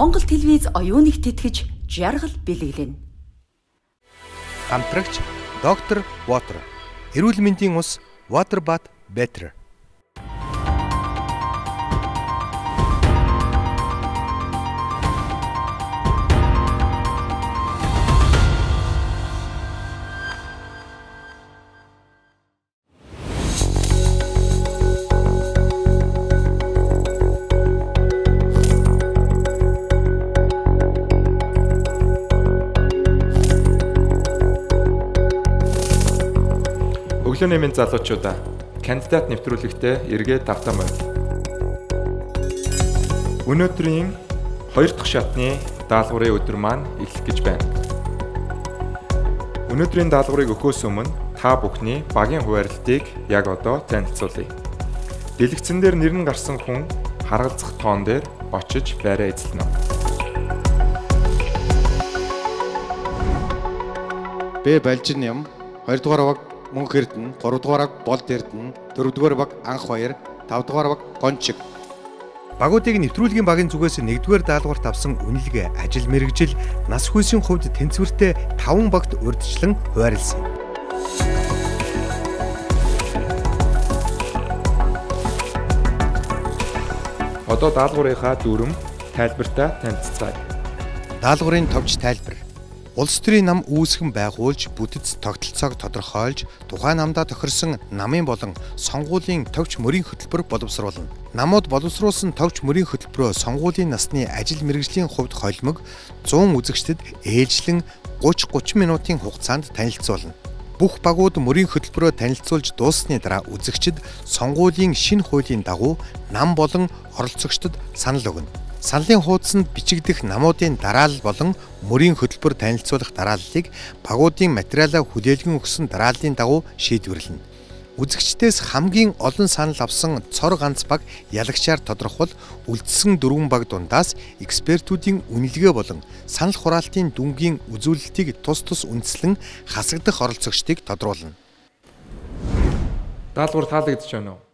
Монгол телевиз оюуныг тэтгэж жаргал бэлэглэнэ. Хамтрагч доктор Water. Эрүүл мэндийн ус Waterbat Better. Өглөөний минь залуучуудаа кандидат нэвтрүүлэгтээ эргээд тавтан байна. Өнөөдрийн 2 дахь шатны даалгаврын өдөр маань эхлэх гэж байна. Өнөөдрийн даалгаврыг өгөхөөс өмнө та бүхний багийн хуваарлтыг яг одоо танилцуулъя. Дэлгэцэн дээр нэр нь гарсан хүн харгалзах тоон дээр очиж байраа эзэлнэ. Б Балжин ям 2 дугаар баг Мөнх Эрдэнэ, 3 дугаараг Болд Эрдэнэ, 4 дугаар баг Анх Баяр, 5 дугаар баг Гончиг. Багуудыг нэвтрүүлгийн багийн зүгээс 1-р даалгаварт авсан үнэлгээ, ажил мэрэгжил, нас хүйсийн хувьд тэнцвэртэй 5 багт урьдчилан хуваарлсан. Одоо даалгаврынхаа дүрм тайлбартаа танилцгаая. Даалгаврын товч тайлбар Улс төрийн нам үүсгэн байгуулж, бүтэц тогтолцоог тодорхойлж, тухайн намдаа тохирсон намын болон сонгуулийн товч мөрийн хөтөлбөр боловсруулна. Намууд боловсруулсан товч мөрийн хөтөлбөрөө сонгуулийн насны ажил мэргэжлийн хувьд холимог 100 үзэгчдэд ээлжлэн 30-30 минутын хугацаанд танилцуулна. Бүх багууд мөрийн хөтөлбөрөө танилцуулж дууссаны дараа үзэгчид сонгуулийн шинэ хуулийн дагуу нам болон оролцогчдод санал өгнө. Саналын хуудсанд бичигдэх намуудын дараалал болон мөрийн хөтөлбөр танилцуулах дарааллыг багуудын материалаа хүлээлгэн өгсөн дарааллын дагуу шийдвэрлэнэ. Үзэгчдээс хамгийн олон санал авсан цор ганц баг ялагчаар тодорхвол үлдсэн дөрвөн баг дундаас экспертүүдийн үнэлгээ болон санал хураалтын дүнгийн үзүүлэлтийг тус тус үндэслэн хасагдах оролцогчдыг тодруулна. Даалгавар байна уу?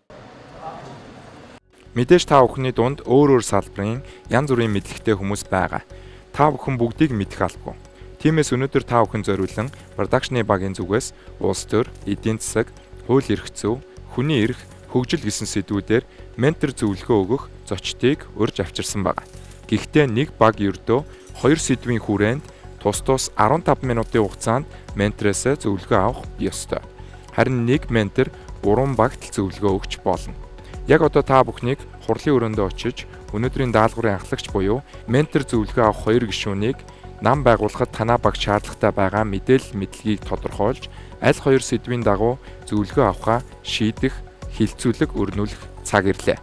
Мэдээж та бүхний дунд өөр өөр салбарын янз бүрийн мэдлэгтэй хүмүүс байгаа. Та бүхэн бүгдийг мэдэх албагүй. Тиймээс өнөөдөр та бүхэн зориулан продакшны багийн зүгээс улс төр, эдийн засаг, хууль эрх зүй, хүний эрх, хөгжил гэсэн сэдвүүдээр ментор зөвлөгөө өгөх зочдыг урьж авчирсан байна. Гэхдээ нэг баг ердөө хоёр сэдвийн хүрээнд тус тус 15 минутын хугацаанд ментороос зөвлөгөө авах ёстой. Харин нэг ментор 3 багт зөвлөгөө өгч болно. Яг одоо та бүхнийг хурлын өрөөндөө очиж өнөөдрийн даалгаврын ахлагч буюу ментор зөвлөгөө авах хоёр гишүүнийг нам байгуулахад танаа баг шаардлагатай байгаа мэдээлэл мэдлэгийг тодорхойлж аль хоёр сэдвийн дагуу зөвлөгөө авахаа шийдэх, хилцүүлэг өрнүүлэх цаг ирлээ.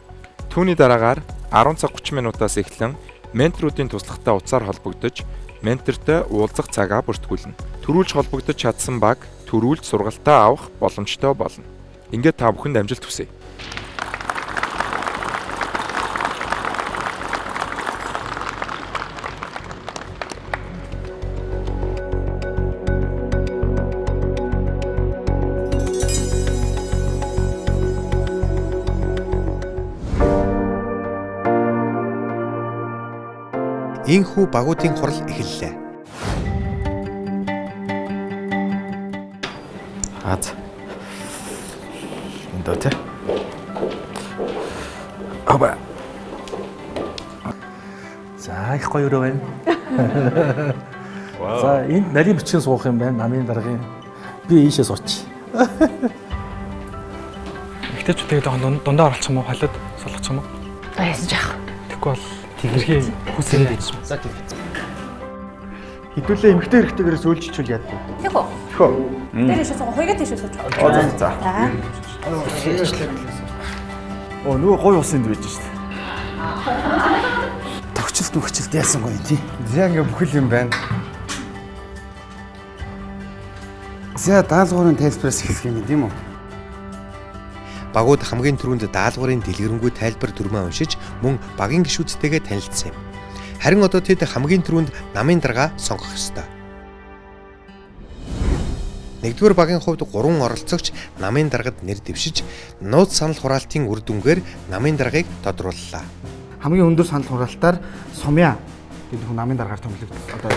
Түүний дараагаар 10 цаг 30 минутаас эхлэн менторуудын туслахтай утсаар холбогдож ментортой уулзах цагаа бүртгүүлнэ. Төрүүлж холбогдож чадсан баг төрүүлж сургалтаа авах боломжтой болно. Ингээд та бүхэнд амжилт хүсье. Ийхүү багуудын хурал эхэллээ. Аз. Эндөө тэ. Аба. За их гоё өрөө байна. За энд нарийн бичгийн суух юм байна. Намын даргын би ийшээ сууч. Гэтэ ч тэгээд дундаа оролцсон холиод солоцсон мó. Баясан жаах. Тэгэхгүй бол Тэрхээ хүсэл байж байна. За тийм. Хідүүлээ эмгтэй хэрэгтэйгээр сөүлжчихвэл яад вэ? Тэг үү? Тэхөө. Тэр ишээ цаа хоёроо тийш сууж. Оо за за. Оо нөгөө гой усын дэж штт. Тогчлт мөхчлт яасан гоё тий. За ингээ бүхэл юм байна. За даалгаврын тайлбараас эхлэх юм тийм үү? Багууд хамгийн түрүүнд даалгаврын дэлгэрэнгүй тайлбар дүрмээ уншиж мөн багийн гишүүдтэйгээ танилцсан юм. Харин одоо тэд хамгийн түрүүнд намын дарга сонгох ёстой. Нэгдүгээр багийн хувьд 3 оролцогч намын даргад нэр дэвшиж нууц санал хураалтын үр дүнгээр намын даргыг тодрууллаа. Хамгийн өндөр санал хураалтаар Сумья бид хүн намын дараагаар томлог одоо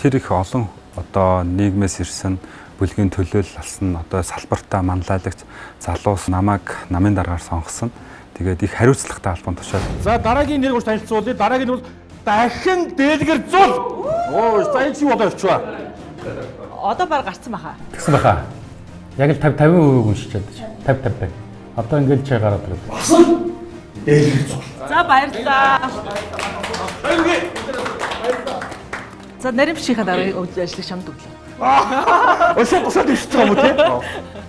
тэр их олон одоо нийгмээс ирсэн бүлгийн төлөөлөл алсан одоо салбартаа манлайлагч залуус намайг намын дараагаар сонгосон. Тэгээд их хариуцлагатай албан тушаал. За дараагийн нэр гуш танилцуулъя. Дараагийн нь бол дахин дээлгэр зул. Оо, за энэ чи болоо явчихва. Одоо баг гарцсан баха. Тэгсэн баха. Яг л 50 50% уншичаад байж. 50 50 байна. Одоо ингээд чи гараад ирээд. За баярлалаа. За нарийн бичгийн дараа ажлыг чамд өглөө. Өсөө тусаад ишчих юм уу те?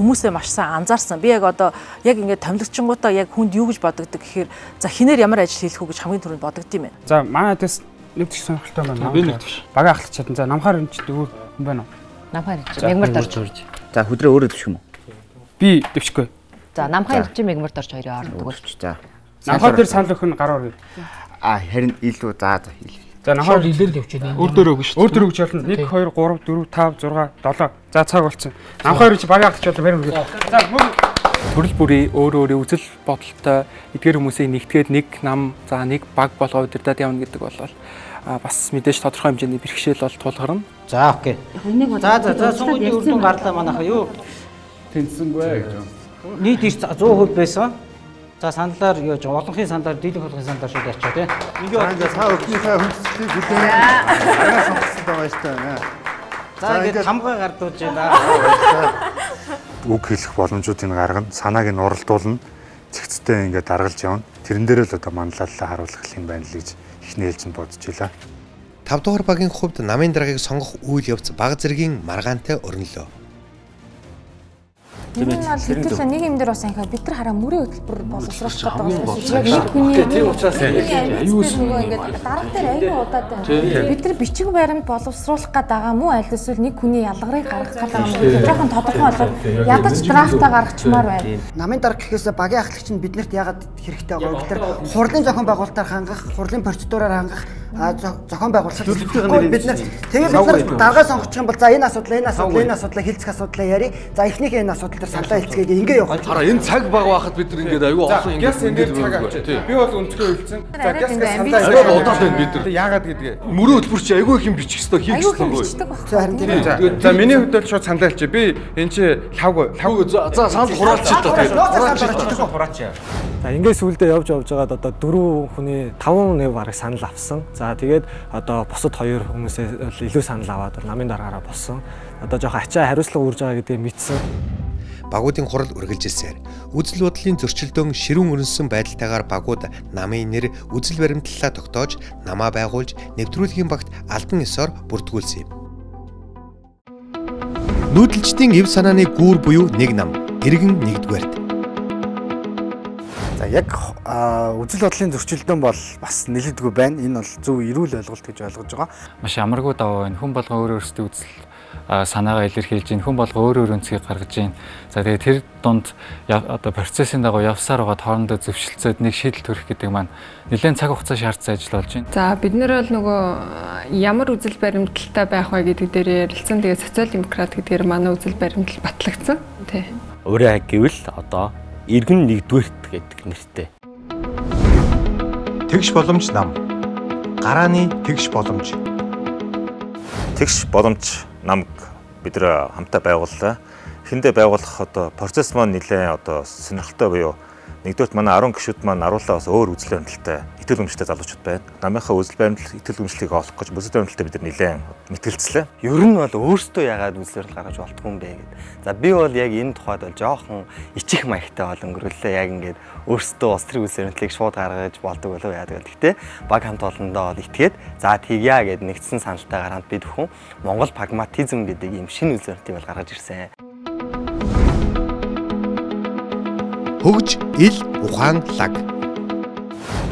хүмүүсээ маш сайн анзаарсан. Би яг одоо яг ингээд томилогчингуудаа яг хүнд юу гэж бодогддог гэхээр за хинээр ямар ажил хийх үү гэж хамгийн түрүүнд бодогд юм байна. За манай дэс нэгдэх сонирхолтой байна. Би нэгдэх. Бага ахлах чадан. За намхаар энэ ч дүүр хүн байна уу? Намхаар ирж мегмар дорж урж. За хөдрөө өөрөө дэвших юм уу? Би дэвшихгүй. За намхаар ирж мегмар дорж хоёрын хооронд төгөлч. За. Намхаар дээр санал өгөх нь гараар. А харин илүү за за хэл. За намхаар илэр л явчихна. Өөр дөр өгнө шүү. Өөр дөр өгч болно. 1 2 3 4 5 6 7. За цаг болцсон. Намхаар ирж бага ахлах болно. Барин үгүй. За мөн Төрөл бүрийн өөр өөрийн үзэл бодолтой эдгээр хүмүүсийг нэгтгээд нэг нам за нэг баг болгоо удирдах явна гэдэг бол а бас мэдээж тодорхой хэмжээний бэрхшээл бол тулгарна. За окей. За за за сонгуулийн үр дүн гарлаа манайха юу? тэнцсэнгүй гэж. Нийт ирж 100% байсан. За саналаар юу гэж олонхын саналаар дийлэнх болгоны саналаар шууд ячаа тий. Ингээ ингээ та өхнийхээ хүндслийг бүлээн. Араа сонгосон байгаа шүү дээ. За ингээд хамгаа гардуулж байна. Үг хэлэх боломжуудыг гаргана, санааг нь уралдуулна, цэгцтэй ингээд даргалж явна. Тэрэн дээр л одоо манлайлалаа харуулах юм байна л гэж ихний ээлжинд бодож илаа. 5 дугаар багийн хувьд намын дараагийг сонгох үйл явц баг зэргийн маргаантай өрнөлөө. Тийм ээ. Хэвчлээ нэг юм дээр бас анхаа бид нар хараа мөрийн хөтөлбөр боловсруулах гэдэг бас яг нэг хүний тийм учраас аюу нөгөө ингээд дараг дээр аюу удаад байна. Бид нар бичиг баримт боловсруулах гээд байгаа. Мó аль эсвэл нэг хүний ялгарыг гаргах байгаа юм. Жохон тодорхой болоод ядаж драфтаа гаргачмаар байна. Намын дарга гэхээс багийн ахлагч нь биднэрт ягаад хэрэгтэй байгаа вэ гэхээр хурлын зохион байгуулалтаар хангах, хурлын процедураар хангах зохион байгуулалт бид нар тэгээ бид нар даргаа сонгочих юм бол за энэ асуудал энэ асуудал энэ асуудлаа хилцэх асуудлаа яри. За эхнийхээ энэ асуудал дээр саналаа хэлцгээе ингээ явах. Хараа энэ цаг баг байхад бид нар ингээд аюу олон ингээд гяс энэ цаг авчаа. Би бол өнцгөө хэлсэн. За гяс гяс саналаа аюу удаад байна бид нар. Яагаад гэдгээ. Мөрөө хөтөлбөр чи аюу их юм бичих хэвээр хийх хэрэгтэй За харин тийм. За миний хувьд бол шууд саналаа хэлчихэ. Би энэ чи лав лав за санал хураалч та тэгээ. Хураалч хураач. За ингээд сүулдэ явж явж байгаад одоо дөрвөн хүний таван нэг бараг санал авсан. За тэгээд одоо бусад хоёр хүмүүсээ илүү санал аваад намын дараагаараа болсон. Одоо жоохон ачаа хариуцлага үрж байгаа гэдгийг мэдсэн. Багуудын хурал үргэлжилсээр үзэл бодлын зөрчилдөөн ширүүн өрнөсөн байдалтайгаар багууд намын нэр үзэл баримтлалаа тогтоож намаа байгуулж нэвтрүүлгийн багт алдан ёсоор бүртгүүлсэн юм. Нүүдэлчдийн эв санааны гүүр буюу нэг нам иргэн нэгдүгээрт За яг үзэл бодлын зөрчилдөөн бол бас нэлээдгүй байна. Энэ бол зөв эрүүл ойлголт гэж ойлгож байгаа. Маш амаргүй даваа байна. Хүн болго өөр өөрсдөө үзэл санаагаа илэрхийлж ин хүн болго өөр өөр өнцгийг гаргаж ийн. За тэгээ тэр дунд одоо процессын дагуу явсаар байгаа хоорондоо зөвшөлтсөд нэг шийдэл төрөх гэдэг маань нэлээд цаг хугацаа шаардсан ажил болж байна. За бид нэр бол нөгөө ямар үзэл баримталтай байх вэ гэдэг дээр ярилцсан. Тэгээ социал демократ гэдгээр манай үзэл баримтал батлагдсан. Тий. Өөрөө гэвэл одоо иргэн нэгдүгээрт гэдэг нэртэй. Тэгш боломж нам. Гарааны тэгш боломж. Тэгш боломж намг бид нэр хамтаа байгууллаа. Эхэндээ байгуулах одоо процесс маань нэлээд одоо сонирхолтой буюу нэгдүгürt манай 10 гишүүд маань аруулаа бас өөр үзэл баримталтай итгэл үнэмшилтэй залуучууд байна. Намынхаа үзэл баримтал итгэл үнэмшлийг олох гэж бүсэд баримталтай бид нар нэлээд мэтгэлцлээ. Ер нь бол өөртөө ягаад үзэл баримтал гаргаж болтгүй юм бэ гэдэг. За би бол яг энэ тухайд бол жоохон ичих маягтай бол өнгөрөлөө яг ингээд өөртөө ус тэр үзэл баримтлалыг шууд гаргаж болдог болов яадаг. Гэхдээ баг хамт олондоо бол итгээд за тэгья гэд нэгдсэн саналтайгаар хамт бид бүхэн Монгол прагматизм гэдэг ийм шинэ үзэл баримтыг бол гаргаж ирсэн. Хөгж ил ухаан лаг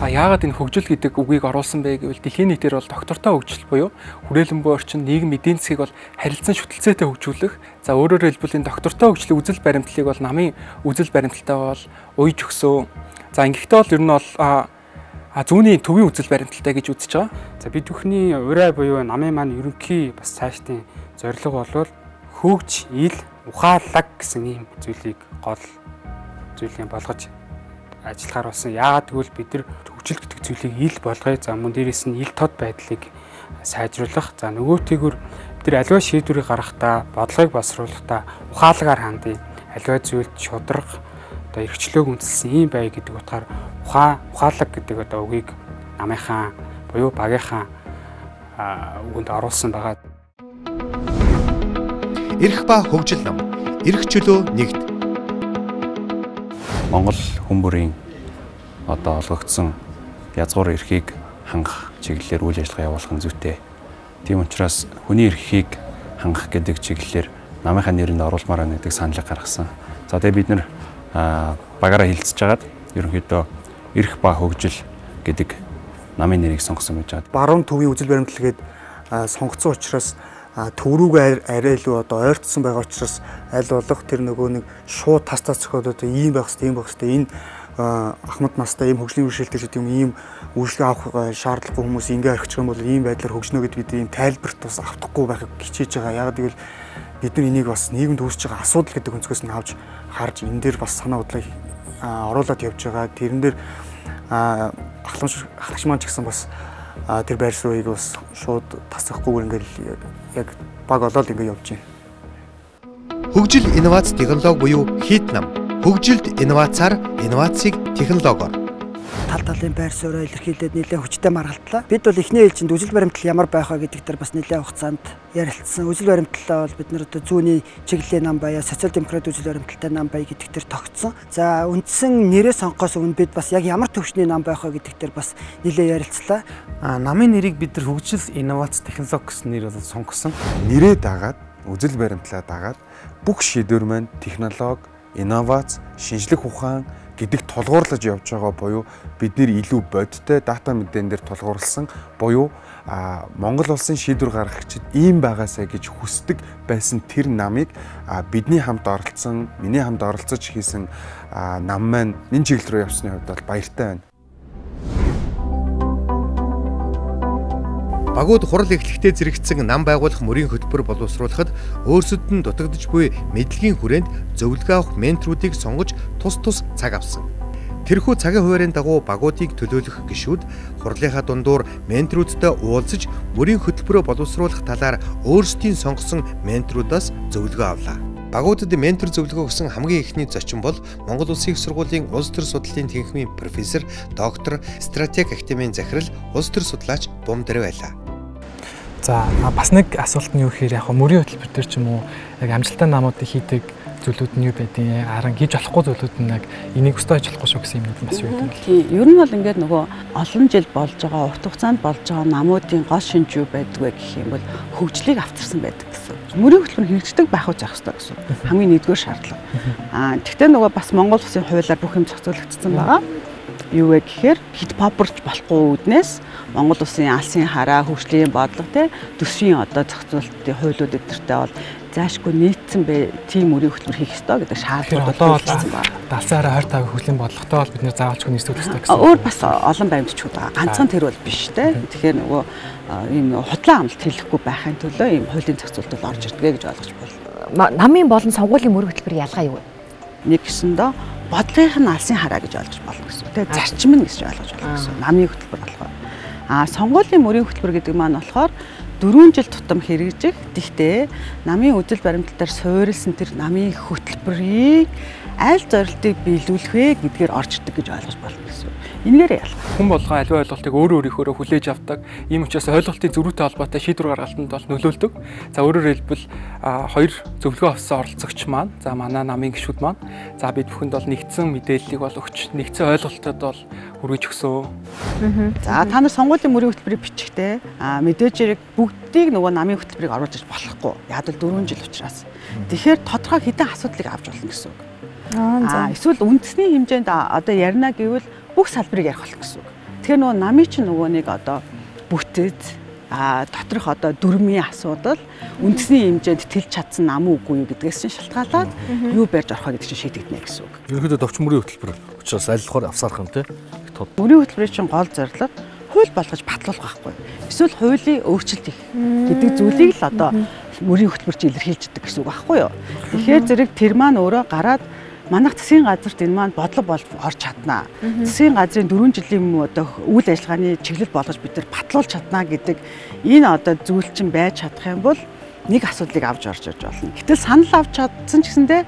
А яагаад энэ хөгжил гэдэг үгийг оруулсан бэ гэвэл дэлхийн нийтээр бол доктортой хөгжил буюу хүрээлэн буй орчин нийгэм эдийн засгийг бол харилцан шүтэлцээтэй хөгжүүлэх. За өөрөөр хэлбэл энэ доктортой хөгжлийн үзэл баримтлалыг бол намын үзэл баримталтай бол уйж өгсөн. За ингэхдээ бол ер нь бол а зүүнний төвийн үзэл баримталтай гэж үзэж байгаа. За бид бүхний урай буюу намын маань ерөнхий бас цаашдын зорилго бол хөгж ил ухаалаг гэсэн ийм зүйлийг гол зүйлийг болгож ажиллахаар болсон. Яагаад гэвэл бид нар хөгжил гэдэг зүйлийг ил болгоё. За мөн дээрэс нь ил тод байдлыг сайжруулах. За нөгөөтэйгүр бид нар аливаа шийдвэрийг гаргахдаа бодлогыг боловсруулахдаа ухаалгаар хандъя. Аливаа зүйлд шудраг одоо эргчлөөг үндэслсэн юм бай гэдэг утгаар ухаан ухаалаг гэдэг одоо үгийг намынхаа буюу багийнхаа үгэнд оруулсан байгаа. Эрх ба хөгжил нам. Эрх чөлөө нэгт. Монгол хүмүүрийн одоо олгогдсон язгуур эрхийг хангах чиглэлээр үйл ажиллагаа явуулах нь зүйтэй. Тийм учраас хүний эрхийг хангах гэдэг чиглэлээр намынхаа нэрэнд оруулмаар байна гэдэг саналыг гаргасан. За тэгээ бид нэр багаараа хилцэж хагаад ерөнхийдөө эрх ба хөгжил гэдэг намын нэрийг сонгосон гэж байна. Баруун төвийн үзэл баримтлаггээд сонгоцсон учраас төврүүг арай илүү одоо ойртсон байгаа учраас аль болох тэр нөгөө нэг шууд тас тас зөхиод одоо ийм байх хэрэгтэй, ийм байх хэрэгтэй. Энэ ахмад настай ийм хөгжлийн үршилтэй гэдэг юм ийм үйлчлэг авах шаардлагагүй хүмүүс ингээ орхичих юм бол ийм байдлаар хөгжнө гэдэг ийм тайлбарт бас автахгүй байхыг хичээж байгаа. Яг гэвэл бид нар энийг бас нийгэмд үүсэж байгаа асуудал гэдэг өнцгөөс нь авч харж энэ дээр бас санаа бодлыг оруулаад явж байгаа. Тэрэн дээр ахламж ахлагч маань ч гэсэн бас тэр байр суугийг бас шууд тасрахгүйгээр ингээл яг баг олоод ингээд явж байна. Хөгжил инновац технологи буюу хит нам. Хөгжилд инновацаар инновацийг технологиор тал талын байр суурь илэрхийлээд нэлээд хүчтэй маргалдлаа. Бид бол эхний ээлжинд үжил баримтлал ямар байх вэ гэдэг дээр бас нэлээд хугацаанд ярилцсан. Үжил баримтлалаа бол бид нар одоо зүүнний чиглэлийн нам баяа, социал демократ үжил баримталтай нам баяа гэдэг дээр тогтсон. За үндсэн нэрээ сонгохоос өмнө бид бас яг ямар төвчний нам байх вэ гэдэг дээр бас нэлээд ярилцлаа. А намын нэрийг бид нар хөгжил инновац технологи гэсэн нэр бол сонгосон. Нэрээ дагаад үжил баримтлаа дагаад бүх шийдвэр маань технологи, инновац, шинжлэх ухаан гэдэгт тулгуурлаж явж байгаа буюу бид нэр илүү бодиттой дата мэдэн дээр тулгуурласан буюу Монгол улсын шийдвэр гаргагчид ийм байгаасаа гэж хүсдэг байсан тэр намыг бидний хамт оролцсон, миний хамт оролцож хийсэн нам маань энэ чиглэл рүү явсны хувьд бол баяртай байна. Багууд хурал эхлэхдээ зэрэгцсэн нам байгуулах мөрийн хөтөлбөр боловсруулахад өөрсдөд нь дутагдж буй мэдлэгийн хүрээнд зөвлөгөө авах менторуудыг сонгож тус тус цаг авсан. Тэрхүү цагийн хуваарийн дагуу багуудыг төлөөлөх гишүүд хурлынхаа дундуур менторуудтай уулзаж мөрийн хөтөлбөрөө боловсруулах талаар өөрсдийн сонгосон менторудаас зөвлөгөө авлаа. Багуудад ментор зөвлөгөө өгсөн хамгийн ихний зочин бол Монгол Улсын их сургуулийн улс төр судлалын тэнхимийн профессор доктор стратеги академийн захирал улс төр судлаач Бумдэр байлаа. За бас нэг асуулт нь юу гэхээр яг мөрийн хөтөлбөр төр ч юм уу яг амжилттай намуудыг хийдэг зүйлүүд нь юу байдیں۔ Харин хийж болохгүй зүйлүүд нь яг энийг өстой ажиллахгүй шүү гэсэн юмнууд бас юу гэдэг. Тийм. Ер нь бол ингээд нөгөө олон жил болж байгаа урт хугацаанд болж байгаа намуудын гол шинж юу байдаг вэ гэх юм бол хөгжлийг авчирсан байдаг гэсэн. Мөрийн хөтөлбөр хэрэгждэг байх уу зах хэрэгтэй гэсэн. Хамгийн нэгдүгээр шаардлага. Аа тэгтээ нөгөө бас Монгол Улсын хуулиар бүх юм зохицуулагдсан байгаа юу вэ гэхээр хит попперч болохгүй үүднээс Монгол улсын алсын хараа хөгжлийн бодлого те төсвийн одоо зохицуулалтын хуулиуд өдөртэй бол заашгүй нийцсэн бэ тийм үрийн хөтөлбөр хийх ёстой гэдэг шаардлага болчихсон байна. Далсын хараа 25 хөгжлийн бодлоготой бол бид нэр заавалчгүй нийцүүлэх ёстой гэсэн. Өөр бас олон баримтчуд байгаа. Ганцхан тэр бол биш те. Тэгэхээр нөгөө ийм худлаа амлалт хийхгүй байхын төлөө ийм хуулийн зохицуулалт бол орж ирдэг гэж ойлгож байна. Намын болон сонгуулийн мөрөг хөтөлбөрийн ялгаа юу вэ? Нэг гэсэндөө бодлогынх нь алсын хараа гэж ойлгож болно гэсэн. Тэгээ зарчим нь гэж ойлгож болно гэсэн. Намын хөтөлбөр болохоор. Аа сонгуулийн мөрийн хөтөлбөр гэдэг маань болохоор 4 жил тутам хэрэгжих. Гэхдээ намын үдэл баримталтаар суурилсан тэр намын хөтөлбөрийг аль зорилтыг биелүүлэх вэ гэдгээр орж ирдэг гэж ойлгож болно гэсэн. Энэгээр ялгаа. Хүн болгон аливаа ойлголтыг өөр өөрийнхөө хүлээж авдаг. Ийм учраас ойлголтын зөрүүтэй холбоотой шийдвэр гаргалтанд бол нөлөөлдөг. За өөрөөр хэлбэл хоёр зөвлөгөө авсан оролцогч маань, за манай намын гишүүд маань, за бид бүхэнд бол нэгдсэн мэдээллийг бол өгч, нэгдсэн ойлголтод бол хүргэж өгсөн. За та нар сонгуулийн мөрийн хөтөлбөрийг бичихтэй а мэдээж хэрэг бүгдийг нөгөө намын хөтөлбөрийг оруулж иж болохгүй. Яг л 4 жил учраас. Тэгэхээр тодорхой хэдэн асуудлыг авч болно гэсэн үг. Аа эсвэл үндэсний хэмжээнд одоо ярина гэвэл бүх салбарыг ярих болох гэсэн үг. Тэгэхээр нөгөө намын чинь нөгөө нэг одоо бүтэц а доторх одоо дөрмийн асуудал үндэсний хэмжээнд тэлж чадсан нам үгүй юу гэдгээс чинь шалтгаалаад юу барьж орох вэ гэдэг чинь шийдэгдэнэ гэсэн үг. Ерөнхийдөө товч мөрийн хөтөлбөр учраас аль болохоор авсаарах юм те. Мөрийн хөтөлбөрийн чинь гол зорилго хууль болгож батлуулах байхгүй. Эсвэл хуулийн өөрчлөлт их гэдэг зүйлийг л одоо мөрийн хөтөлбөр чинь илэрхийлждэг гэсэн үг байхгүй юу. Тэгэхээр зэрэг тэр маань өөрөө гараад манайх засгийн газарт энэ маань бодлого бол орж чаднаа. Засгийн газрын 4 жилийн одоо үйл ажиллагааны чиглэл болгож бид нар батлуулж чаднаа гэдэг энэ одоо зүйл чинь байж чадах юм бол нэг асуудлыг авч орж ирж болно. Гэтэл санал авч чадсан ч гэсэндээ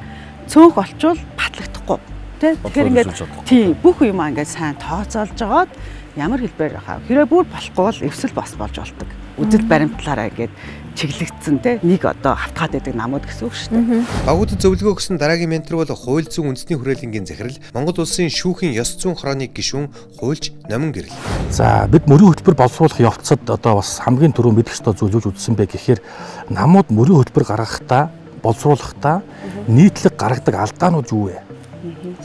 цөөнх олчвол батлагдахгүй. Тэ? Тэгэхээр ингээд тийм бүх юм ингээд сайн тооцоолж жагаад ямар хэлбэр хаа. Хэрэг бүр болохгүй бол эвсэл бас болж болдог. Үдэл баримтлаараа ингээд чиглэгдсэн те нэг одоо хавтгаад байдаг намууд гэсэн үг шүү дээ. Багуудад зөвлөгөө өгсөн дараагийн ментор бол хууль зүйн үндэсний хүрээлэнгийн захирал Монгол улсын шүүхийн ёс зүйн хорооны гишүүн хуульч Номин Гэрэл. За бид мөрийн хөтөлбөр боловсруулах явцад одоо бас хамгийн түрүү мэдэх ёстой зүйлүүд үзсэн бэ гэхээр намууд мөрийн хөтөлбөр гаргахдаа боловсруулахдаа нийтлэг гаргадаг алдаанууд юу вэ?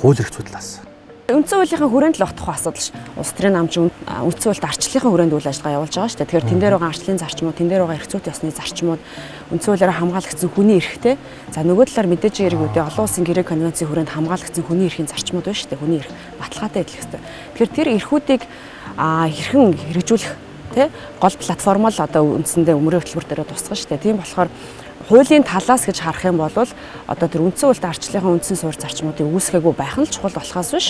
Хууль эрх судлаас. Үндсэн хуулийнхаа хүрээнд л огтох асуудал ш. Улс төрийн намж үндсэн хуульд арчлалын хүрээнд үйл ажиллагаа явуулж байгаа ш. Тэгэхээр тэн дээр байгаа арчлалын зарчмууд, тэн дээр байгаа эрх зүйн ёсны зарчмууд, үндсэн хуулиараа хамгаалагдсан хүний эрхтэй. За нөгөө талаар мэдээж үдэ олон улсын гэрээ конвенцийн хүрээнд хамгаалагдсан хүний эрхийн зарчмууд байна ш. Хүний эрх баталгаатай адилх хэвээр. Тэгэхээр тэр эрхүүдийг хэрхэн хэрэгжүүлэх тий гол платформ л одоо үндсэндээ өмөрөө хөтөлбөр дээр тусгана ш. Тийм болохоор хуулийн талаас гэж харах юм бол одоо тэр үндсэн хуульд арчлалынхаа үндсэн суурь зарчмуудыг үүсгээгүй байх нь чухал болохоос биш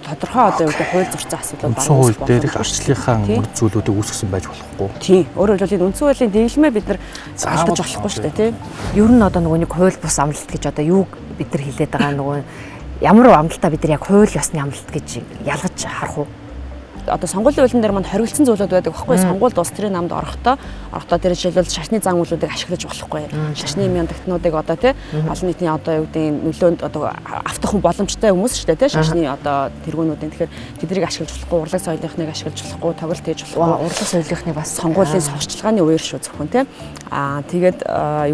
тодорхой одоо юу гэдэг хууль зурцсан асуудал баг хууль дээрх арчлалынхаа мөрд зүйлүүдийг үүсгэсэн байж болохгүй. Тийм. Өөрөөр хэлбэл энэ үндсэн хуулийн дэглэмээ бид нар алдаж болохгүй шүү дээ, тийм. Ер нь одоо нөгөө нэг хууль бус амлалт гэж одоо юу бид нар хэлээд байгаа нөгөө ямар амлалтаа бид нар яг хууль ёсны амлалт гэж ялгаж харах уу? Одоо сонгуулийн хуулийн дээр манд хоригдсан зүйлүүд байдаг байхгүй сонгуульд улс төрийн намд орохдоо орохдоо тэр жишээлбэл шашны зан үйлүүдийг ашиглаж болохгүй. Шашны юм тагтнуудыг одоо тий олон нийтийн одоо юу гэдэг нөлөөнд одоо автах боломжтой хүмүүс шүү дээ тий шашны одоо тэргүүнүүдийн. Тэгэхээр тэднийг ашиглаж болохгүй урлаг соёлынхныг ашиглаж болохгүй тоглолт хийж болохгүй. Урлаг соёлынхныг бас сонгуулийн сурчлагын үеэр шүү зөвхөн тий. Аа тэгээд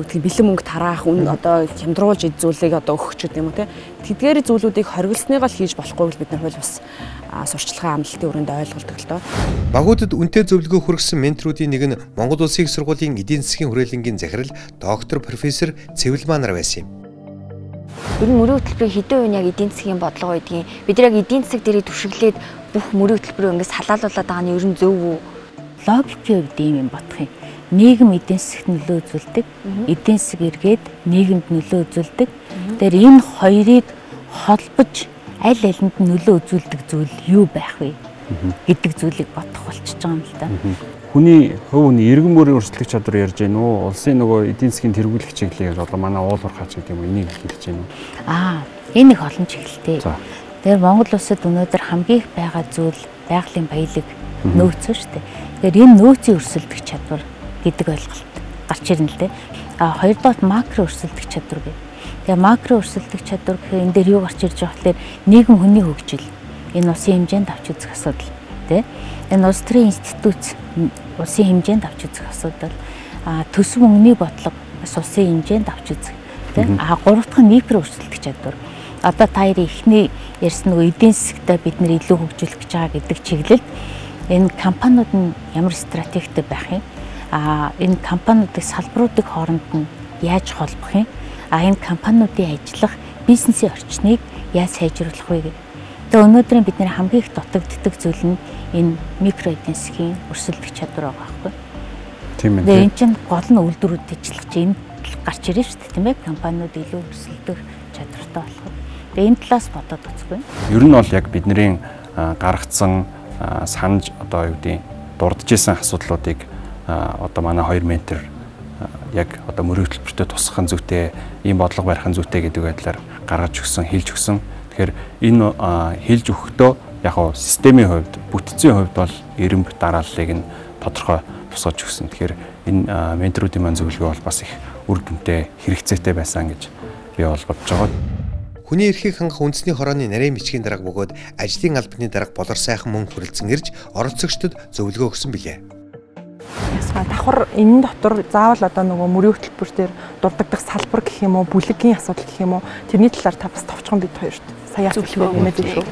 юу гэдэг бэлэн мөнгө тараах үн одоо хямдруулж эзүүлэх одоо өгөх ч гэдэг юм уу тий тэдгээр зүйлүүдийг хориглосныгоо л хийж болохгүй гэж бид нар хууль бас сурчлагын амлалтын өрөөнд ойлголдог л доо. Багуудад үнтэй зөвлөгөө хүргэсэн менторуудын нэг нь Монгол Улсын их сургуулийн эдийн засгийн хүрээлэнгийн захирал доктор профессор Цэвэлмаа нар байсан юм. Ер нь мөрийн хөтөлбөрийн хэдэн үеийн яг эдийн засгийн бодлого байдгийг бид яг эдийн засаг дээрээ түшиглээд бүх мөрийн хөтөлбөрөө ингэж халаалуулаад байгаа нь ер нь зөв үү? Логикийн хувьд ийм юм бодох юм. Нийгэм эдийн засагт нөлөө үзүүлдэг, эдийн засаг эргээд нийгэмд нөлөө үзүүлдэг. Тэгэхээр энэ хоёрыг холбож аль алинд нөлөө үзүүлдэг зүйл юу байх вэ гэдэг зүйлийг бодох болчихж байгаа юм л да. Хүний хувь хүний иргэн бүрийн өрсөлдөх чадвар ярьж гэнэ үү? Улсын нөгөө эдийн засгийн тэргуулах чиглэлийг одоо манай уул урхаач гэдэг юм энийг хэлж гэнэ үү? Аа, энэ их олон чиглэлтэй. Тэгэхээр Монгол улсад өнөөдөр хамгийн их байгаа зүйл байгалийн баялаг нөөц шүү дээ. Тэгэхээр энэ нөөцийн өрсөлдөх чадвар гэдэг ойлголт гарч ирнэ л дээ. А хоёрдугаар макро өрсөлдөх чадвар гэдэг Тэгээ макро өрсөлдөх чадвар гэхээр энэ дээр юу гарч ирж байгаа гэхээр нийгэм хүний хөгжил. Энэ улсын хэмжээнд авч үзэх асуудал тий энэ улс төрийн институт улсын хэмжээнд авч үзэх асуудал а төсөв мөнгөний бодлого бас улсын хэмжээнд авч үзэх тий а гурав дахь нь микро өрсөлдөх чадвар. Одоо та хоёрын эхний ярьсан нөгөө эдийн засагтаа бид нэр илүү хөгжүүлэх гэж байгаа гэдэг чиглэлд энэ компаниуд нь ямар стратегтэй байх юм а энэ компаниудын салбаруудын хооронд нь яаж холбох юм а энэ компаниудын ажиллах бизнесийн орчныг яаж сайжруулах вэ гэдэг. Тэгээ өнөөдрийн бидний хамгийн их дутагддаг зүйл нь энэ микро эдийн засгийн өрсөлдөх чадвар байгаа байхгүй. Тийм ээ. Тэгээ эн чинь гол нь үйлдвэрүүд ажиллах чинь гарч ирнэ шүү дээ тийм ээ. Компаниуд илүү өрсөлдөх чадвартай болох. Тэгээ энэ талаас бодоод үзгүй. Ер нь бол яг бидний гаргацсан санаж одоо юу гэдэг дурдж исэн асуудлуудыг одоо манай хоёр ментор яг одоо мөрийн хөтөлбөртөө тусахын зүйтэй ийм бодлого барихын зүйтэй гэдэг байдлаар гаргаж өгсөн, хэлж өгсөн. Тэгэхээр энэ хэлж өгөхдөө яг нь системийн хувьд, бүтцийн хувьд бол эренб дарааллыг нь тодорхой тусгаж өгсөн. Тэгэхээр энэ менторуудын маань зөвлөгөө бол бас их үр дүнтэй, хэрэгцээтэй байсан гэж би бол бодож байгаа. Хүний эрхийг хангах үндэсний хорооны нарийн бичгийн дарга бөгөөд ажлын албаны дарга болор сайхан мөн хүрэлцэн ирж оролцогчдод зөвлөгөө өгсөн билээ. Ясгаа давхар энэ дотор заавал одоо нөгөө мөрийн хөтөлбөр дээр дурддагдах салбар гэх юм уу, бүлэгийн асуудал гэх юм уу тэрний талаар та бас товчхон бид хоёрт сая зөвлөгөө нэмээд илүү.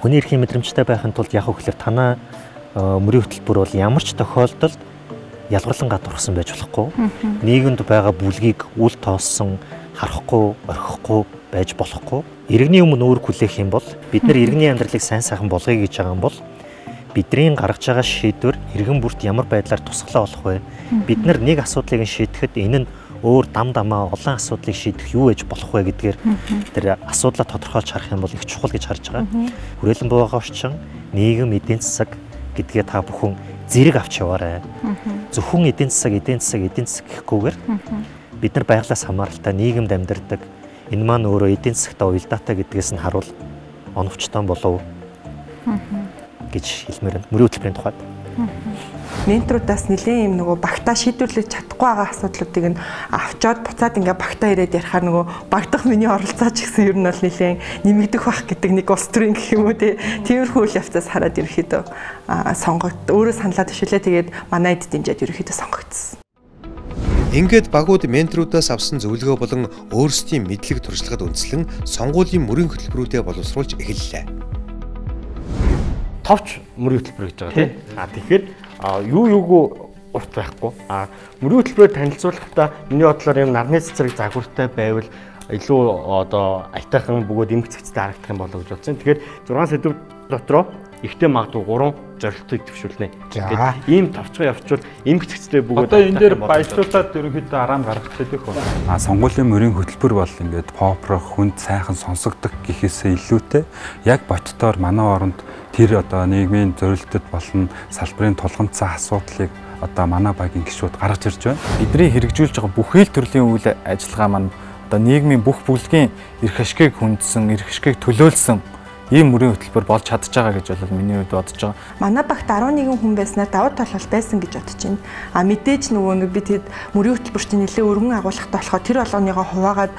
Хүний эрхийн мэдрэмжтэй байхын тулд яг хөглөр танаа мөрийн хөтөлбөр бол ямар ч тохиолдолд ялгарлан гадуурхсан байж болохгүй. Нийгэмд байгаа бүлгийг үл тооссон харахгүй, орхихгүй байж болохгүй. Иргэний өмнө үүрэг хүлээх юм бол бид нар иргэний амьдралыг сайн сайхан болгоё гэж байгаа юм бол бидний гаргаж байгаа шийдвэр иргэн бүрт ямар байдлаар тусгалаа болох вэ? Бид нар нэг асуудлыг шийдэхэд энэ нь өөр дам дамаа олон асуудлыг шийдэх юу ээж болох вэ гэдгээр тэр асуудлаа тодорхойлж харах юм бол их чухал гэж харж байгаа. Хүрээлэн буугаа орчин нийгэм эдийн засаг гэдгээ та бүхэн зэрэг авч яваарай. Зөвхөн эдийн засаг, эдийн засаг, эдийн засаг гэхгүйгээр бид нар байглаас хамааралтай нийгэмд амьдардаг. Энэ маань өөрөө эдийн засагтаа уялдаатай гэдгээс нь харуул оновчтой болов гэж хэлмээр байна. Мөрийн хөтөлбөрийн тухайд. Менторудаас нэлээд юм нөгөө багтаа шийдвэрлэж чадахгүй байгаа асуудлуудыг нь авчоод буцаад ингээ багтаа ирээд ярихаар нөгөө багдах миний оролцоо ч гэсэн ер нь бол нэлээд нэмэгдэх бах гэдэг нэг улс төрийн гэх юм уу тиймэрхүү үйл явцаас хараад ерөөхдөө сонгогд өөрөө саналаа төвшөлээ тэгээд манай эд дэмжиад ерөөхдөө сонгогдсон. Ингээд багууд менторудаас авсан зөвлөгөө болон өөрсдийн мэдлэг туршлагад үндэслэн сонгуулийн мөрийн хөтөлбөрүүдэд боловсруулж эхэллээ. Товч мөрийн хөтөлбөр гэж байгаа тийм. А тэгэхээр юу юугүй урт байхгүй. А мөрийн хөтөлбөрөөр танилцуулахдаа миний бодлоор юм нарны цэцэрэг загвартай байвал илүү одоо аятайхан бөгөөд эмх цэцтэй харагдах юм болоо гэж бодсон. Тэгэхээр 6 сэдв дотроо ихтэй магадгүй 3 зорилтыг төвшүүлнэ. Ингээд ийм товчгоо явуучвал эмх цэцтэй бөгөөд одоо энэ дээр баяжлуулаад ерөнхийдөө араам гаргах гэдэг хөө. А сонгуулийн мөрийн хөтөлбөр бол ингээд попрох хүнд сайхан сонсогдох гэхээсээ илүүтэй яг ботдоор манай оронд тэр одоо нийгмийн зорилтод болон салбарын тулгамдсан асуудлыг одоо манай багийн гишүүд гаргаж ирж байна. Бидний хэрэгжүүлж байгаа бүхэл төрлийн үйл ажиллагаа маань одоо нийгмийн бүх бүлгийн эрх ашгийг хүндсэн, эрх ашгийг төлөөлсөн ийм мөрийн хөтөлбөр болж чадж байгаа гэж бол миний хувьд бодож байгаа. Манай багт 11 хүн байснаар давуу тал бол байсан гэж бодож байна. А мэдээж нөгөө нэг би тэгэд мөрийн хөтөлбөрт нэлээ өргөн агуулгатай болохоор тэр болгоныгоо хуваагаад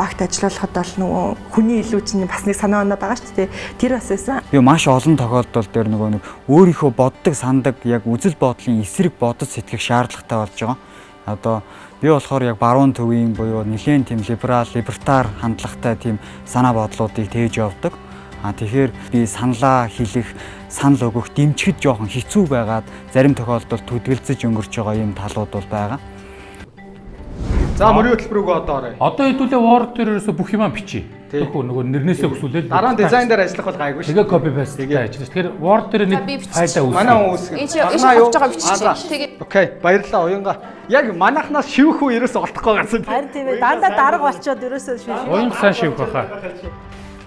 багт ажиллуулахад бол нөгөө хүний илүү чинь бас нэг санаа оноо байгаа шүү дээ. Тэр бас байсан. Би маш олон тохиолдолд дээр нөгөө нэг өөрийнхөө боддог сандаг яг үзэл бодлын эсрэг бодож сэтгэх шаардлагатай болж байгаа. Одоо би болохоор яг баруун төвийн буюу нэгэн тийм либерал, либертар хандлагатай тийм санаа бодлуудыг тээж явдаг. А тэгэхээр би саналаа хэлэх, санал өгөх, дэмжихэд жоохон хэцүү байгаад зарим тохиолдолд төдөлзөж өнгөрч байгаа юм талууд бол байгаа. За мөрийн хөтөлбөр рүү одоо оръё. Одоо хэдүүлээ Word дээр ерөөсө бүх юмаа бичиж. Тэгэхгүй нөгөө нэрнээсээ өсвөлээ. Дараа нь дизайн дээр ажиллах бол гайгүй шүү. Тэгээ copy paste тэгээ ажиллаж. Тэгэхээр Word дээр нэг файлаа үүсгэх. Манай хүн үүсгэх. Энд чи авч байгаа бичих. Тэгээ. Окей, баярлалаа уянга. Яг манахнаас шивэх үү ерөөсө олдохгүй гарсан. Харин тийм ээ дандаа дарга болчоод ерөөсөө шивэх. Уянга сайн шивэх баха.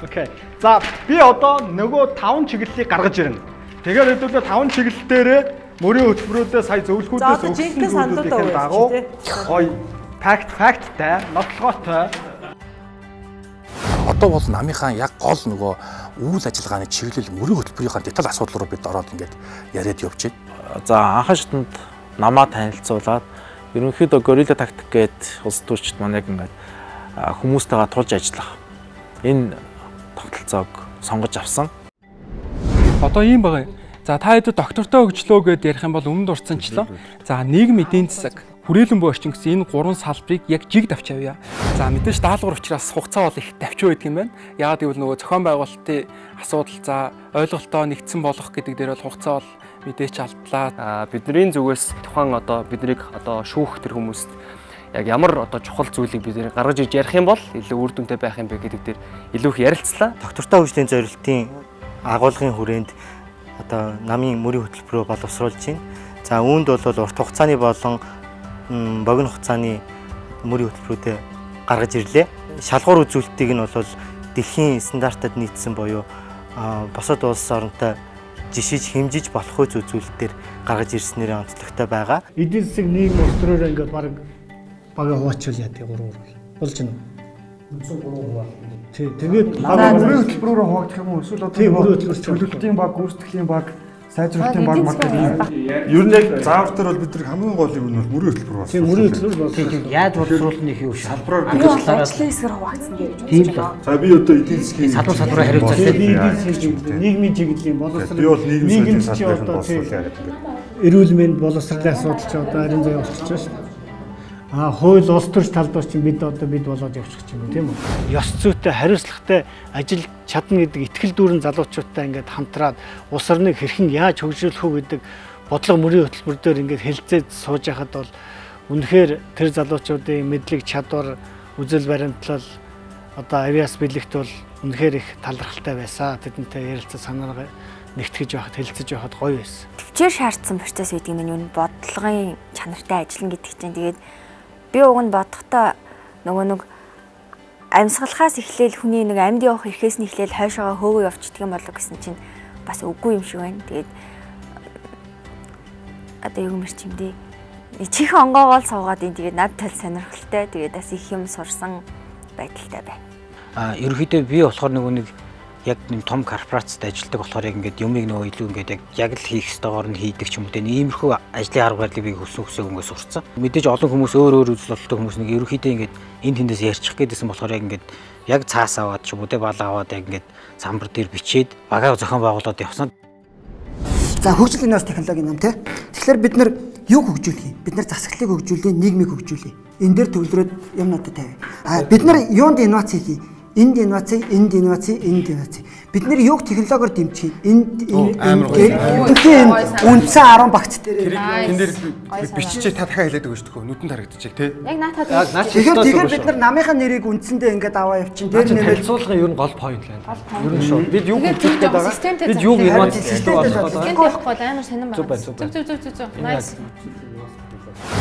Окей. За би одоо нөгөө 5 чиглэлийг гаргаж ирнэ. Тэгэхээр хэдүүлээ 5 чиглэл дээрээ мөрийн хөтөлбөрүүдээ сая зөвлөхүүдээс өгсөн зүйлүүдийн дагуу гоё факт факттай, нотлогоотой одоо бол намынхаа яг гол нөгөө үйл ажиллагааны чиглэл мөрийн хөтөлбөрийн деталь асуудал руу бид ороод ингээд яриад явж байна. За анхан шатанд намаа танилцуулаад ерөнхийдөө горилла тактик гээд улс төрчд маань яг ингээд хүмүүстэйгээ тулж ажиллах энэ тогтолцоог сонгож авсан. Одоо ийм байгаа юм. За та хэд доктортой хөгжлөө гэдээ ярих юм бол өмнө дурдсанчлаа. За нийгэм эдийн засаг, хүрээлэн буй орчин гэсэн энэ гурван салбарыг яг жиг давч авъя. За мэдээж даалгавар учраас хугацаа бол их давч байдаг юм байна. Яагаад гэвэл нөгөө зохион байгуулалтын асуудал за ойлголтоо нэгдсэн болгох гэдэг дээр бол хугацаа бол мэдээч алдлаа. Аа бидний зүгээс тухайн одоо биднийг одоо шүүх тэр хүмүүст яг ямар одоо чухал зүйлийг бид нэр гаргаж иж ярих юм бол илүү үр дүнтэй байх юм бэ гэдэг дээр илүү их ярилцлаа. Доктортой хөгжлийн зорилтын агуулгын хүрээнд одоо намын мөрийн хөтөлбөрөөр боловсруулж байна. За үүнд бол урт хугацааны болон богино хугацааны мөрийн хөтөлбөрүүдэд гаргаж ирлээ. Шалгуур үзүүлэлтийг нь бол дэлхийн стандартад нийцсэн буюу босод улс оронтой жишиж хэмжиж болох үз үзүүлэлтээр гаргаж ирснээр онцлогтой байгаа. Эдийн засаг нийгэм улс төрөөр ингээд баг бага хуваачвал яа тий 3 бол болж байна уу? 3 хуваа. Тий. Тэгээд мөрийн хөтөлбөрөөр хуваагдах юм уу? Эсвэл одоо чөлөөлтийн баг, гүйцэтгэлийн баг, сайжруулалтын баг мар гэдэг. Ер нь яг заавар дээр бол бид нар хамгийн гол юм нь бол мөрийн хөтөлбөр байна. Тийм мөрийн хөтөлбөр байна. Яаж боловсруулах юу салбараар ажлын хэсгээр хуваагдсан гэж бодож байна. За би одоо эдийн засгийн салбар салбараа хариуцлаа. Нийгмийн чиглэлийн боловсрол. Би бол нийгмийн салбарын боловсрол яриад байна. Эрүүл мэнд боловсролын асуудал ч одоо харин зай болчихж байна шүү дээ. А хууль улс төрч талбар чинь бид одоо бид болоод явчих юм тийм үү? Ёс зүйтэй хариуцлагатай ажил чадна гэдэг ихтгэл дүүрэн залуучуудтай ингээд хамтраад улс орныг хэрхэн яаж хөгжүүлэх үү гэдэг бодлого мөрийн хөтөлбөр дээр ингээд хэлцээд сууж яхад бол үнэхээр тэр залуучуудын мэдлэг чадвар үзэл баримтлал одоо авиас бэлэгт бол үнэхээр их талархалтай байсан. Тэдэнтэй ярилцаж санаагаа нэгтгэж байхад хэлцэж байхад гоё байсан. Төвчээр шаардсан процесс гэдэг нь юу бодлогын чанартай ажиллана гэдэг чинь тэгээд би уг нь бодохдоо нөгөө нэг амьсгалахаас эхлээл хүний нэг амьд явах эрхээс нь эхлээл хойшоогоо хөөгөө явчихдаг юм болов гэсэн чинь бас үгүй юм шиг байна. Тэгээд одоо юу юм дээ. Чих онгоогоо л суугаад ин тэгээд над тал сонирхолтой. Тэгээд бас их юм сурсан байдалтай байна. А ерөнхийдөө би болохоор нөгөө нэг яг нэг том корпорацид ажилладаг болохоор яг ингээд юмыг нөгөө илүү ингээд яг л хийх ёстойгоор нь хийдэг ч юм уу те иймэрхүү ажлын арга барилыг би хүсэн хүсээг өнгөө сурцсан. Мэдээж олон хүмүүс өөр өөр үзэл бодолтой хүмүүс нэг ерөнхийдөө ингээд энэ тэндээс ярьчих гээдсэн болохоор яг ингээд яг цаас аваад ч юм уу те бал аваад яг ингээд самбар дээр бичээд багаа зохион байгуулад явсан. За хөгжил инновац технологийн нам тий. Тэгэхээр бид нар юг хөгжүүлэх юм? Бид нар засаглалыг хөгжүүлээ, нийгмийг хөгжүүлээ. Энэ дээр төвлөрөөд юм надад тавь. А бид нар юунд инновац хийх юм? Энд инновац, энд инновац, энд инновац. Бид нэр юг технологиор дэмжих энд энд тийм үндсэн 10 багц дээр тэн дээр биччихээ та дахиад хэлээд өгч төхөө нүдэнд харагдчих тий. Яг наатад. Тэгэхээр тэгэхээр бид нар намынхаа нэрийг үндсэндээ ингээд аваа явчин. Тэр нэмэл суулгын ер нь гол point байна. Ер нь шүү. Бид юг гээд байгаа. Бид юг инновац хийх гээд байгаа. Системтэй явахгүй амар сонирн байна. Зүг зүг зүг зүг. Nice.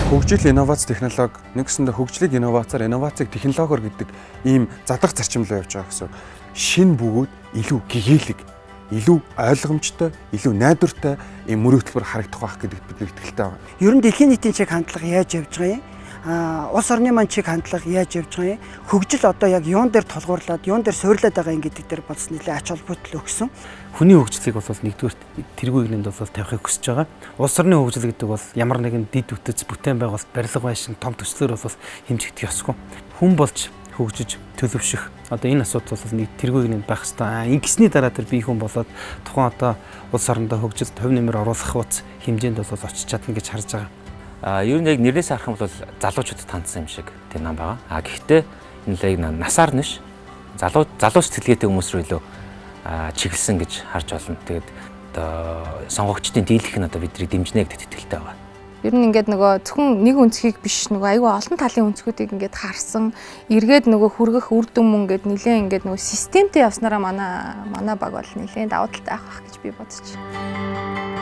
Хөгжил инновац технологи нэгсэндээ хөгжлийг инновацаар инновацыг технологиор гэдэг ийм задлах зарчимлуу явж байгаа гэсэн. Шин бөгөөд илүү гэгээлэг, илүү ойлгомжтой, илүү найдвартай ийм мөрөг төлбөр харагдах байх гэдэгт бид итгэлтэй байна. Ер нь дэлхийн нийтийн чиг хандлага яаж явж байгаа юм? Улс орны маань чиг хандлага яаж явж байгаа юм хөгжил одоо яг юун дээр толгуурлаад юун дээр суйрлаад байгаа юм гэдэг дээр бодс нэлээ ач холбогдол өгсөн хүний хөгжлийг бол нэгдүгээр тэргүй нэгнд бол тавихыг хүсэж байгаа. Улс орны хөгжил гэдэг бол ямар нэгэн дид үтц бүтээн байгуулалт барилга байшин том төслөөр бол хэмжигдэх ёсгүй. Хүн болж хөгжиж төлөвшөх одоо энэ асуудал бол нэг тэргүй нэгнд байх хэрэгтэй. Ингэсний дараа тэр бие хүн болоод тухайн одоо улс орондоо хөгжилд төв нэмэр оруулах хуц хэмжээнд бол очиж чадна гэж харж байгаа. А ер нь яг нэрнээс харах юм бол залуучуудад хандсан юм шиг тэр нам байгаа. А гэхдээ энэ л насаар нэш залуу залуу сэтгэлгээтэй хүмүүс рүү илүү чиглэсэн гэж харж байна. Тэгээд одоо сонгогчдын дийлэх нь одоо бидний дэмжнэ гэдэгт итгэлтэй байгаа. Ер нь ингээд нөгөө зөвхөн нэг өнцгийг биш нөгөө айгүй олон талын өнцгүүдийг ингээд харсан эргээд нөгөө хүргэх үр дүн мөн ингээд нилээн ингээд нөгөө системтэй явснараа манай манай баг бол нилээн давуу талтай авах гэж би байна.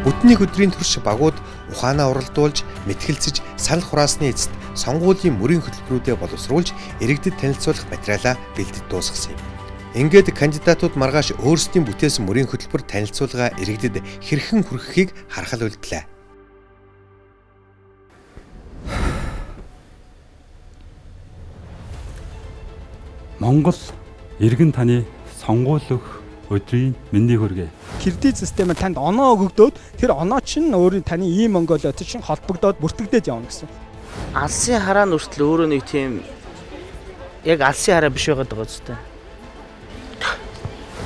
Бүтнийг өдрийн турш багууд ухаанаа уралдуулж, мэтгэлцэж, санал хураасны эцэст сонгуулийн мөрийн хөтөлбөрүүдэд боловсруулж, иргэдэд танилцуулах материалаа бэлдэж дуусгасан юм. Ингээд кандидатууд маргааш өөрсдийн бүтээсэн мөрийн хөтөлбөр танилцуулга иргэдэд хэрхэн хүргэхийг харахад үлдлээ. Монгол иргэн таны сонгуулөх өдрийн мэндийг хүргэе. Кредит систем танд оноо өгөгдөөд тэр оноо чинь өөрийн таны ийм Монголиот чинь холбогдоод бүртгэгдээд явна гэсэн. Алсын хараа нүртэл өөрөө нэг тийм яг алсын хараа биш байгаад байгаа зү.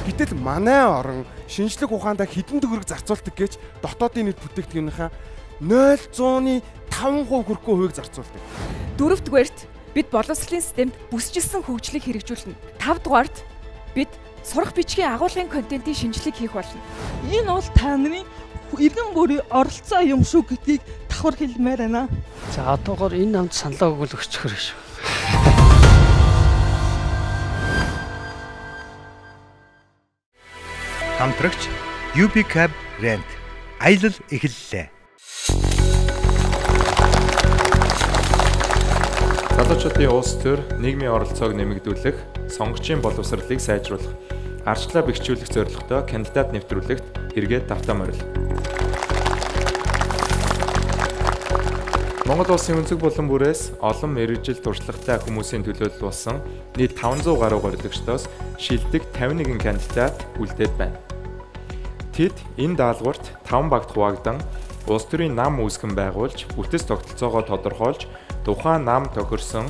Гэтэл манай орон шинжлэх ухаандаа хідэн төгрөг зарцуулдаг гэж дотоодын нийт бүтээгдэхүүнийхээ 0.5% хүрэхгүй хувийг зарцуулдаг. Дөрөвдүгээрт бид боловсролын системд бүсчилсэн хөгжлийг хэрэгжүүлнэ. Тавдугаарт бид сурах бичгийн агуулгын контентын шинжилгээг хийх болно. Энэ бол та нарын иргэн бүрийн оролцоо юм шүү гэдгийг давхар хэлмээр байна. За одоогоор энэ намд саналаа өгөл өгчхөр шүү. Хамтрагч UB Cab Rent аялал эхэллээ. Залуучуудын улс төр нийгмийн оролцоог нэмэгдүүлэх, сонгогчийн боловсролыг сайжруулах арчлаа бэхжүүлэх зорилготой кандидат нэвтрүүлэгт эргээд давтаа морил. Монгол улсын өнцөг булан бүрээс олон мэрэгжил туршлагатай хүмүүсийн төлөөлөл болсон нийт 500 гаруй горилогчдоос шилдэг 51 кандидат үлдээд байна. Тэд энэ даалгаварт 5 багт хуваагдан улс төрийн нам үүсгэн байгуулж, бүтэц тогтолцоогоо тодорхойлж, тухайн нам тохирсон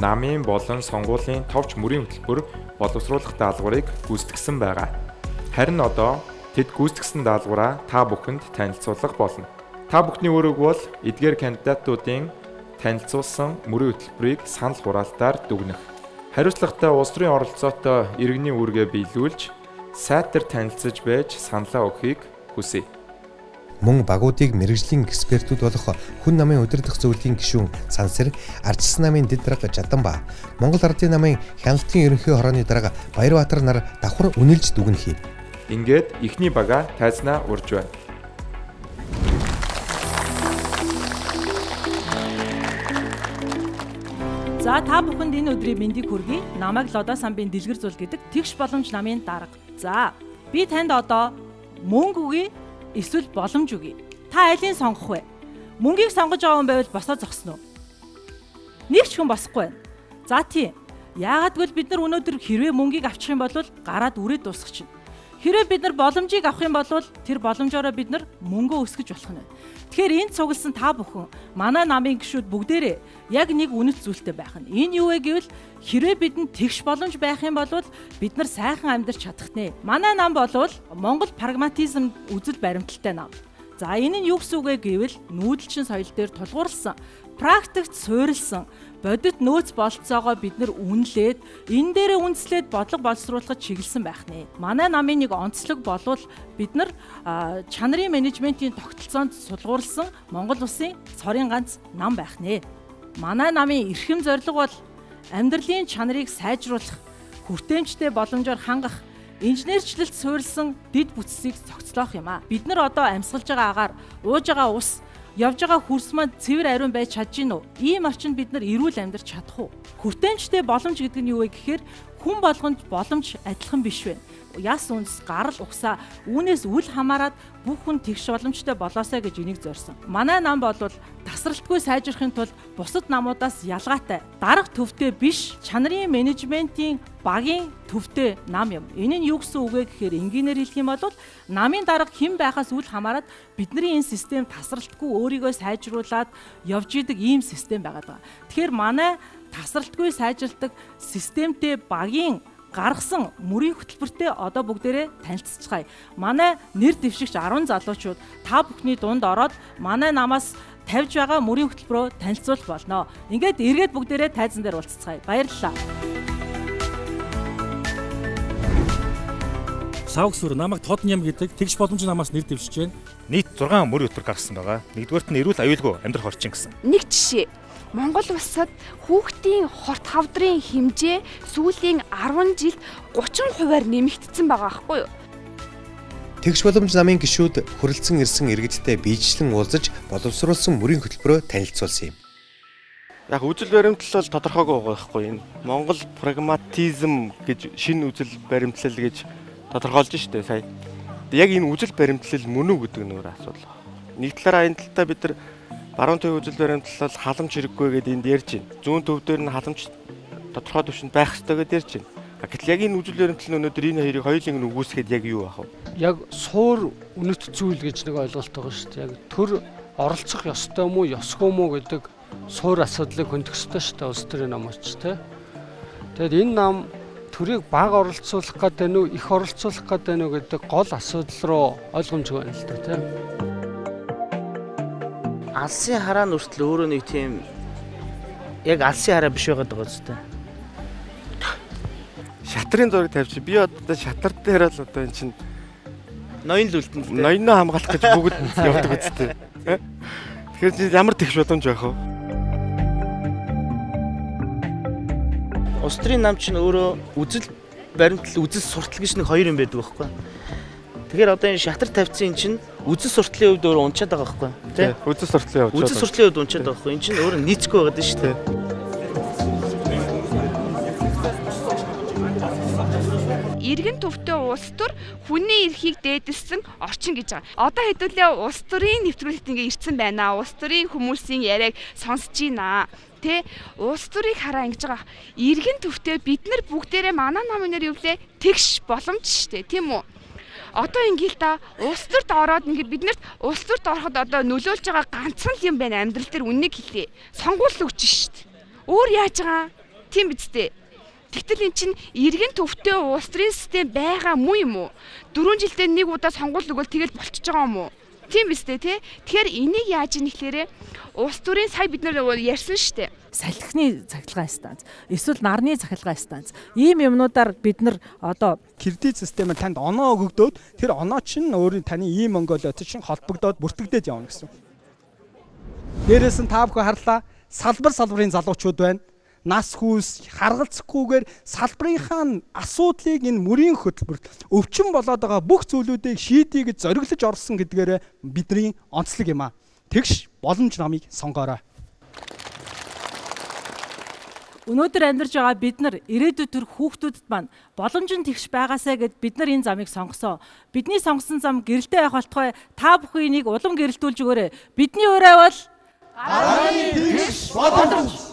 намын болон сонгуулийн товч мөрийн хөтөлбөр боловсруулах даалгаврыг гүйцэтгэсэн байгаа. Харин одоо тэд гүйцэтгсэн даалгавраа та бүхэнд танилцуулах болно. Та бүхний өрөөг бол эдгээр кандидатуудын танилцуулсан мөрийн хөтөлбөрийг санал хураалтаар дүгнэх. Хариуцлагатай улс төрийн оролцоотой иргэний үүргээ биелүүлж, сайтар танилцж байж саналаа өгөхийг хүсье мөн багуудыг мэрэгжлийн экспертүүд болох хүн намын удирдах зөвлөлийн гишүүн Сансэр, Арчилсан намын Дэдрэг Жаданба, Монгол Ардын намын Хяналтын ерөнхий хорооны дарга Баярбаатар нар давхар үнэлж дүгнэхий. Ингээд ихний бага тайзнаа урж байна. За та бүхэнд энэ өдрийн мэндийг хүргэе. Намайг Лодо самбын дэлгэр зул гэдэг тэгш боломж намын дарга. За би танд одоо мөнгө үгүй эсвэл боломж үгүй. Та алийг сонгох вэ? Мөнгийг сонгож байгаа хүн байвал босоо зогсно уу? Нэг ч хүн босохгүй байна. За тийм. Яагаад гэвэл бид нар өнөөдөр хэрвээ мөнгийг авчих юм бол гараад үрээд дуусчих чинь. Хэрвээ бид нар боломжийг авах юм бол тэр боломжоор бид нар мөнгө өсгөж болох нь. Тэгэхээр энд цугласан та бүхэн манай намын гишүүд бүгдээрээ яг нэг үнэт зүйлтэй байх нь. Энэ юу вэ гэвэл хэрвээ бидэнд тэгш боломж байх юм бол бид нар сайхан амьдарч чадах нэ. Манай нам бол Монгол прагматизм үзэл баримталтай нам. За энэ нь юу гэсэн үг вэ гэвэл нүүдэлчин соёл дээр тулгуурласан, практикт суурилсан бодит нөөц болцоогоо бид нар үнэлээд энэ дээрээ үндэслээд бодлого боловсруулахад чиглэсэн байх нэ. Манай намын нэг онцлог болвол бид нар чанарын менежментийн тогтолцоонд сулгуурласан Монгол улсын цорын ганц нам байх нэ. Манай намын эрхэм зорилго бол амьдралын чанарыг сайжруулах, хүртээмжтэй боломжоор хангах инженерчлэлд суурилсан дид бүтцийг цогцлоох юм аа. Бид нар одоо амьсгалж байгаа агаар, ууж байгаа ус, явж байгаа хөрс манд цэвэр ариун байж чадж гин үү? Ийм орчинд бид нар эрүүл амьдарч чадах уу? Хүртээмжтэй боломж гэдэг нь юу вэ гэхээр хүн болгонд боломж адилхан биш байна яс үнс гарал угсаа үүнээс үл хамааран бүх хүн тэгш боломжтой болоосай гэж энийг зорьсон. Манай нам бол тасралтгүй сайжрахын тулд бусад намуудаас ялгаатай дарга төвтэй биш чанарын менежментийн багийн төвтэй нам юм. Энэ нь юу гэсэн үг вэ гэхээр энгийнээр хэлэх юм бол намын дарга хэн байхаас үл хамааран бидний энэ систем тасралтгүй өөрийгөө сайжруулад явж идэг ийм систем байгаад байгаа. Тэгэхээр манай тасралтгүй сайжилдаг системтэй багийн гаргасан мөрийн хөтөлбөртэй одоо бүгдээрээ танилцчихъя. Манай нэр дэвшигч 10 залуучууд та бүхний дунд ороод манай намаас тавьж байгаа мөрийн хөтөлбөрөөр танилцуулах болно. Ингээд эргээд бүгдээрээ тайзан дээр уулзцгаая. Баярлалаа. Савгсүр намайг Тодням гэдэг тэгш боломж намаас нэр дэвшиж байна. Нийт 6 мөр хөтөлбөр гаргасан байгаа. Нэгдүгээрт нь эрүүл аюулгүй амьдрах орчин гэсэн. Нэг жишээ Монгол улсад хүүхдийн хорт хавдрын хэмжээ сүүлийн 10 жилд 30%-аар нэмэгдсэн байгаа аахгүй юу? Тэгш боломж намын гишүүд хүрэлцэн ирсэн иргэдтэй биечлэн уулзаж боловсруулсан мөрийн хөтөлбөрөөр танилцуулсан юм. Яг үжил баримтлал бол тодорхойгүй байгаа байхгүй энэ. Монгол прагматизм гэж шинэ үжил баримтлал гэж тодорхойлж штэ сая. Яг энэ үжил баримтлал мөн үү гэдэг нь өөр асуудал. Нэг талаараа энэ талдаа бид нар баруун төв үзэл баримтлал халамж хэрэггүй гэдээ энд ярьж байна. Зүүн төв дээр нь халамж тодорхой төвшөнд байх ёстой гэдээ ярьж байна. Гэтэл яг энэ үзэл баримтлал нь өнөөдөр энэ хоёрыг хоёулыг нь үгүйсгээд яг юу ах вэ? Яг суур үнэт зүйл гэж нэг ойлголт байгаа шүү дээ. Яг төр оролцох ёстой мó, ёсгүй мó гэдэг суур асуудлыг хөндөхстой шүү дээ улс төрийн намч тэ. Тэгэд энэ нам төрийг бага оролцуулах гэдэг нь их оролцуулах гэдэг нь гэдэг гол асуудал руу ойлгомжгүй байна л да тэ алсын хараа нүртэл өөрөө нэг тийм яг алсын хараа биш байгаад байгаа зү. Шатрын зураг тавьчих. Би одоо шатар дээр л одоо эн чин ноён л үлдэн. Ноёноо хамгаалах гэж бүгд явдаг үстэй. Тэгэхээр чи ямар тэгш боломж байх вэ? Устрын нам чинь өөрөө үзэл баримтлал үзэл суртал гэж нэг хоёр юм байдаг байхгүй. Тэгэхээр одоо энэ шатар тавьсан эн чинь үзэл суртлын хувьд өөр унчаад байгаа байхгүй тий? Үзэл суртлын хувьд. Үзэл суртлын хувьд унчаад байгаа байхгүй. Эн чинь өөр нийцгүй байгаа дээ шүү дээ. Иргэн төвтэй улс төр хүний эрхийг дээдэлсэн орчин гэж байгаа. Одоо хэдүүлээ улс төрийн нэвтрүүлэгт ингээ ирсэн байна. Улс төрийн хүмүүсийн яриаг сонсож байна тэ улс төрийг хараа ингэж байгаа. Иргэн төвтэй бид нар бүгдээрээ манай намын нэр юу влээ? Тэгш боломж штэ тийм үү? Одоо ингээл та улс төрт ороод ингээд биднэрт улс төрт ороход одоо нөлөөлж байгаа ганцхан юм байна амьдрал дээр үннийг хэлээ. Сонгуул өгч шít. Өөр яаж байгаа? Тийм биз дээ. Тэгтэл эн чинь иргэн төвтэй улс төрийн систем байгаа муу юм уу? Дөрвөн жилдээ нэг удаа сонгуул өгвөл тэгэл болчихж байгаа юм уу? Тийм биз дээ тий. Тэгэхээр энийг яаж ийм нэхлээрээ улс төрийн сая бид нар ярьсан шүү дээ. Салхины цахилгаан станц, эсвэл нарны цахилгаан станц. Ийм юмнуудаар бид нар одоо кредит систем танд оноо өгөгдөөд тэр оноо чинь өөрийн таны ийм Монголиот чинь холбогдоод бүртгэгдээд явна гэсэн. Дээрээс нь та бүхэн харлаа салбар салбарын залуучууд байна нас хүүс харгалзахгүйгээр салбарынхаа асуудлыг энэ мөрийн хөтөлбөрт өвчин болоод байгаа бүх зүйлүүдийг шийдье гэж зориглож орсон гэдгээр бидний онцлог юм а. Тэгш боломж намыг сонгоорой. Өнөөдөр амьдарч байгаа бид нар ирээдүйд төр хүүхдүүдэд маань боломж нь тэгш байгаасаа гэд бид нар энэ замыг сонгосон. Бидний сонгосон зам гэрэлтэй байх болтугай та бүхэн энийг улам гэрэлтүүлж өгөөрэй. Бидний өрөө бол гарааны тэгш боломж.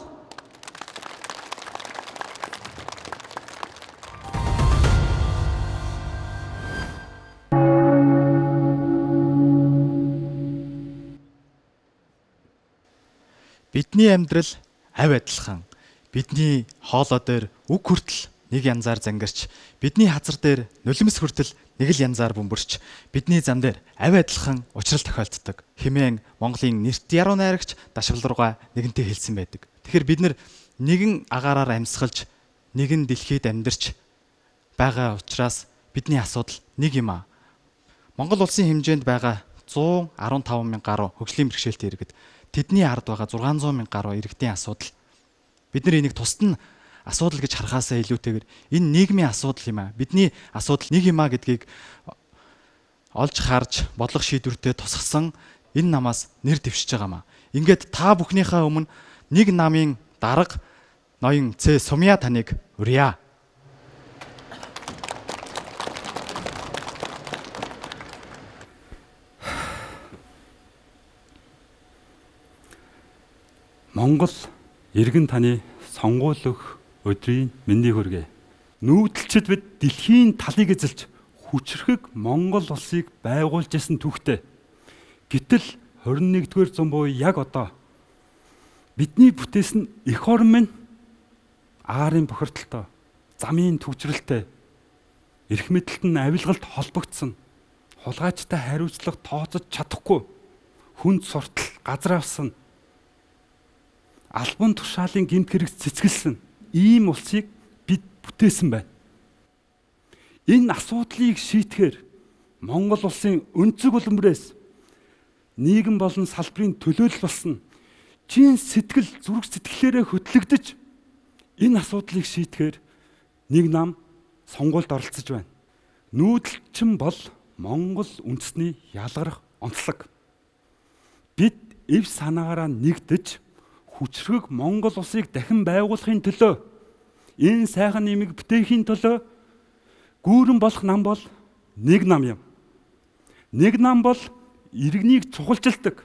Бидний амьдрал авь адилхан. Бидний хоолой дээр үг хүртэл нэг янзаар зангарч, бидний хазар дээр нулимс хүртэл нэг л янзаар бөмбөрч, бидний зам дээр авь адилхан учрал тохиолддог. Химэн Монголын нэрт яруу найрагч Дашвал руугаа нэгэнтээ хэлсэн байдаг. Тэгэхээр бид нэгэн агаараар амьсгалж, нэгэн дэлхийд амьдарч байгаа учраас бидний асуудал нэг юм аа. Монгол улсын хэмжээнд байгаа 115 мянган гаруй хөгжлийн бэрхшээлтэй иргэд тэдний ард байгаа 600 мянга гаруй иргэдийн асуудал. Бид нар энийг тусад нь асуудал гэж харахаасаа илүүтэйгээр энэ нийгмийн асуудал юм аа. Бидний асуудал нэг юм аа гэдгийг олж харж бодлого шийдвэртэй тусгасан энэ намаас нэр дэвшиж байгаа маа. Ингээд та бүхнийхээ өмнө нэг намын дарга ноён Цэ Сумья таныг урья. Монгол иргэн таны сонгуулөх өдрийн мэндийг хүргэе. Нүүдэлчд бид дэлхийн талыг эзэлж хүчрхэг Монгол улсыг байгуулж исэн түүхтэй. Гэтэл 21-р зуун буюу яг одоо бидний бүтээсэн эх орн минь аарын бохирдолтой, замын төвчрэлтэй, эрх мэдэлт нь авилгалт холбогдсон, хулгайчтай хариуцлага тооцож чадахгүй, хүнд суртал газар авсан албан тушаалын гинт хэрэг цэцгэлсэн ийм улсыг бид бүтээсэн байна. Энэ асуудлыг шийтгэхээр Монгол улсын өнцөг улмрээс нийгэм болон салбарын төлөөлөл болсон чин сэтгэл зүрх сэтгэлээрээ хөтлөгдөж энэ асуудлыг шийтгэхээр нэг нам сонгуульд оролцож байна. Нүүдэлчин бол Монгол үндэсний ялгарх онцлог. Бид эв санаагаараа нэгдэж хүчрэг Монгол улсыг дахин байгуулахын төлөө энэ сайхан нэмийг бүтээхийн төлөө гүүрэн болох нам бол нэг нам юм. Нэг нам бол иргэнийг цухалжилдаг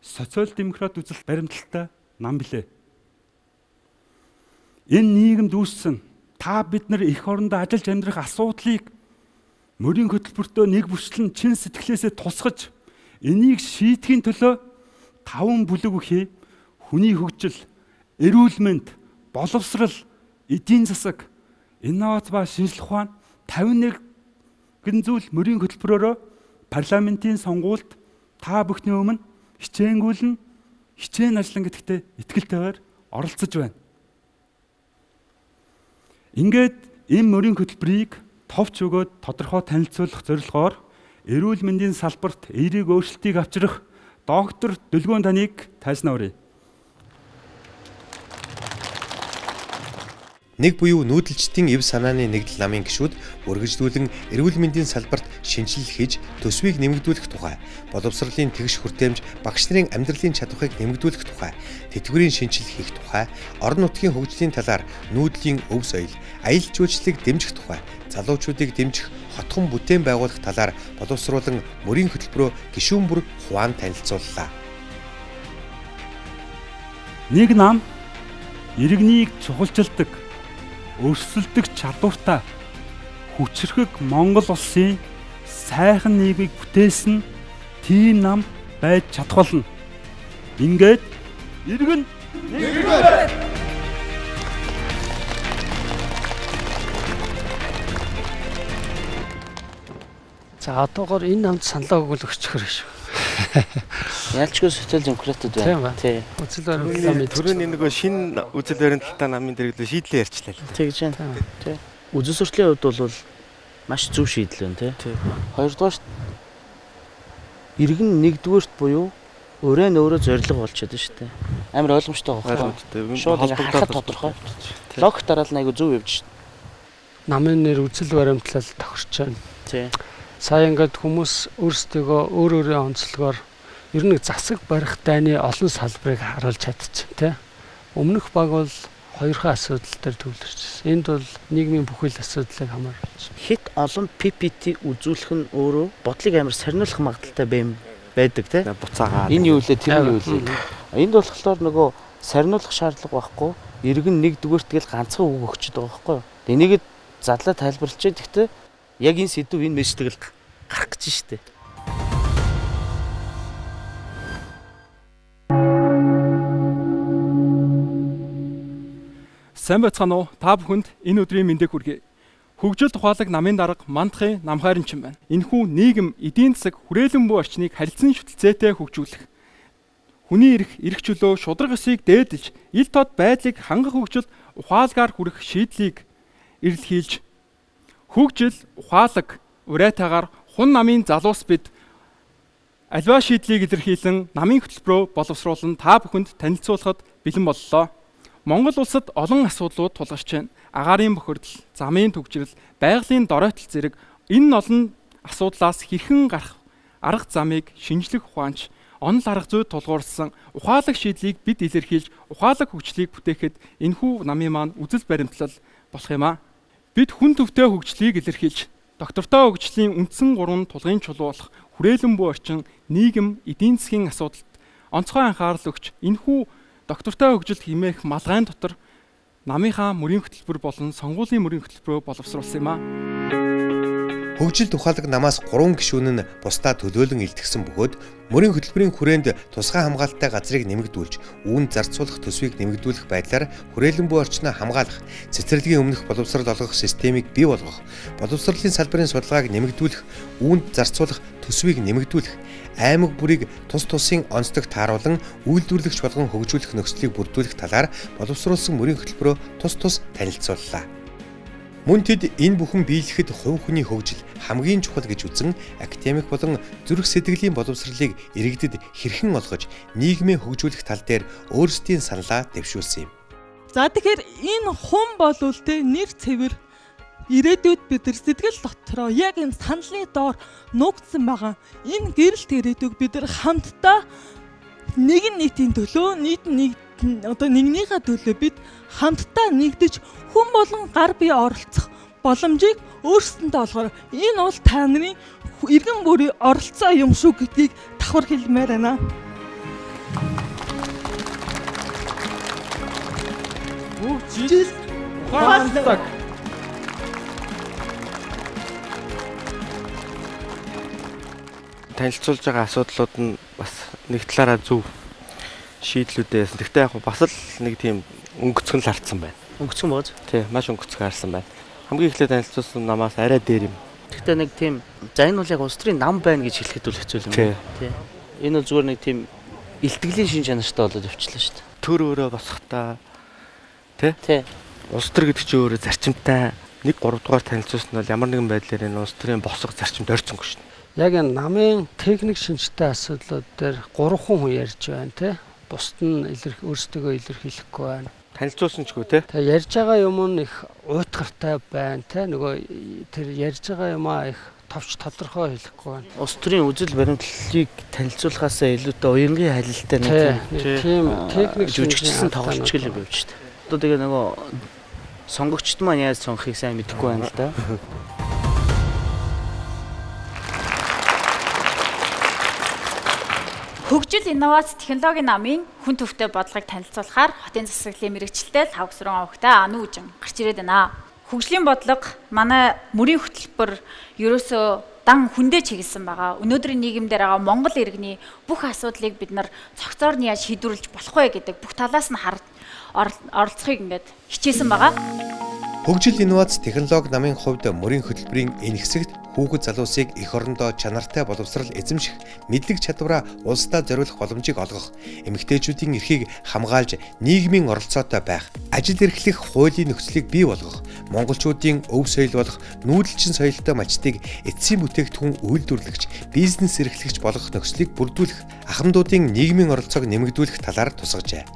социал демократ үзэл баримталтай нам билээ. Энэ нийгэмд үүссэн та бид нар эх орондоо ажиллаж амьдрах асуудлыг мөрийн хөтөлбөртөө нэг бүрчлэн чин сэтгэлээсээ тусгаж энийг шийдэхийн төлөө таван бүлэг үхээ хүний хөгжил, эрүүл мэнд, боловсрал, эдийн засаг, инновац ба шинжлэх ухаан 51 гэн зүйл мөрийн хөтөлбөрөөрөө парламентын сонгуульд та бүхний өмнө хичээнгүүлэн хичээн ажиллан гэдэгтээ итгэлтэйгээр оролцож байна. Ингээд энэ мөрийн хөтөлбөрийг товч өгөөд тодорхой танилцуулах зорилгоор эрүүл мэндийн салбарт эерэг өөрчлөлтийг авчрах доктор Дөлгөөн таныг тайлснаа өрье. Нэг буюу нүүдэлчдийн эв санааны нэгдэл намын гишүүд үргэлжлүүлэн эрүүл мэндийн салбарт шинжилэл хийж төсвийг нэмэгдүүлэх тухай, боловсролын тэгш хүртээмж багш нарын амьдралын чадварыг нэмэгдүүлэх тухай, тэтгэврийн шинжилэл хийх тухай, орон нутгийн хөгжлийн талаар нүүдлийн өв соёл, аялал жуулчлалыг дэмжих тухай, залуучуудыг дэмжих хотхон бүтээн байгуулах талаар боловсруулан мөрийн хөтөлбөрөөр гишүүн бүр хуваан танилцууллаа. Нэг нам иргэнийг чухалчилдаг өрсөлдөх чадвартай хүчрхэг Монгол улсын сайхан нийгмийг бүтээсэн тийм нам байж чадах болно. Ингээд иргэн нэгдээ. За одоогор энэ намд саналаа өгүүлэгчхэр шүү. Ялчгүй социал демократууд байна. Тийм. Үзэл баримталтай Төрөний нөгөө шинэ үзэл баримталтай намын дэргэдэл шийдлээ ярьчлаа л. Тэгж байна. Тийм. Үзэл суртлын хувьд бол маш зөв шийдэл байна тий. Хоёрдугаар иргэн нэгдүгээрт буюу өөрөө нь өөрөө зориг болчиход шүү дээ. Амар ойлгомжтой байгаа байхгүй. Шууд харахад тодорхой. Логик дараал нь айгу зөв явж шүү дээ. Намын нэр үзэл баримтлал тохирч байна. Тий. Сая ингээд хүмүүс өөрсдөө өөр өөрийн онцлогоор ер нь засаг барих дайны олон салбарыг харуулж чадчих тий. Өмнөх баг бол хоёрхан асуудал дээр төвлөрч байна. Энд бол нийгмийн бүхэл асуудлыг хамааруулж. Хит олон PPT үзүүлэх нь өөрөө бодлыг амар сарниулах магадaltaй байм байдаг тий. Буцаагаад. Энэ юу лээ тэр юу лээ. Энд болохоор нөгөө сарниулах шаардлага байхгүй. Иргэн нэг дүгээр тэгэл ганцхан үг өгчөд байгаа байхгүй юу. Энийг задлаа тайлбарлаж байгаа. Гэхдээ яг энэ сэдв энэ мэжтэйг гарах гэж штэ. Сайн байцгаана уу? Та бүхэнд энэ өдрийн мэндийг хүргэе. Хөгжил тухайлаг намын дарга Мандахын намхайрчин байна. Энэхүү нийгэм, эдийн засаг, хүрээлэн буй орчныг харилцан шүтэлцээтэй хөгжүүлэх. Хүний эрх, эрх чөлөө, шудраг эсийг дээдэлж, ил тод байдлыг хангах хөгжил ухаалгаар хүрэх шийдлийг эрэлхийлж хөгжил, ухаалаг, урайтаагаар хун намын залуус бид альва шийдлийг илэрхийлэн намын хөтөлбөрөөр боловсруулан та бүхэнд танилцуулахад бэлэн боллоо. Монгол улсад олон асуудлууд тулгарч байна. Агаарын бохирдол, замын төвчрөл, байгалийн доройтол зэрэг энэ олон асуудлаас хэрхэн гарах арга замыг шинжлэх ухаанч онол арга зүй тулгуурласан ухаалаг шийдлийг бид илэрхийлж ухаалаг хөгжлийг бүтээхэд энэхүү намын маань үзэл баримтлал болох юм аа. Бид хүн төвтэй хөгжлийг илэрхийлж доктортой хөгжлийн үндсэн гурван тулгын чулуулах хүрээлэн буй орчин нийгэм эдийн засгийн асуудалд онцгой анхаарал өгч энэхүү доктортой хөгжилд хэмээх малгайн дотор намынхаа мөрийн хөтөлбөр болон сонгуулийн мөрийн хөтөлбөрөө боловсруулсан юм аа. Хөгжил тухайлаг намаас 3 гишүүн нь бусдаа төлөөлөн илтгэсэн бөгөөд мөрийн хөтөлбөрийн хүрээнд тусгай хамгаалалттай газрыг нэмэгдүүлж, үүнд зарцуулах төсвийг нэмэгдүүлэх байдлаар хүрээлэн буй орчноо хамгаалах, цэцэрлэгийн өмнөх боловсрал олгох системийг бий болгох, боловсролын салбарын судалгааг нэмэгдүүлэх, үүнд зарцуулах төсвийг нэмэгдүүлэх, аймаг бүрийг тус тусын онцлог тааруулан үйлдвэрлэгч болгон хөгжүүлэх нөхцөлийг бүрдүүлэх талаар боловсруулсан мөрийн хөтөлбөрөө тус тус танилцууллаа. Мөн тэд энэ бүхэн биелэхэд хувь хүний хөгжил хамгийн чухал гэж үзэн академик болон зүрх сэтгэлийн боловсролыг иргэдэд хэрхэн олгож нийгмээ хөгжүүлэх тал дээр өөрсдийн саналаа дэвшүүлсэн юм. За тэгэхээр энэ хум болвол тэ нэр цэвэр ирээдүйд бид нар сэтгэл дотроо яг энэ саналны доор нуугдсан байгаа. Энэ гэрэлт ирээдүйг бид нар хамтдаа нэгэн нийтийн төлөө нийт нэг одоо нэгнийхээ төлөө бид хамтдаа нэгдэж хүн болон гар бие оролцох боломжийг өөрсөндөө олгоор энэ бол та нарын иргэн бүрийн оролцоо юм шүү гэдгийг давхар хэлмээр байна. Хөгжил ухаалаг танилцуулж байгаа асуудлууд нь бас нэг талаараа зөв шийдлүүдээс. Гэхдээ яг бас л нэг тийм өнгөцгөн л харцсан байна. Өнгөцгөн бооз? Тий, маш өнгөцгөн харсан байна. Хамгийн эхлээд танилцуулсан намаас арай дээр юм. Гэхдээ нэг тийм за энэ бол яг улс төрийн нам байна гэж хэлэхэд үл хэцүү юм байна. Тий. Энэ бол зүгээр нэг тийм илтгэлийн шин чанартай болоод явчихлаа шүү дээ. Төр өрөө босхтаа тий? Тий. Улс төр гэдэг чинь өөрөө зарчимтай нэг 3 дугаар танилцуулсан бол ямар нэгэн байдлаар энэ улс төрийн босго зарчимд орцсонгүй шүү дээ яг энэ намын техник шинжтэй асуудлууд дээр 3 хүн ярьж байна те. Бусд нь илэрх өөрсдөө илэрхийлэхгүй байна. Танилцуулсан ч гоо те. Тэгээ ярьж байгаа юм нь их уйтгартай байна те. Нөгөө тэр ярьж байгаа юмаа их товч тодорхой хэлэхгүй байна. Улс төрийн үзэл баримтлалыг танилцуулахаасаа илүүтэй уянгийн халилтай нэг тийм техник жүжигчсэн тоглолч гэл байвч та. Одоо тэгээ нөгөө сонгогчд маань яаж сонгохыг сайн мэдэхгүй байна л да. Хөгжил инновац технологийн намын хүн төвтэй бодлогыг танилцуулахаар хотын засаглалын мэрэгчлэлтэй лавгсрын овогтой ану үжин гарч ирээд байна. Хөгжлийн бодлого манай мөрийн хөтөлбөр ерөөсөө дан хүндээ чиглэсэн байгаа. Өнөөдрийн нийгэмдэр байгаа Монгол иргэний бүх асуудлыг бид нар цогцоор нь яаж шийдвэрлэж болох вэ гэдэг бүх талаас нь оролцохыг ингээд хичээсэн байгаа. Хөгжил инновац технологи намын хувьд мөрийн хөтөлбөрийн энэ хэсэгт хүүхэд залуусыг эх орондоо чанартай боловсрал эзэмших мэдлэг чадвараа улсдаа зориулах боломжийг олгох, эмэгтэйчүүдийн эрхийг хамгаалж нийгмийн оролцоотой байх, ажил эрхлэх хуулийн нөхцөлийг бий болгох, монголчуудын өв соёл болох нүүдэлчин соёлтой малчдыг эцсийн бүтээгдэхүүн үйлдвэрлэгч, бизнес эрхлэгч болгох нөхцөлийг бүрдүүлэх, ахмадуудын нийгмийн оролцоог нэмэгдүүлэх талаар тусгажээ.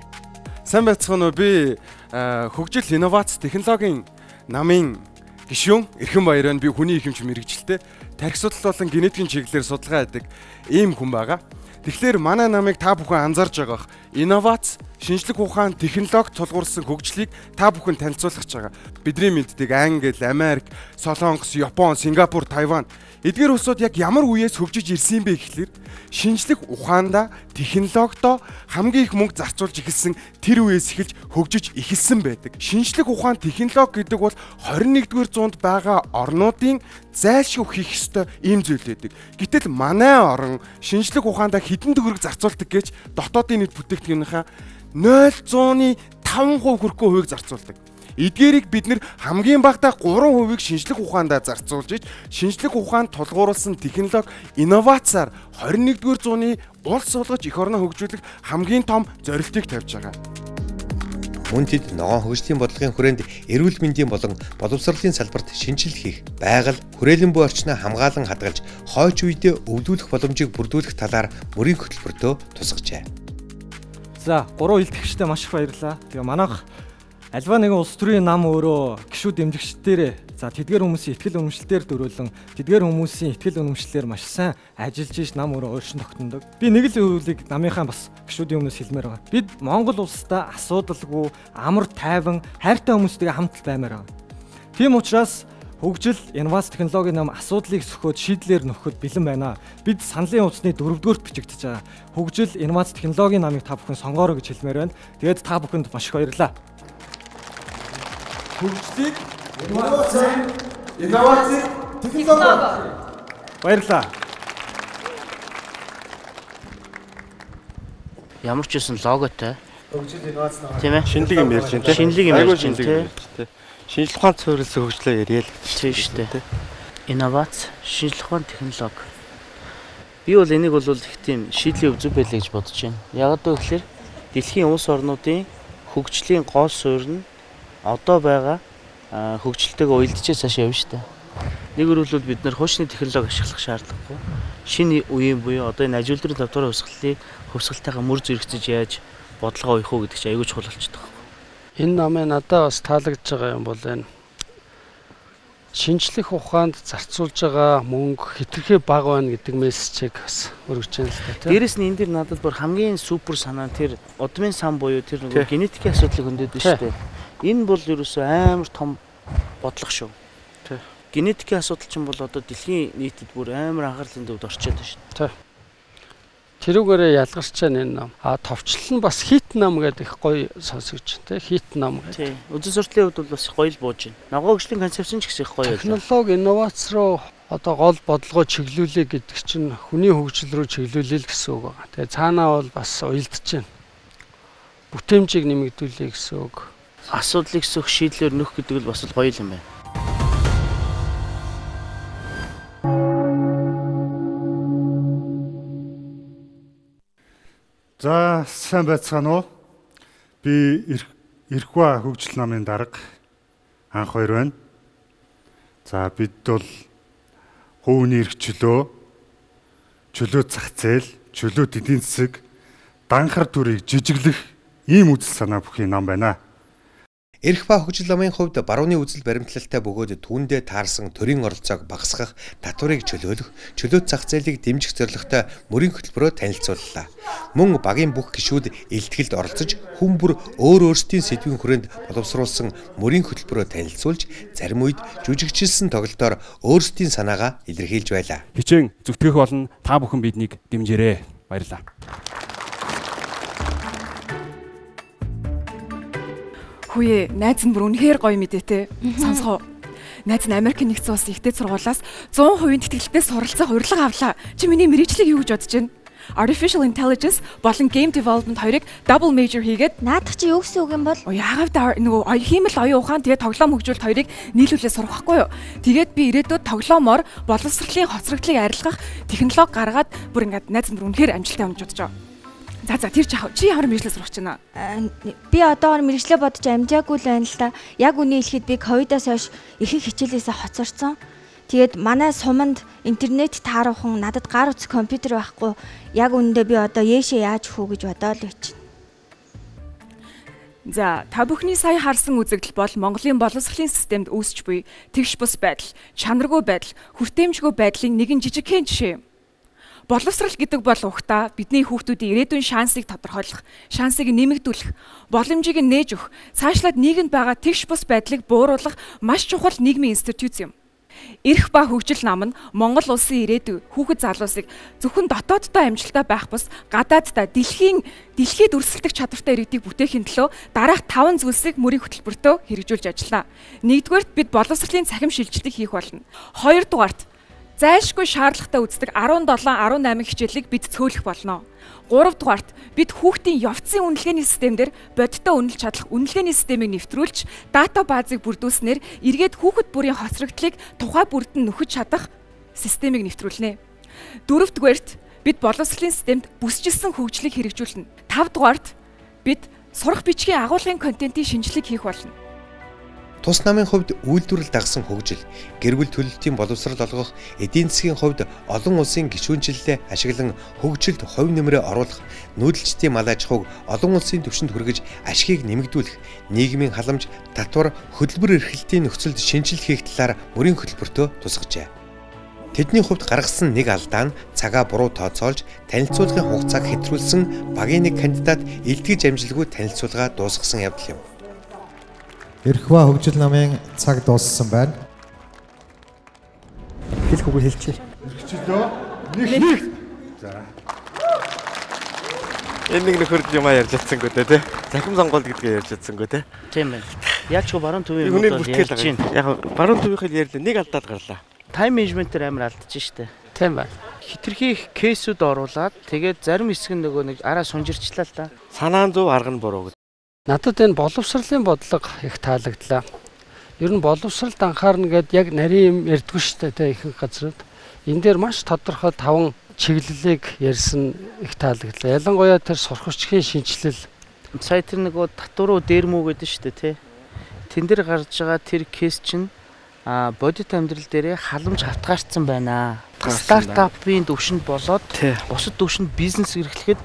Сайн байцгаана уу? Би хөгжил инновац технологийн намын Гишүүн Эрхэн Баяр байна. Би хүний эрхэмч мэрэгчлээ. Тархи судал болон генетикийн чиглэлээр судалгаа хийдэг ийм хүн байгаа. Тэгэхээр манай намыг та бүхэн анзаарж байгаах инновац шинжлэх ухаан, технологи тулгуурсан хөгжлийг та бүхэн танилцуулах байгаа. Бидний мэддэг Англи, Америк, Солонгос, Япон, Сингапур, Тайван эдгээр улсууд яг ямар үеэс хөгжиж ирсэн бэ гэхлээр шинжлэх ухаанда, технологидоо хамгийн их мөнгө зарцуулж эхэлсэн тэр үеэс эхэлж хөгжиж эхэлсэн байдаг. Шинжлэх ухаан, технологи гэдэг бол 21-р зуунд байгаа орнуудын зайлшгүй хийх ёстой ийм зүйл байдаг. Гэтэл манай орн шинжлэх ухаандаа хэдэн төгрөг зарцуулдаг гэж дотоодын нийт бүтээгдэхүүнийхээ 0.5% хүрэхгүй хувийг зарцуулдаг. Эдгээрийг бид нэр хамгийн багадаа 3%-ийг шинжлэх ухаандаа зарцуулж иж шинжлэх ухаанд тулгуурласан технологи инновацаар 21-р зууны улс болгож эх орноо хөгжүүлэх хамгийн том зорилтыг тавьж байгаа. Мөн тэд ногоон хөгжлийн бодлогын хүрээнд эрүүл мэндийн болон боловсролын салбарт шинжилэл хийх, байгаль, хүрээлэн буй орчноо хамгаалан хадгалж, хойч үедээ өвлүүлэх боломжийг бүрдүүлэх талаар мөрийн хөтөлбөртөө тусгажээ. За, гурван илтгэгчтэй маш их баярлалаа. Тэгээ манайх альва нэгэн улс төрийн нам өөрөө гişүүд дэмжигчдэрээ за тэдгээр хүмүүсийн ихтгэл үнэмшлэлээр дөрүүлэн тэдгээр хүмүүсийн ихтгэл үнэмшлэлээр маш сайн ажиллаж иш нам өөрөө өөршин тогтнодог. Би нэг л зүйлийг намынхаа бас гişүүдийн өмнөөс хэлмээр байгаа. Бид Монгол улстай асуудалгүй амар тайван хайртай хүмүүстэйгээ хамт баймаар байгаа. Тийм учраас хөгжил, инновац технологийн нам асуудлыг сөхөөд шийдлэр нөхөхөд бэлэн байна. Бид саналын хувцсны дөрөвдүгürt бичигдэж байгаа. Хөгжил, инновац технологийн намыг та бүхэн сонгоорой гэж хэлмээр байна. Тэгээд та бүхэнд маш их баярлалаа хөгжлийг инновацийн инновацийг технологи баярлаа. Ямар ч үсэн логотой. Хөгжил инновац нэг тийм ээ. Шинэлэг юм ярьж байна тийм. Шинэлэг юм ярьж байна тийм. Шинжлэх ухаан цөөрөлсөн хөгжлөө яриа л. Тийм шүү дээ. Инновац, шинжлэх ухаан технологи. Би бол энийг бол их тийм шийдлийн өв зүг байлаа гэж бодож байна. Яг одоо гэхэлэр дэлхийн улс орнуудын хөгжлийн гол суурь нь одоо байгаа хөгжилтэйгээ уялдчээ цааш явна шүү дээ. Нэг өрөөлөл бид нэр хуучны технологи ашиглах шаардлагагүй. Шинэ үеийн буюу одоо энэ ажилтны давтарын хувьсгалыг хувьсгалтайгаа мөр зэрэгцэж яаж бодлогоо уйх уу гэдэг чинь аягүй чухал болчиход байгаа. Энэ намын надад бас таалагдж байгаа юм бол энэ шинжлэх ухаанд зарцуулж байгаа мөнгө хэтэрхий бага байна гэдэг мессежийг бас өргөж байна л да тийм. Дээрэс нь энэ дэр надад бүр хамгийн супер санаа нь тэр удмын сан буюу тэр нэг генетикийн асуудлыг хөндөд шүү дээ. Энэ бол ерөөсөө амар том бодлого шүү. Тий. Генетикийн асуудал чинь бол одоо дэлхийн нийтэд бүр амар анхаарлын төвд орчод байна шүү. Тий. Тэрүүгээрээ ялгарч байна энэ ном. А товчлол нь бас хит ном гэдэг их гоё сонсогч тий хит ном гэдэг. Тий. Үзэн суртлын хувьд бол бас гоё л бууж байна. Ногоо хөгжлийн концепцэн ч гэсэн их гоё байлаа. Технологи инновац руу одоо гол бодлогоо чиглүүлээ гэдэг чинь хүний хөгжил рүү чиглүүлээ л гэсэн үг байна. Тэгээ цаанаа бол бас уялдаж байна. Бүтээмжийг нэмэгдүүлээ гэсэн үг асуудлыг сөх шийдлээр нөх гэдэг л бас л гоё юм байна. За сайн байцгаана уу? Би Ирхва хөгжил намын дарга анх хоёр байна. За бид бол хувийн эрх чөлөө, чөлөө зах зээл, чөлөө эдийн засаг, данхар төрийг жижиглэх ийм үзэл санаа бүхий нам байна. Эрх ба хөгжил намын хувьд барууны үзэл баримтлалтай бөгөөд түүндээ таарсан төрийн оролцоог багасгах, татварыг чөлөөлөх, чөлөөт зах зээлийг дэмжих зорилготой мөрийн хөтөлбөрөөр танилцууллаа. Мөн багийн бүх гишүүд илтгэлд оролцож, хүн бүр өөр өөрсдийн сэдвийн хүрээнд боловсруулсан мөрийн хөтөлбөрөөр танилцуулж, зарим үед жүжигчилсэн тоглолтоор өөрсдийн санаагаа илэрхийлж байлаа. Хичээн зүтгэх болно. Та бүхэн биднийг дэмжээрэй. Баярлалаа. Хүүе, найз нь бүр үнэхээр гоё мэдээ те. Сонсгоо. Найз нь Америк нэгдсэн улсын ихтэй сургуулаас 100% тэтгэлтэй суралцах урилга авлаа. Чи миний мэрэгчлийг юу гэж бодож байна? Artificial Intelligence болон Game Development хоёрыг double major хийгээд наадах чи юу гэсэн үг юм бол? Яагаад нөгөө хиймэл оюун ухаан тэгээд тоглоом хөгжүүлэлт хоёрыг нийлүүлээ сурах байхгүй юу? Тэгээд би ирээдүйд тоглоомоор боловсролын хоцрогдлыг арилгах технологи гаргаад бүр ингээд найз нар үнэхээр амжилттай болж бодож байгаа. За за тэр чи ямар мэрэгчлээ сурах гэж байна? Би одоогор мэрэгчлээ бодож амжаагүй л байна л да. Яг үний хэлэхэд би ковидоос хойш ихэнх хичээлээсээ хоцорсон. Тэгээд манай суманд интернет тааруухан надад гар утас компьютер байхгүй. Яг үүндээ би одоо яашээ яаж хүү гэж бодоол байж. За та бүхний сая харсан үзэгдэл бол Монголын боловсролын системд үүсч буй тэгш бус байдал, чанаргүй байдал, хүртээмжгүй байдлын нэгэн жижигхэн жишээ юм. Боловсрал гэдэг бол ухтаа бидний хүүхдүүдийн ирээдүйн шансыг тодорхойлох, шансыг нэмэгдүүлэх, боломжийг нээж өгөх, цаашлаад нийгэмд байгаа тэгш бус байдлыг бууруулах маш чухал нийгмийн институт юм. Ирэх ба хөгжил нам нь Монгол улсын ирээдүй хүүхэд залуусыг зөвхөн дотооддоо амжилттай байх бус гадааддаа дэлхийн дэлхийд өрсөлдөх чадвартай иргэдийг бүтээхийн төлөө дараах таван зүйлсийг мөрийн хөтөлбөртөө хэрэгжүүлж ажиллана. Нэгдүгээрт бид боловсролын цахим шилжилтийг хийх болно. Хоёрдугаарт зайлшгүй шаардлагатай үздэг 17 18 хичээлийг бид цөөлөх болно. 3 дугаарт бид хүүхдийн явцын үнэлгээний системээр бодиттой үнэлж чадах үнэлгээний системийг нэвтрүүлж дата баазыг бүрдүүлснээр эргээд хүүхэд бүрийн хоцрогдлыг тухай бүрд нь нөхөж чадах системийг нэвтрүүлнэ. 4 дугаарт бид боловсролын системд бүсчилсэн хөгжлийг хэрэгжүүлнэ. 5 дугаарт бид сурах бичгийн агуулгын контентын шинжилгээг хийх болно. Тус намын хувьд үйлдвэрлэл дагсан хөгжил, гэр бүл төлөлтийн боловсрал олгох, эдийн засгийн хувьд олон улсын гишүүнчлэлээ ашиглан хөгжилд хувь нэмрээ оруулах, нүүдэлчдийн мал аж ахуйг олон улсын түвшинд хүргэж ашгийг нэмэгдүүлэх, нийгмийн халамж, татвар, хөдөлмөр эрхлэлтийн нөхцөлд шинжилэл хийх талаар мөрийн хөтөлбөртөө тусгажээ. Тэдний хувьд гаргасан нэг алдаа нь цагаа буруу тооцоолж танилцуулгын хугацааг хэтрүүлсэн багийн нэг кандидат илтгэж амжилгүй танилцуулга дуусгасан явдал юм. Эрхва хөгжил намын цаг дууссан байна. Хэлэх үгүй хэлчихье. Эрхчлөө. Нэг нэг. За. Энэ нэг нөхөр юм ярьж чадсангүй те тий. Захим сонгуул гэдгээ ярьж чадсангүй те. Тийм байна. Яаж ч баруун төвийн юм бол ярьж байна. Яг баруун төвийнхэл ярьлаа нэг алдаад гарлаа. Тайм менежментээр амар алдчих штэ. Тийм байна. Хитрхи кейсүүд оруулаад тэгээд зарим хэсэг нөгөө нэг араа сунжирчлаа л та. Санаан зөв арга нь буруу Надад энэ боловсролын бодлого их таалагдлаа. Ер нь боловсролд анхаарна гэд яг нарийн юм ярьдгүй шүү дээ ихэнх газрууд. Энэ дээр маш тодорхой таван чиглэлийг ярьсан их таалагдлаа. Ялангуяа тэр сурхучгийн шинжилэл сая тэр нөгөө татваруу дээрмүү гэдэг шүү дээ тий. Тэн дээр гарч байгаа тэр кейс чинь а бодит амьдрал дээрээ халамж хатгаарцсан байна. Стартапын төвшөнд болоод бусад төвшөнд бизнес эрхлэхэд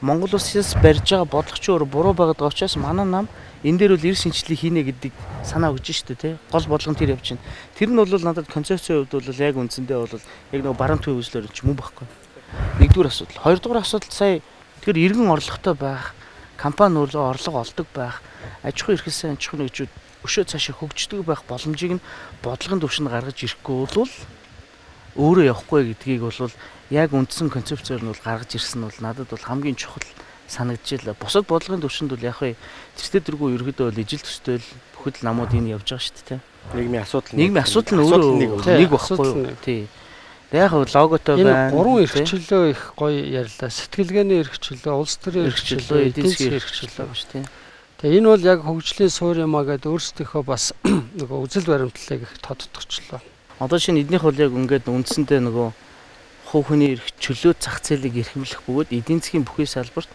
Монгол улсаас барьж байгаа бодлого чи өөр буруу байгаад байгаа учраас манай нам энэ дээр бол эрс шинжилгээ хийнэ гэдэг санаа өгж штэ тий. Гол бодлого нь тэр явж байна. Тэр нь бол надад концепцийн хувьд бол яг үндсэндээ бол яг нэг баруун төвийн үзлэр ч мөн байхгүй. Нэгдүгээр асуудал. Хоёрдугаар асуудал сая тэгэхээр иргэн орлоготой байх, компани өөрөө орлого олдог байх, аж ахуй эрхэлсэн аж ахуй нэгжүүд өшөө цаашаа хөгждөг байх боломжийг нь бодлогын төвшөнд гаргаж ирэхгүй бол өөрөө явахгүй гэдгийг бол яг үндсэн концепцээр нь бол гаргаж ирсэн нь бол надад бол хамгийн чухал санагдчихлаа. Бусад бодлогын төвшөнд бол яг хөө тэртээ дэргүү ерөөдөө бол ижил төстэй л бүхэл намууд энэ явж байгаа шүү дээ. Нийгмийн асуудал нийгмийн асуудал нь өөрөө нэг багхгүй юу? Тий. Яг логотой байна. Энэ гурван эрхчлөө их гоё ярьлаа. Сэтгэлгээний эрхчлөө, улс төрийн эрхчлөө, эдийн засгийн эрхчлөө шүү дээ. Тэгээ энэ бол яг хөгжлийн суур юмаа гэдэг өөрсдийнхөө бас нөгөө үзэл баримтлалыг их тодтогчлоо. Одоо шинэ эднийх бол яг ингээд үндсэндээ нөгөө хувь хүний эрх чөлөө зах зээлийг эрхэмлэх бөгөөд эдийн засгийн бүхий салбарт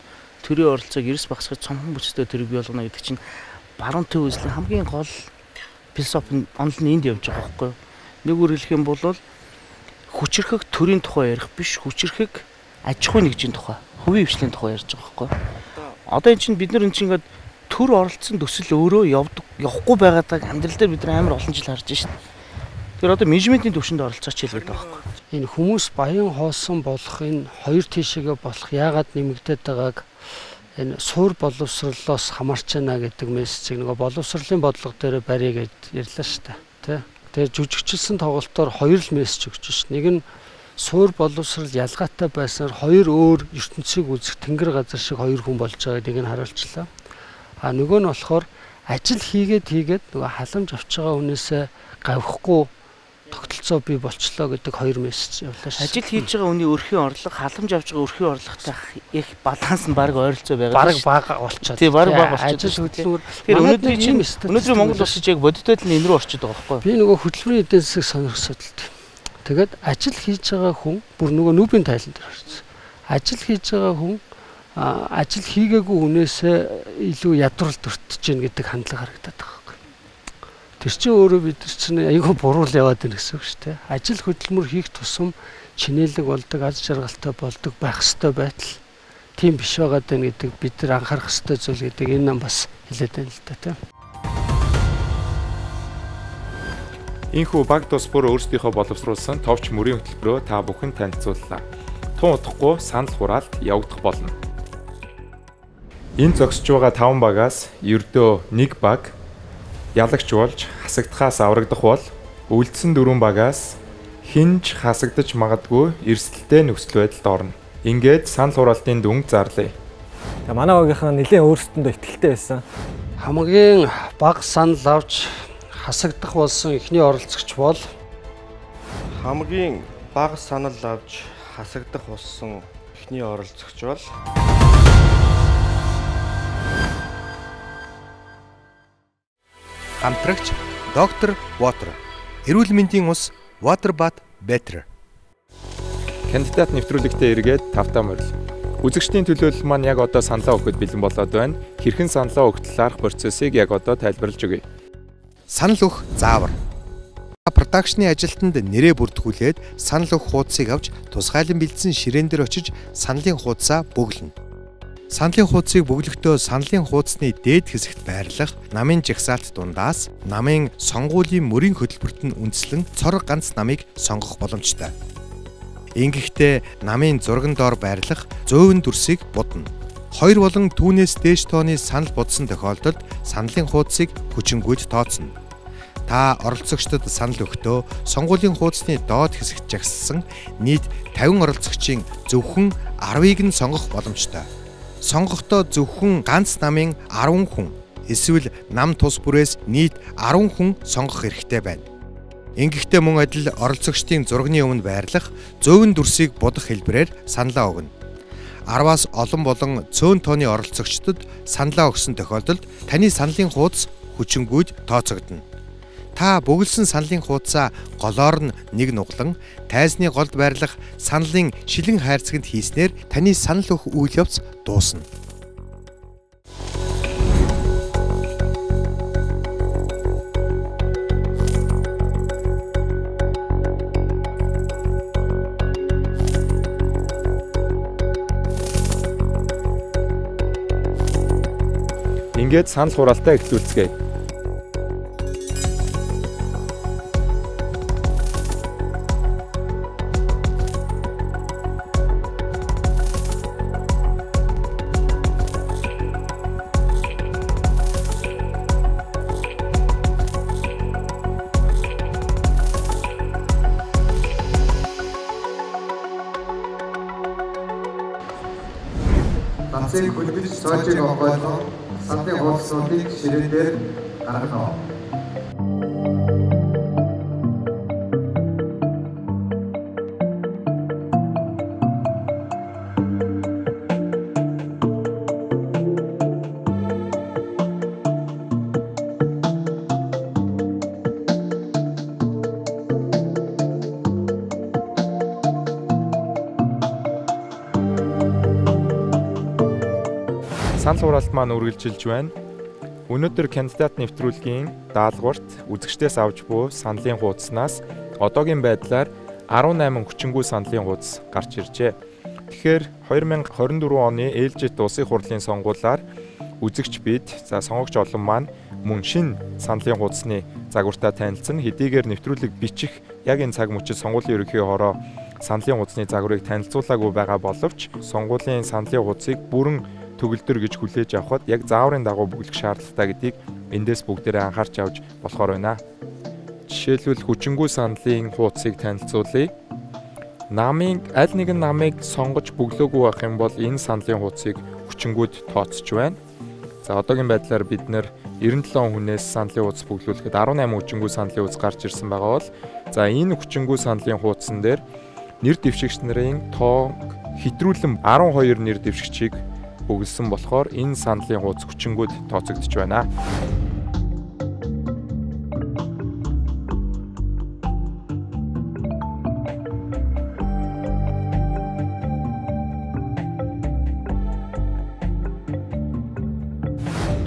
төрийн оролцоог эрс багасгаж цомхон бүстэй төрөг бий болгоно гэдэг чинь баруун төв үзлийн хамгийн гол философи онол нь энд явж байгаа байхгүй юу? Нэг үр хэлэх юм бол хүчрхэг төрийн тухай ярих биш хүчрхэг аж ахуй нэгжийн тухай, хувийн хвшлийн тухай ярьж байгаа байхгүй юу? Одоо эн чинь бид нар эн чинь ингээд төр оролцсон төсөл өөрөө явдаг явахгүй байгааг амьдрал дээр бид нар амар олон жил харж байна шүү дээ. Тэр одоо менежментийн төвшөнд оролцооч хэлээд байгаа байхгүй энэ хүмүүс баян хоосон болох энэ хоёр тишээгээ болох яагаад нэмэгдээд байгааг энэ суур боловсрлоос хамаарч байна гэдэг мессежийг нөгөө боловсрлын бодлого дээр барья гэж ярьлаа шүү дээ. Тэ. Тэгээ жүжигчилсэн тоглолтоор хоёр л мессеж өгч ш. Нэг нь суур боловсрал ялгаатай байснаар хоёр өөр ертөнцийг үзэх тэнгэр газар шиг хоёр хүн болж байгааг нэг нь харуулчлаа. А нөгөө нь болохоор ажил хийгээд хийгээд нөгөө халамж авч байгаа хүнээсээ гавхгүй тогтолцоо бий болчлоо гэдэг хоёр мессеж явлаа шүү. Ажил хийж байгаа хүний өрхийн орлого, халамж авч байгаа өрхийн орлоготой их баланс нь баг ойролцоо байгаа. Бараг бага болчиход. Тий, бараг бага болчиход. Ажил хөдөлмөр. Тэгэхээр өнөөдрийн чинь өнөөдрийн Монгол улсч яг бодиттой л энэ рүү орчод байгаа байхгүй юу? Би нөгөө хөдөлмөрийн эдийн засаг сонирхсод л. Тэгээд ажил хийж байгаа хүн бүр нөгөө нүбийн тайлан дээр орсон. Ажил хийж байгаа хүн ажил хийгээгүй хүнээсээ илүү ядварл төртөж гин гэдэг хандлага харагдаад байгаа. Тэр чинь өөрөө бид нар чинь айгүй буруу л яваад байна гэсэн үг шүү дээ. Ажил хөдөлмөр хийх тусам чинээлэг болдог, аз жаргалтай болдог байх ёстой байтал тийм биш байгаад байна гэдэг бид нар анхаарах ёстой зүйл гэдэг энэ нам бас хэлээд байна л да тийм. Инхүү баг тус бүр өөрсдийнхөө боловсруулсан товч мөрийн хөтөлбөрөө та бүхэн танилцууллаа. тун удахгүй санал хураалт явагдах болно. Энэ зогсож байгаа 5 багаас ердөө 1 баг ялагч болж хасагдахаас аврагдах бол үлдсэн 4 багаас хинж хасагдаж магадгүй эрсдэлтэй нөхцөл байдалд орно. Ингээд санал хураалтын дүнг зарлая. Манай багийнхан нэлээд өөрсдөндөө ихтэлтэй байсан. Хамгийн бага санал авч хасагдах болсон эхний оролцогч бол хамгийн бага санал авч хасагдах болсон эхний оролцогч бол хамтрагч доктор Water. Эрүүл мэндийн ус Waterbat Better. Кандидат нэвтрүүлэгтээ эргээд тавтаа морил. Үзэгчдийн төлөөлөл маань яг одоо саналаа өгөхөд бэлэн болоод байна. Хэрхэн саналаа өгтөл арах процессыг яг одоо тайлбарлаж өгье. Санал өх заавар. Продакшны ажилтнанд нэрээ бүртгүүлээд санал өх хуудсыг авч тусгайлан бэлдсэн ширээн дээр очиж саналын хуудасаа бөглөнө. Саналын хуудсыг бөглөхдөө саналын хуудасны дээд хэсэгт байрлах намын жагсаалт дундаас намын сонгуулийн мөрийн хөтөлбөрт нь үндэслэн цор ганц намыг сонгох боломжтой. Ингэхдээ намын зурган доор байрлах зөөвөн дүрсийг будна. Хоёр болон түүнээс дээш тооны санал будсан тохиолдолд саналын хуудсыг хүчингүйд тооцно. Та оролцогчдод санал өгтөө сонгуулийн хуудасны доод хэсэгт жагссан нийт 50 оролцогчийн зөвхөн 10-ыг нь сонгох боломжтой сонгохдоо зөвхөн ганц намын 10 хүн эсвэл нам тус бүрээс нийт 10 хүн сонгох хэрэгтэй байна. Ингэхдээ мөн адил оролцогчдын зургийн өмнө байрлах зөөвөн дүрсийг будах хэлбэрээр саналаа өгнө. 10-аас олон болон цөөн тооны оролцогчдод саналаа өгсөн тохиолдолд таны саналын хуудас хүчингүйд тооцогдно. Та бөглсөн саналын хуудасаа голоор нь нэг нуглан тайзны голд байрлах саналын шилэн хайрцагт хийснээр таны санал өгөх үйл явц дуусна. Ингээд санал хураалтаа эхлүүлцгээе. Сандын хуудсуудыг ширээн дээр гаргана. санал хураалт маань үргэлжилж байна. Өнөөдөр кандидат нэвтрүүлгийн даалгаварт үзэгчдээс авч буй саналын хуудаснаас одоогийн байдлаар 18 хүчингү саналын хуудас гарч иржээ. Тэгэхээр 2024 оны ээлжит улсын хурлын сонгуулиар үзэгч бид за сонгогч олон маань мөн шин саналын хуудасны загвартаа танилцсан хэдийгээр нэвтрүүлэг бичих яг энэ цаг мөчид сонгуулийн ерөнхий хороо саналын хуудасны загварыг танилцуулаагүй байгаа боловч сонгуулийн саналын хуудсыг бүрэн төгөлдөр гэж хүлээж авахд яг зааврын дагуу бүглэх шаардлагатай гэдгийг эндээс бүгдээрээ анхаарч авч болохоор байна. Жишээлбэл хүчингү сандлын хуудсыг танилцуулъя. Намын аль нэгэн намыг сонгож бөглөөгүй байх юм бол энэ сандлын хуудсыг хүчингүд тооцож байна. За одоогийн байдлаар бид нэр 97 хүнээс сандлын хуудас бүглүүлэхэд 18 хүчингү сандлын хуудас гарч ирсэн байгаа бол за энэ хүчингү сандлын хуудсан дээр нэр дэвшигч нарын тоо хэтрүүлэн 12 нэр дэвшигчийг бүгэлсэн болохоор энэ сандлын хуудас хүчингүүд тооцогдож байна.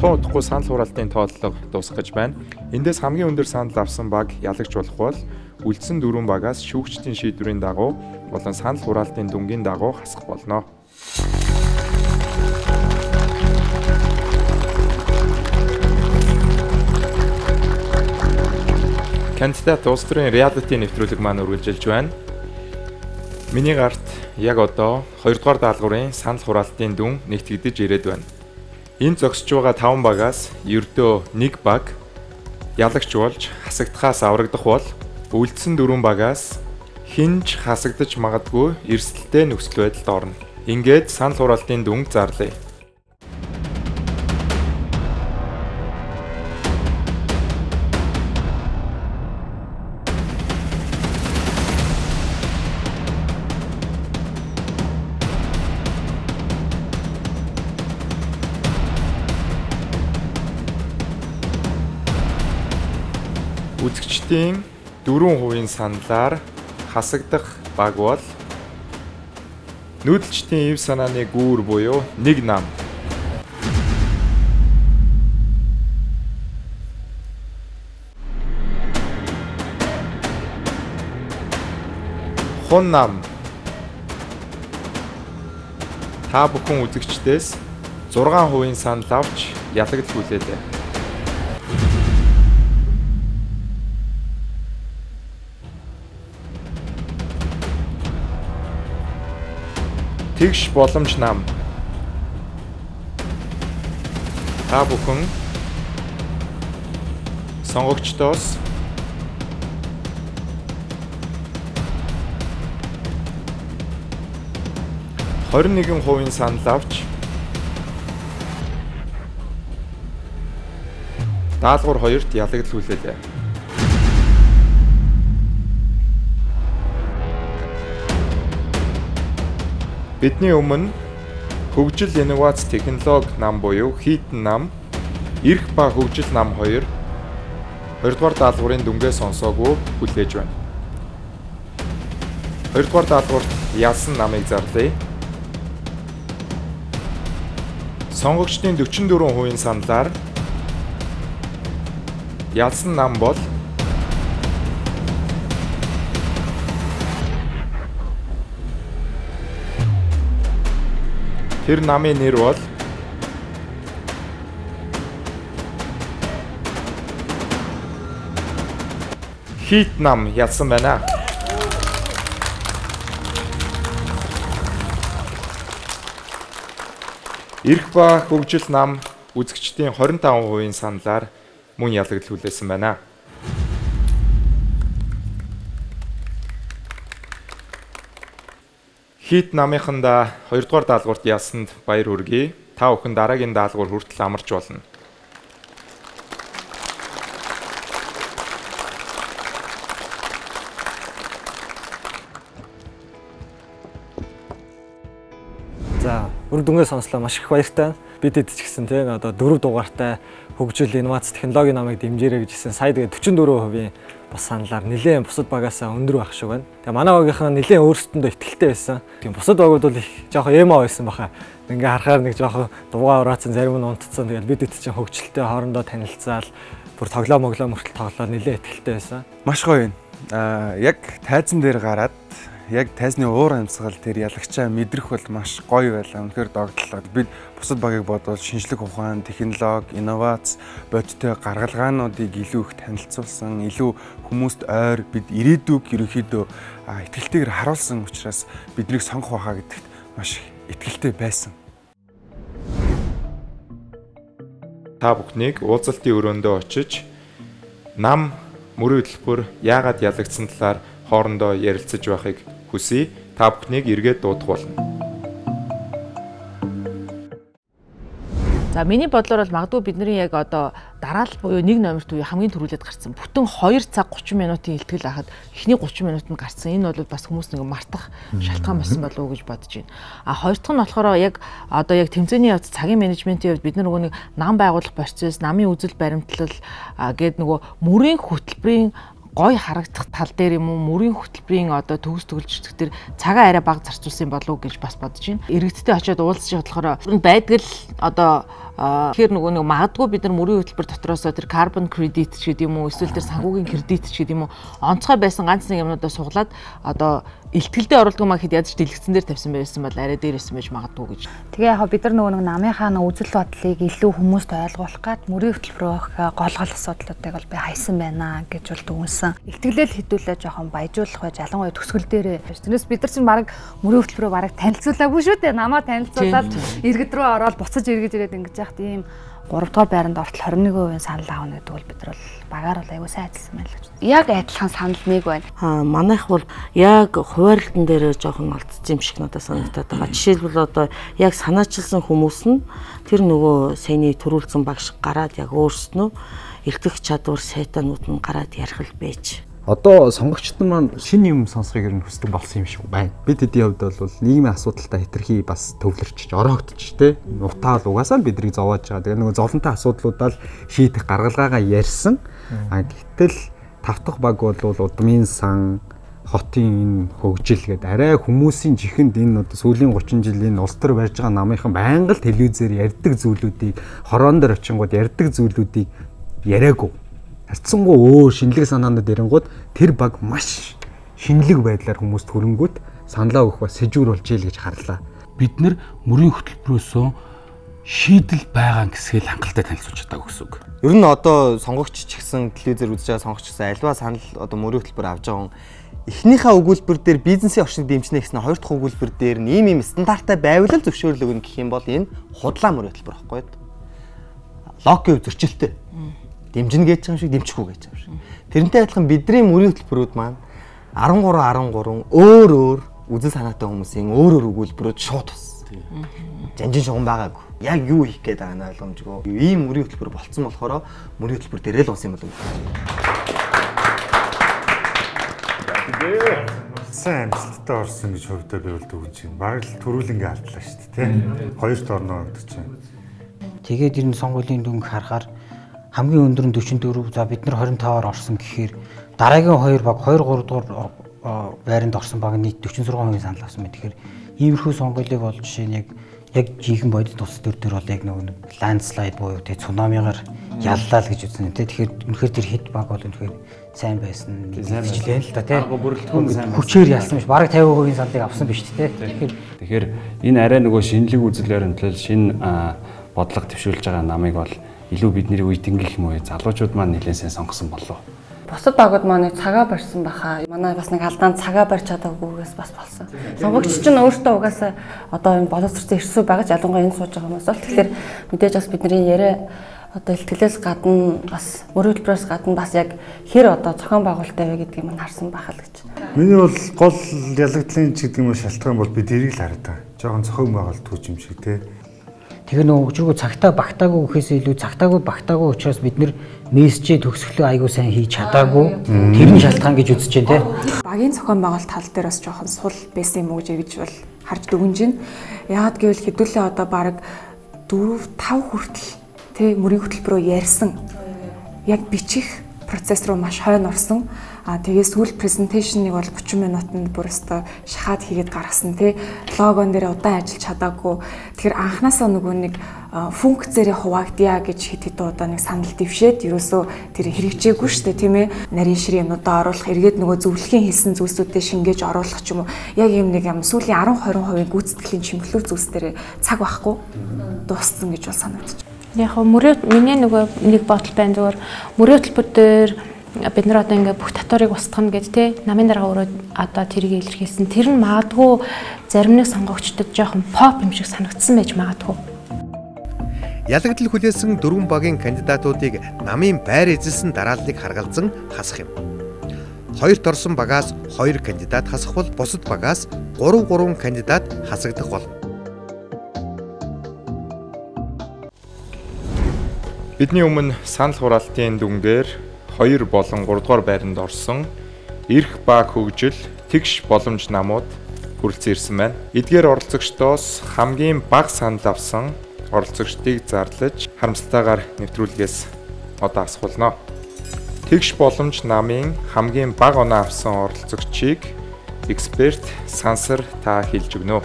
Тун удахгүй санал хураалтын тооллого дуусах гэж байна. Эндээс хамгийн өндөр санал авсан баг ялагч болох бол үлдсэн дөрвөн багаас шүүгчдийн шийдвэрийн дагуу болон санал хураалтын дүнгийн дагуу хасах болно. Кандидат улс төрийн реалити нэвтрүүлэг маань үргэлжилж байна. Миний гарт яг одоо 2 дугаар даалгаврын санал хураалтын дүн нэгтгэдэж ирээд байна. Энэ зогсож байгаа 5 багаас ердөө 1 баг ялагч болж хасагдахаас аврагдах бол үлдсэн 4 багаас хинж хасагдаж магадгүй эрсдэлтэй нөхцөл байдалд орно. Ингээд санал хураалтын дүнг зарлая. Үзэгчдийн 4% саналаар хасагдах баг бол нүүдэлчдийн ив санааны гүүр буюу нэг нам. Хун нам. Та бүхэн үзэгчдээс 6% санал авч ялагдал хүлээлээ. Тэгш боломж нам. Та бүхэн сонгогчдоос хорин нэгэн хувийн санал авч даалгавар хоёрт ялагдал Бидний өмнө хөгжил инновац технологи нам буюу хийтэн нам, эрх ба хөгжил нам 2 20 дугаар даалгаврын дүнгээ сонсоогүй хүлээж байна. 20 дугаар даалгаварт ялсан намыг зарлая. Сонгогчдын 44% саналаар ялсан нам бол Тэр намын нэр бол Хит нам ялсан байна. Ирэх ба хөгжил нам үзэгчдийн 25% саналаар мөн ялагдал хүлээсэн байна. Хит намынханда 2 дугаар даалгаварт ясанд баяр хүргэе. Та бүхэн дараагийн даалгавар хүртэл амарч болно. За, үр дүнгээ сонслоо маш их баяртай. Бид эд ч гэсэн тийм одоо дөрөв дугаартай хөгжил инновац технологийн намыг дэмжээрэй гэж хэлсэн. Сая тэгээ 44% бас саналаар нэлээд бусад багаасаа өндөр байх шиг байна. Тэгээ манай багийнхан нэлээд өөрсдөндөө ихтэлтэй байсан. Тийм бусад багууд бол их жоохон эмо байсан баха. Ингээ харахаар нэг жоохон дуугаа ураацсан зарим нь унтцсан. Тэгээд бид эд чинь хөгжилтэй хоорондоо танилцаал бүр тоглоо моглоо мөртөл тоглоод нэлээд ихтэлтэй байсан. Маш гоё юм. Аа яг тайзан дээр гараад яг тайзны уур амьсгал тэр ялагчаа мэдрэх бол маш гоё байлаа. Үнэхээр догтлоо. Бид бусад багийг бодвол шинжлэх ухаан, технологи, инновац, бодиттой гаргалгаануудыг илүү их танилцуулсан, илүү хүмүүст ойр бид ирээдүг ерөнхийдөө итгэлтэйгээр харуулсан учраас биднийг сонгох байхаа гэдэгт маш итгэлтэй байсан. Та бүхнийг уулзалтын өрөөндөө очиж нам мөрийн хөтөлбөр яагаад ялагдсан талаар хоорондоо ярилцаж байхыг хүсье. Та бүхнийг эргээд дуудах болно. За миний бодлоор бол магадгүй бидний яг одоо дараал буюу нэг номерт үе хамгийн түрүүлээд гарсан. Бүтэн 2 цаг 30 минутын илтгэл ахад эхний 30 минутанд гарсан. Энэ бол бас хүмүүс нэг мартах шалтгаан болсон болов уу гэж бодож байна. А хоёр дахь нь болохоор яг одоо яг тэмцээний явц цагийн менежментийн хувьд бид нар нөгөө нэг нам байгуулах процесс, намын үзэл баримтлал гээд нөгөө мөрийн хөтөлбөрийн гой харагдах тал дээр юм уу мөрийн хөтөлбөрийн одоо төгс төгөлжтөх төр цагаа арай бага зарцуулсан болов уу гэж бас бодож байна. Иргэдтэй очиод уулзч бодлохоор байдаг л одоо тэгэхээр нөгөө нэг магадгүй бид нар мөрийн хөтөлбөр дотроос тэр carbon credit ч гэдэг юм уу эсвэл тэр санхүүгийн кредит ч гэдэг юм уу онцгой байсан ганц нэг юмнуудаа суглаад одоо илтгэлдээ оруулдаг маа хэд ядаж дэлгэцэн дээр тавьсан байсан бол арай дээр исэн байж магадгүй гэж. Тэгээ яг бид нар нөгөө нэг намынхаа нэг үзэл бодлыг илүү хүмүүст ойлгуулах гад мөрийн хөтөлбөрөөх гол гол асуудлуудыг бол би хайсан байна гэж бол дүнсэн. Илтгэлэл хэдүүлээ жоохон баяжуулах байж ялангуяа төсгөл дээрээ. Тэрнээс бид нар чинь баг мөрийн хөтөлбөрөө баг танилцуулаагүй шүү дээ. Намаа танилцуулаад иргэд рүү ороод буцаж эргэж ирээд ингэж яхад ийм 3 дугаар байранд ортол 21% санал аавна гэдэг бол бид нар бол багаар бол аягүй сайн ажилласан байна л гэж. Яг адилхан санал нэг байна. Аа манайх бол яг хуваарлтан дээр жоохон алдсан юм шиг надад санагдаад байгаа. Жишээлбэл одоо яг санаачилсан хүмүүс нь тэр нөгөө саяны төрүүлсэн багш гараад яг өөрснөө илтгэх чадвар сайтанууд нь гараад ярих л байж одоо сонгогчд маань шинэ юм сонсхийг ер нь хүсдэг болсон юм шиг байна. Бид хэдийн хувьд бол нийгмийн асуудалтай хэтэрхий бас төвлөрч ороогдчих те. Утаа л угаасаа л бидрийг зовоож байгаа. Тэгээ нөгөө зовлонтой асуудлуудаа л шийдэх гаргалгаагаа ярьсан. А гэтэл тавтах баг бол удмын сан хотын энэ хөгжил гэдэг арай хүмүүсийн жихэнд энэ одоо сүүлийн 30 жилийн улс төр барьж байгаа намынхан байнга л телевизээр ярьдаг зүйлүүдийг хороон дээр очингууд ярьдаг зүйлүүдийг яриаггүй харьцангуй өөр шинэлэг санаанууд ирэнгууд тэр баг маш шинэлэг байдлаар хүмүүст хөрөнгөт саналаа өгөх ба сэжүүр болж ийл гэж харлаа. Бид нэр мөрийн хөтөлбөрөөсөө шийдэл байгаа гэсгээл хангалттай танилцуулж чадаагүй гэсэн үг. Ер нь одоо сонгогч ч гэсэн телевизээр үзэж байгаа сонгогч гэсэн альва санал одоо мөрийн хөтөлбөр авч байгаа хүн эхнийхээ өгүүлбэр дээр бизнесийн орчныг дэмжнэ гэсэн хоёр дахь өгүүлбэр дээр нь ийм ийм стандарттай байвал зөвшөөрөл өгнө гэх юм бол энэ худлаа мөрийн хөтөлбөр байхгүй юу? Логикийн зөрчилтэй дэмжинэ гэж байгаа юм шиг дэмжихгүй гэж байгаа юм шиг. Тэрнтэй адилхан бидний мөрийн хөтөлбөрүүд маань 13 13 өөр өөр үзэл санаатай хүмүүсийн өөр өөр өгүүлбэрүүд шууд бас. Жанжин шугам байгаагүй. Яг юу хийх гээд байгаа нь ойлгомжгүй. Ийм мөрийн хөтөлбөр болцсон болохоор мөрийн хөтөлбөр дээрээ л унсан юм болов уу? сайн амжилттай орсон гэж хувьдаа би бол дүгнэж байна. Бараг л төрүүлэнгээ алдлаа шүү дээ, тийм. Хоёрт орноо гэдэг чинь. Тэгээд ер нь сонгуулийн дүнг харахаар хамгийн өндөр нь 44 за бид нар 25-аар орсон гэхээр дараагийн хоёр баг 2 3 дугаар байранд орсон баг нийт 46% санал авсан байна. Тэгэхээр иймэрхүү сонгуулийг бол жишээ нь яг яг жинхэнэ бодит тус төр дээр бол яг нэг ландслайд буюу тэг цунамигаар яллаа л гэж үзсэн тийм. Тэгэхээр үнэхээр тэр хэд баг бол үнэхээр сайн байсан мэдлээ л да тийм. Хүчээр ялсан биш. Бараг 50% саналыг авсан биш тийм. Тэгэхээр тэгэхээр энэ арай нөгөө шинэлэг үзэл баримтлал шинэ бодлого төвшүүлж байгаа намыг бол илүү бидний үеийнх юм уу залуучууд маань нэлээд сайн сонгосон болов. Бусад багууд маань цагаа барьсан баха. Манай бас нэг алдаан цагаа барьж чадаагүйгээс бас болсон. Сонгогч чинь өөртөө угаасаа одоо энэ боловсролтой ирсүү байгаа ч ялангуяа энэ сууж байгаа хүмүүс бол тэгэхээр мэдээж бас бидний яриа одоо ихтгэлээс гадна бас мөрөд хөтөлбөрөөс гадна бас яг хэр одоо зохион байгуулалттай вэ гэдгийг мань харсан байх л гэж. Миний бол гол ялагдлын ч гэдэг юм шалтгаан бол бид эрийг л хараад байгаа. Жохон зохион байгуулалт хүч юм шиг те. Тэгэхээр нөгөө өчргөө цагтаа багтаагүй гэхээс илүү цагтаагүй багтаагүй учраас бид нэр мессежээ төгсгөлөө айгүй сайн хийж чадаагүй. Тэр нь шалтгаан гэж үзэж байна те. Багийн зохион байгуулалт тал дээр бас жоохон сул байсан юм уу гэж бол харж дүгнэж байна. Яагаад гэвэл хэдүүлээ одоо баг 4 5 хүртэл те мөрийн хөтөлбөрөөр ярьсан яг бичих процесс руу маш хойно орсон. А тэгээ сүүл презентацийг бол 30 минутанд бүр өстой шахаад хийгээд гаргасан тий. Логон дээр удаан ажиллаж чадаагүй. Тэгэхээр анханасаа нөгөө нэг функцээрээ хуваагдъя гэж хэд хэд удаа нэг санал дэвшээд ерөөсөө тэр хэрэгжээгүй шүү дээ тийм ээ. Нарийн ширээ юмудаа оруулах, эргээд нөгөө зөвлөхийн хийсэн зүйлсүүдэд шингээж оруулах ч юм уу. Яг юм нэг юм сүүлийн 10 20% гүйцэтгэлийн чимэглүү зүйлс дээр цаг байхгүй дууссан гэж бол санагдчих. Яг мөрөө миний нөгөө нэг бодол байна зүгээр мөрөө төлбөр дээр бид нар одоо ингээ бүх татварыг устгах гэд те намын дарга өөрөө одоо тэрийг илэрхийлсэн. Тэр нь магадгүй зарим нэг сонгогчдод жоохон поп юм шиг санагдсан байж магадгүй. Ялагдл хүлээсэн дөрвөн багийн кандидатуудыг намын байр эзэлсэн дарааллыг харгалзан хасах юм. Хоёрт орсон багаас хоёр кандидат хасах бол бусад багаас 3 3 кандидат хасагдах болно. Бидний өмнө санал хураалтын дүнгээр 2 болон 3 дугаар байранд орсон эрх баг хөгжил тэгш боломж намууд хүрэлцэн ирсэн байна. Эдгээр оролцогчдоос хамгийн бага санал авсан оролцогчдыг зарлаж харамсалтайгаар нэвтрүүлгээс одоо асуулна. Тэгш боломж намын хамгийн бага оноо авсан оролцогчийг эксперт сансар та хэлж өгнө.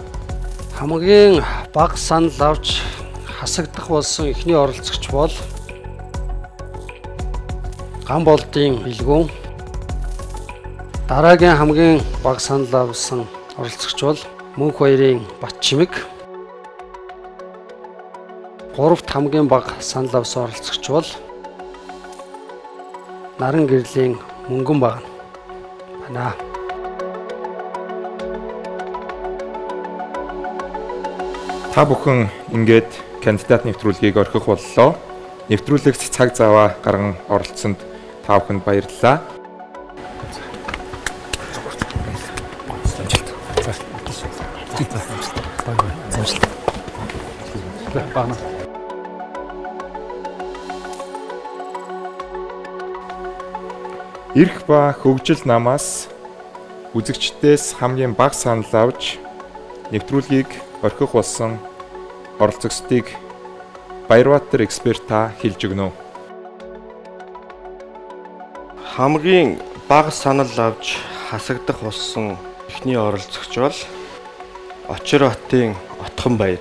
Хамгийн бага санал авч хасагдах болсон эхний оролцогч бол ган болдын билгүүн Дараагийн хамгийн бага санал авсан оролцогч бол мөнх хоёрын Бат Чимэг. Гуравт хамгийн бага санал авсан оролцогч бол Наран гэрлийн мөнгөн баг байна. Та бүхэн ингээд кандидат нэвтрүүлгийг орхих боллоо. Нэвтрүүлэгт цаг зав гарган оролцсонд та бүхэнд баярлалаа. Баана. Ирэх ба хөгжил намаас үзэгчдээс хамгийн бага санал авч нэвтрүүлгийг орхих болсон оролцогчдыг Баярбаатар эксперт та хэлж өгнө. Хамгийн бага санал авч хасагдах болсон эхний оролцогч бол Очир хотын Отхон баяр.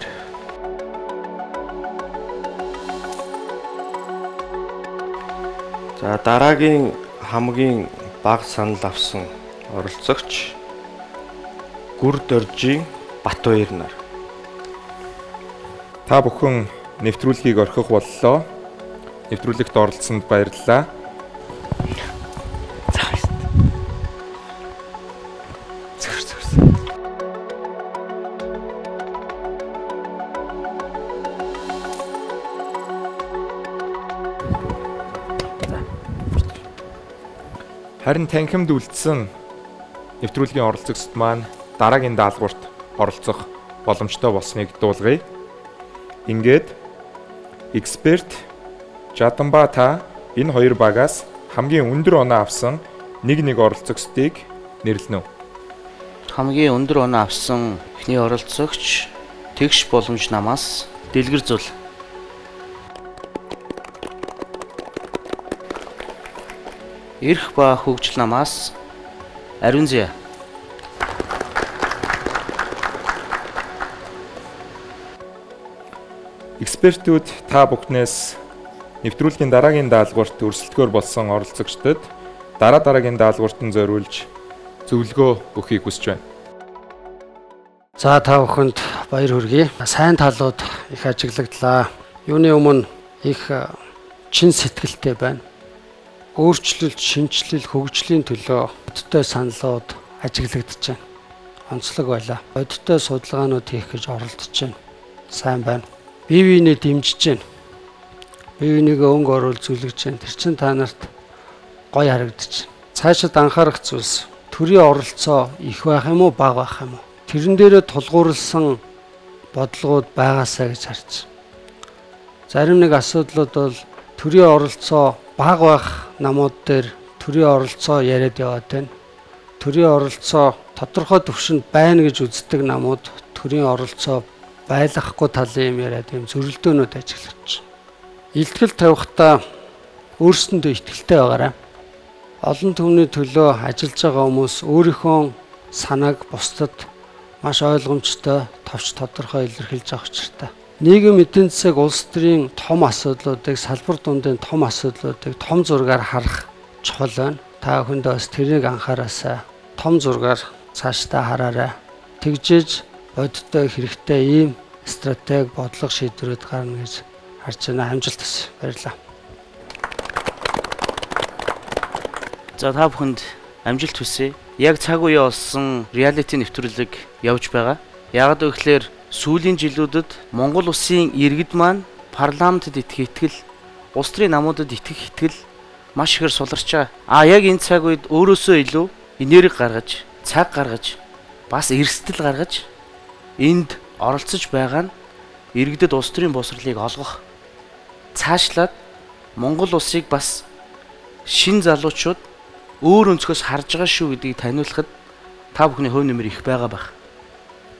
За дараагийн хамгийн бага санал авсан оролцогч Гүр доржийн Батбаяр нар. Та бүхэн нэвтрүүлгийг орхих боллоо. Нэвтрүүлэгт оролцсонд баярлалаа. Харин танхимд үлдсэн нэвтрүүлгийн оролцогчд маань дараагийн даалгаварт оролцох боломжтой болсныг дуулгая. Ингээд эксперт Жаданба та энэ хоёр багаас хамгийн өндөр оноо авсан нэг нэг оролцогчдыг нэрлэнэ. Хамгийн өндөр оноо авсан эхний оролцогч тэгш боломж намаас дэлгэр зул Ирэх ба хөгжил намаас Ариун зэ. Экспертүүд та бүхнээс нэвтрүүлгийн дараагийн даалгаварт өрсөлдөхөөр болсон оролцогчдод дараа дараагийн даалгаварт нь зориулж зөвлөгөө өгөхийг хүсэж байна. За та бүхэнд баяр хүргэе. Сайн талууд их ажиглагдлаа. Юуны өмнө их чин сэтгэлтэй байна. Өөрчлөлт, шинжилэл, хөгжлийн төлөө бодтой саналууд ажиглагдаж байна. Онцлог байлаа. Бодтой судалгаанууд хийх гэж оролдож байна. Сайн байна. Бие биенээ дэмжиж байна. Бие бинийгээ өнгө оруулж зүлгэж байна. Тэр чин та нарт гой харагдаж байна. Цаашид анхаарах зүйлс төрийн оролцоо их байх юм уу, бага байх юм уу? Тэрэн дээрээ тулгуурласан бодлогууд байгаасаа гэж харж. Зарим нэг асуудлууд бол төрийн оролцоо бага байх намууд дээр төрийн оролцоо яриад яваад байна. Төрийн оролцоо тодорхой төвшөнд байна гэж үздэг намууд төрийн оролцоо байлгахгүй талын юм яриад юм зөрөлдөөнүүд ажиглаж байна. Илтгэл тавихтаа өөрсөндөө ихтгэлтэй байгаарай. Олон түвний төлөө ажиллаж байгаа хүмүүс өөрийнхөө санааг бусдад маш ойлгомжтой, товч тодорхой илэрхийлж авах учиртай. Нийгэм эдийн засаг улс төрийн том асуудлуудыг салбар дундын том асуудлуудыг том зургаар харах чухал байна. Та бүхэндээ бас тэрийг анхаараасаа том зургаар цаашдаа хараарай. Тэгжээж бодиттой хэрэгтэй ийм стратеги бодлого шийдвэрүүд гарна гэж харж байна. Амжилт хүсье. Баярлалаа. За та бүхэнд амжилт хүсье. Яг цаг үеэ олсон реалити нэвтрүүлэг явж байгаа. Яг л гэхээр сүүлийн жилүүдэд Монгол улсын иргэд маань парламентэд итгэх итгэл, улс төрийн намуудад итгэх итгэл маш ихээр суларчаа. А яг энэ цаг үед өөрөөсөө илүү энерги гаргаж, цаг гаргаж, бас эрсдэл гаргаж энд оролцож байгаа нь иргэдэд улс төрийн босрлыг олгох цаашлаад Монгол улсыг бас шин залуучууд өөр өнцгөөс харж байгаа шүү гэдгийг таниулахад та бүхний хувь нэмэр их байгаа байх.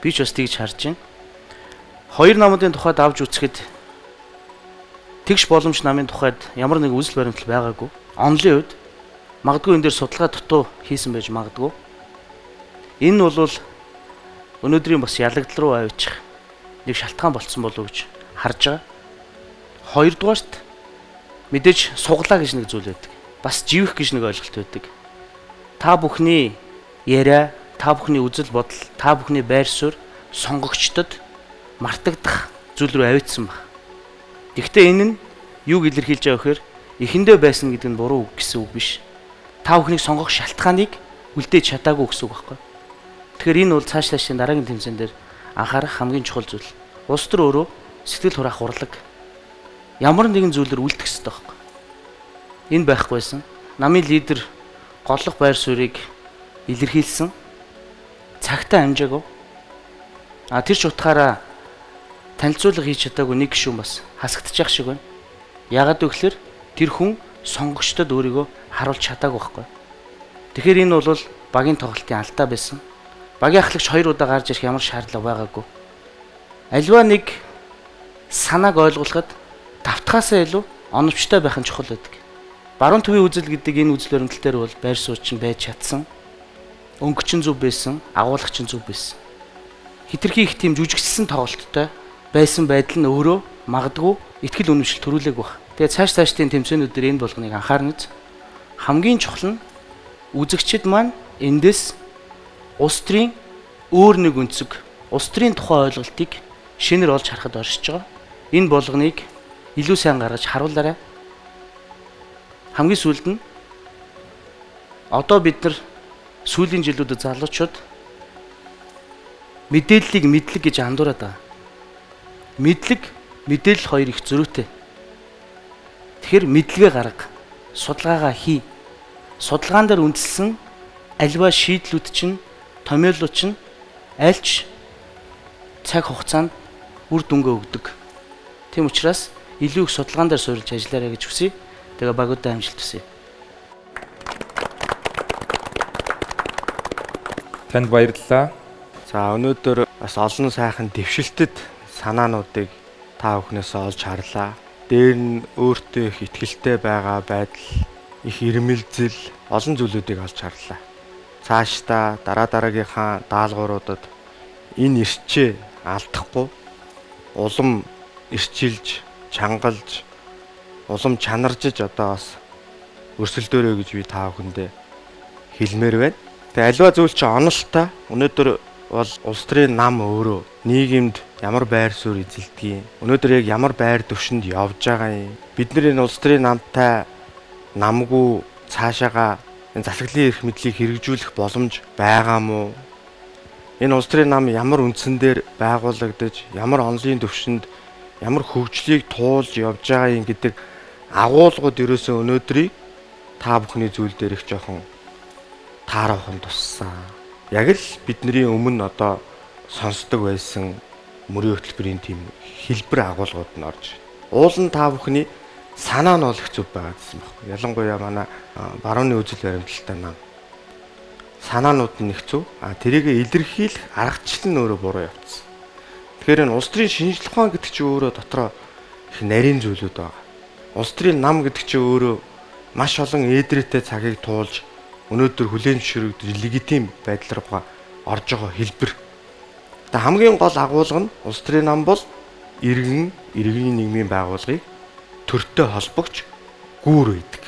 Би ч бас тэгж харж байна. Хоёр намуудын тухайд авч үзэхэд тэгш боломж намын тухайд ямар нэг үзэл баримтал байгаагүй. Онлын үед магадгүй энэ дээр судалгаа дутуу хийсэн байж магадгүй. Энэ бол өнөөдрийн бас ялагдал руу авчих нэг шалтгаан болцсон болов уу гэж харж байгаа. Хоёрдугаарт мэдээж суглаа гэж нэг зүйл байдаг. Бас живэх гэж нэг ойлголт байдаг. та бүхний яриа, та бүхний үзэл бодол, та бүхний байр суурь сонгогчдод мартагдах зүйл рүү авитсан баг. Гэхдээ энэ нь юуг илэрхийлж байгаа вэхээр эхэндээ байсан гэдэг нь буруу гэсэн үг биш. Та бүхнийг сонгох шалтгааныг үлдээж чадаагүй гэсэн үг байхгүй. Тэгэхээр энэ бол цааш цаашийн дараагийн тэмцээн дээр анхаарах хамгийн чухал зүйл. Улс төр өөрөө сэтгэл хураах урлаг ямар нэгэн зүйлээр үлдэх хэрэгтэй байхгүй. Энэ байхгүйсэн намын лидер голлох байр суурийг илэрхийлсэн цагтаа амжаагүй. А тэр ч утгаараа танилцуулга хийж чадаагүй нэг гишүүн бас хасагдчих шиг байна. Ягаад гэвэл тэр хүн сонгогчдод өөрийгөө харуулж чадаагүй байхгүй. Тэгэхээр энэ бол багийн тоглолтын алдаа байсан. Багийн ахлагч хоёр удаа гарч ирэх ямар шаардлага байгаагүй. Альва нэг санааг ойлгуулахад давтахаасаа илүү оновчтой байх нь чухал байдаг. Баруун төвийн үзэл гэдэг энэ үзэл баримтал дээр бол байр сууч нь байж чадсан. Өнгөч нь зөв байсан, агуулгач нь зөв байсан. Хитрхи их тийм жүжигчсэн тоглолттой байсан байдал нь өөрөө магадгүй ихтгэл үнэмшил төрүүлээг баг. Тэгээ цааш цаашдын тэмцээнүүд дээр энэ болгоныг анхаарна. Хамгийн чухал нь үзэгчд маань эндээс улс төрийн өөр нэг өнцөг, улс төрийн тухай ойлголтыг шинээр олж харахад оршиж байгаа. Энэ болгоныг илүү сайн гаргаж харуулаарай хамгийн сүүлд нь одоо бид нар сүүлийн жилүүдэд залуучууд мэдээллийг мэдлэг гэж андуураад байгаа. Мэдлэг мэдээлэл хоёр их зөрүүтэй. Тэгэхээр мэдлэгээ гарга, судалгаагаа хий. Судалгаан дээр үндэслэн альва шийдлүүд чинь, томьёолууд чинь альч цаг хугацаанд үр дүнгээ өгдөг. Тийм учраас илүү их судалгаан дээр суурилж ажиллаарай гэж хүсье. Тэгээ багуудаа амжилт хүсье. Танд баярлалаа. За өнөөдөр бас олон сайхан дэвшилтэд санаануудыг та бүхнээс олж харлаа. Дээр нь өөртөө их ихтгэлтэй байгаа байдал, их ирмэлзэл, олон зүйлүүдийг олж харлаа. Цаашдаа дараа дараагийнхаа даалгавруудад энэ ирчээ алдахгүй улам ирчилж, чангалж улам чанаржиж одоо бас өрсөлдөөрөө гэж би та бүхэндээ хэлмээр байна. Тэгээ альва зүйл чи онолтой. Өнөөдөр бол улс төрийн нам өөрөө нийгэмд ямар байр суурь эзэлдэг юм. Өнөөдөр яг ямар байр төвшөнд явж байгаа юм. Бид нар энэ улс төрийн намтай намгүй цаашаага энэ засаглалын эрх мэдлийг хэрэгжүүлэх боломж байгаа мó? Энэ улс төрийн нам ямар үндсэн дээр байгуулагдаж, ямар онлын төвшөнд ямар хөгжлийг туулж явж байгаа юм гэдэг агуулгууд ерөөсөө өнөөдрийг та бүхний зүйл дээр их жоохон таарахын туссан. Яг л бидний өмнө одоо сонсдог байсан мөрийн хөтөлбөрийн тийм хэлбэр агуулгууд нь орж уул нь та бүхний санаа нь бол их зүв байгаа гэсэн байна. Ялангуяа манай барууны үзэл баримталтай нам санаанууд нь их зүв. А тэрийг илэрхийлэх аргачлал нь өөрөө буруу явцсан. Тэгэхээр энэ улс төрийн шинжлэх ухаан гэдэг чинь өөрөө дотроо их нарийн зүйлүүд байгаа улс төрийн нам гэдэг чинь өөрөө маш олон ээдрээтэй цагийг туулж өнөөдөр хүлээн зөвшөөрөгдөж легитим байдлаар байгаа орж байгаа хэлбэр. Тэгээ хамгийн гол агуулга нь улс төрийн нам бол иргэн иргэний нийгмийн байгууллагыг төртөө холбогч гүүр үйдэг.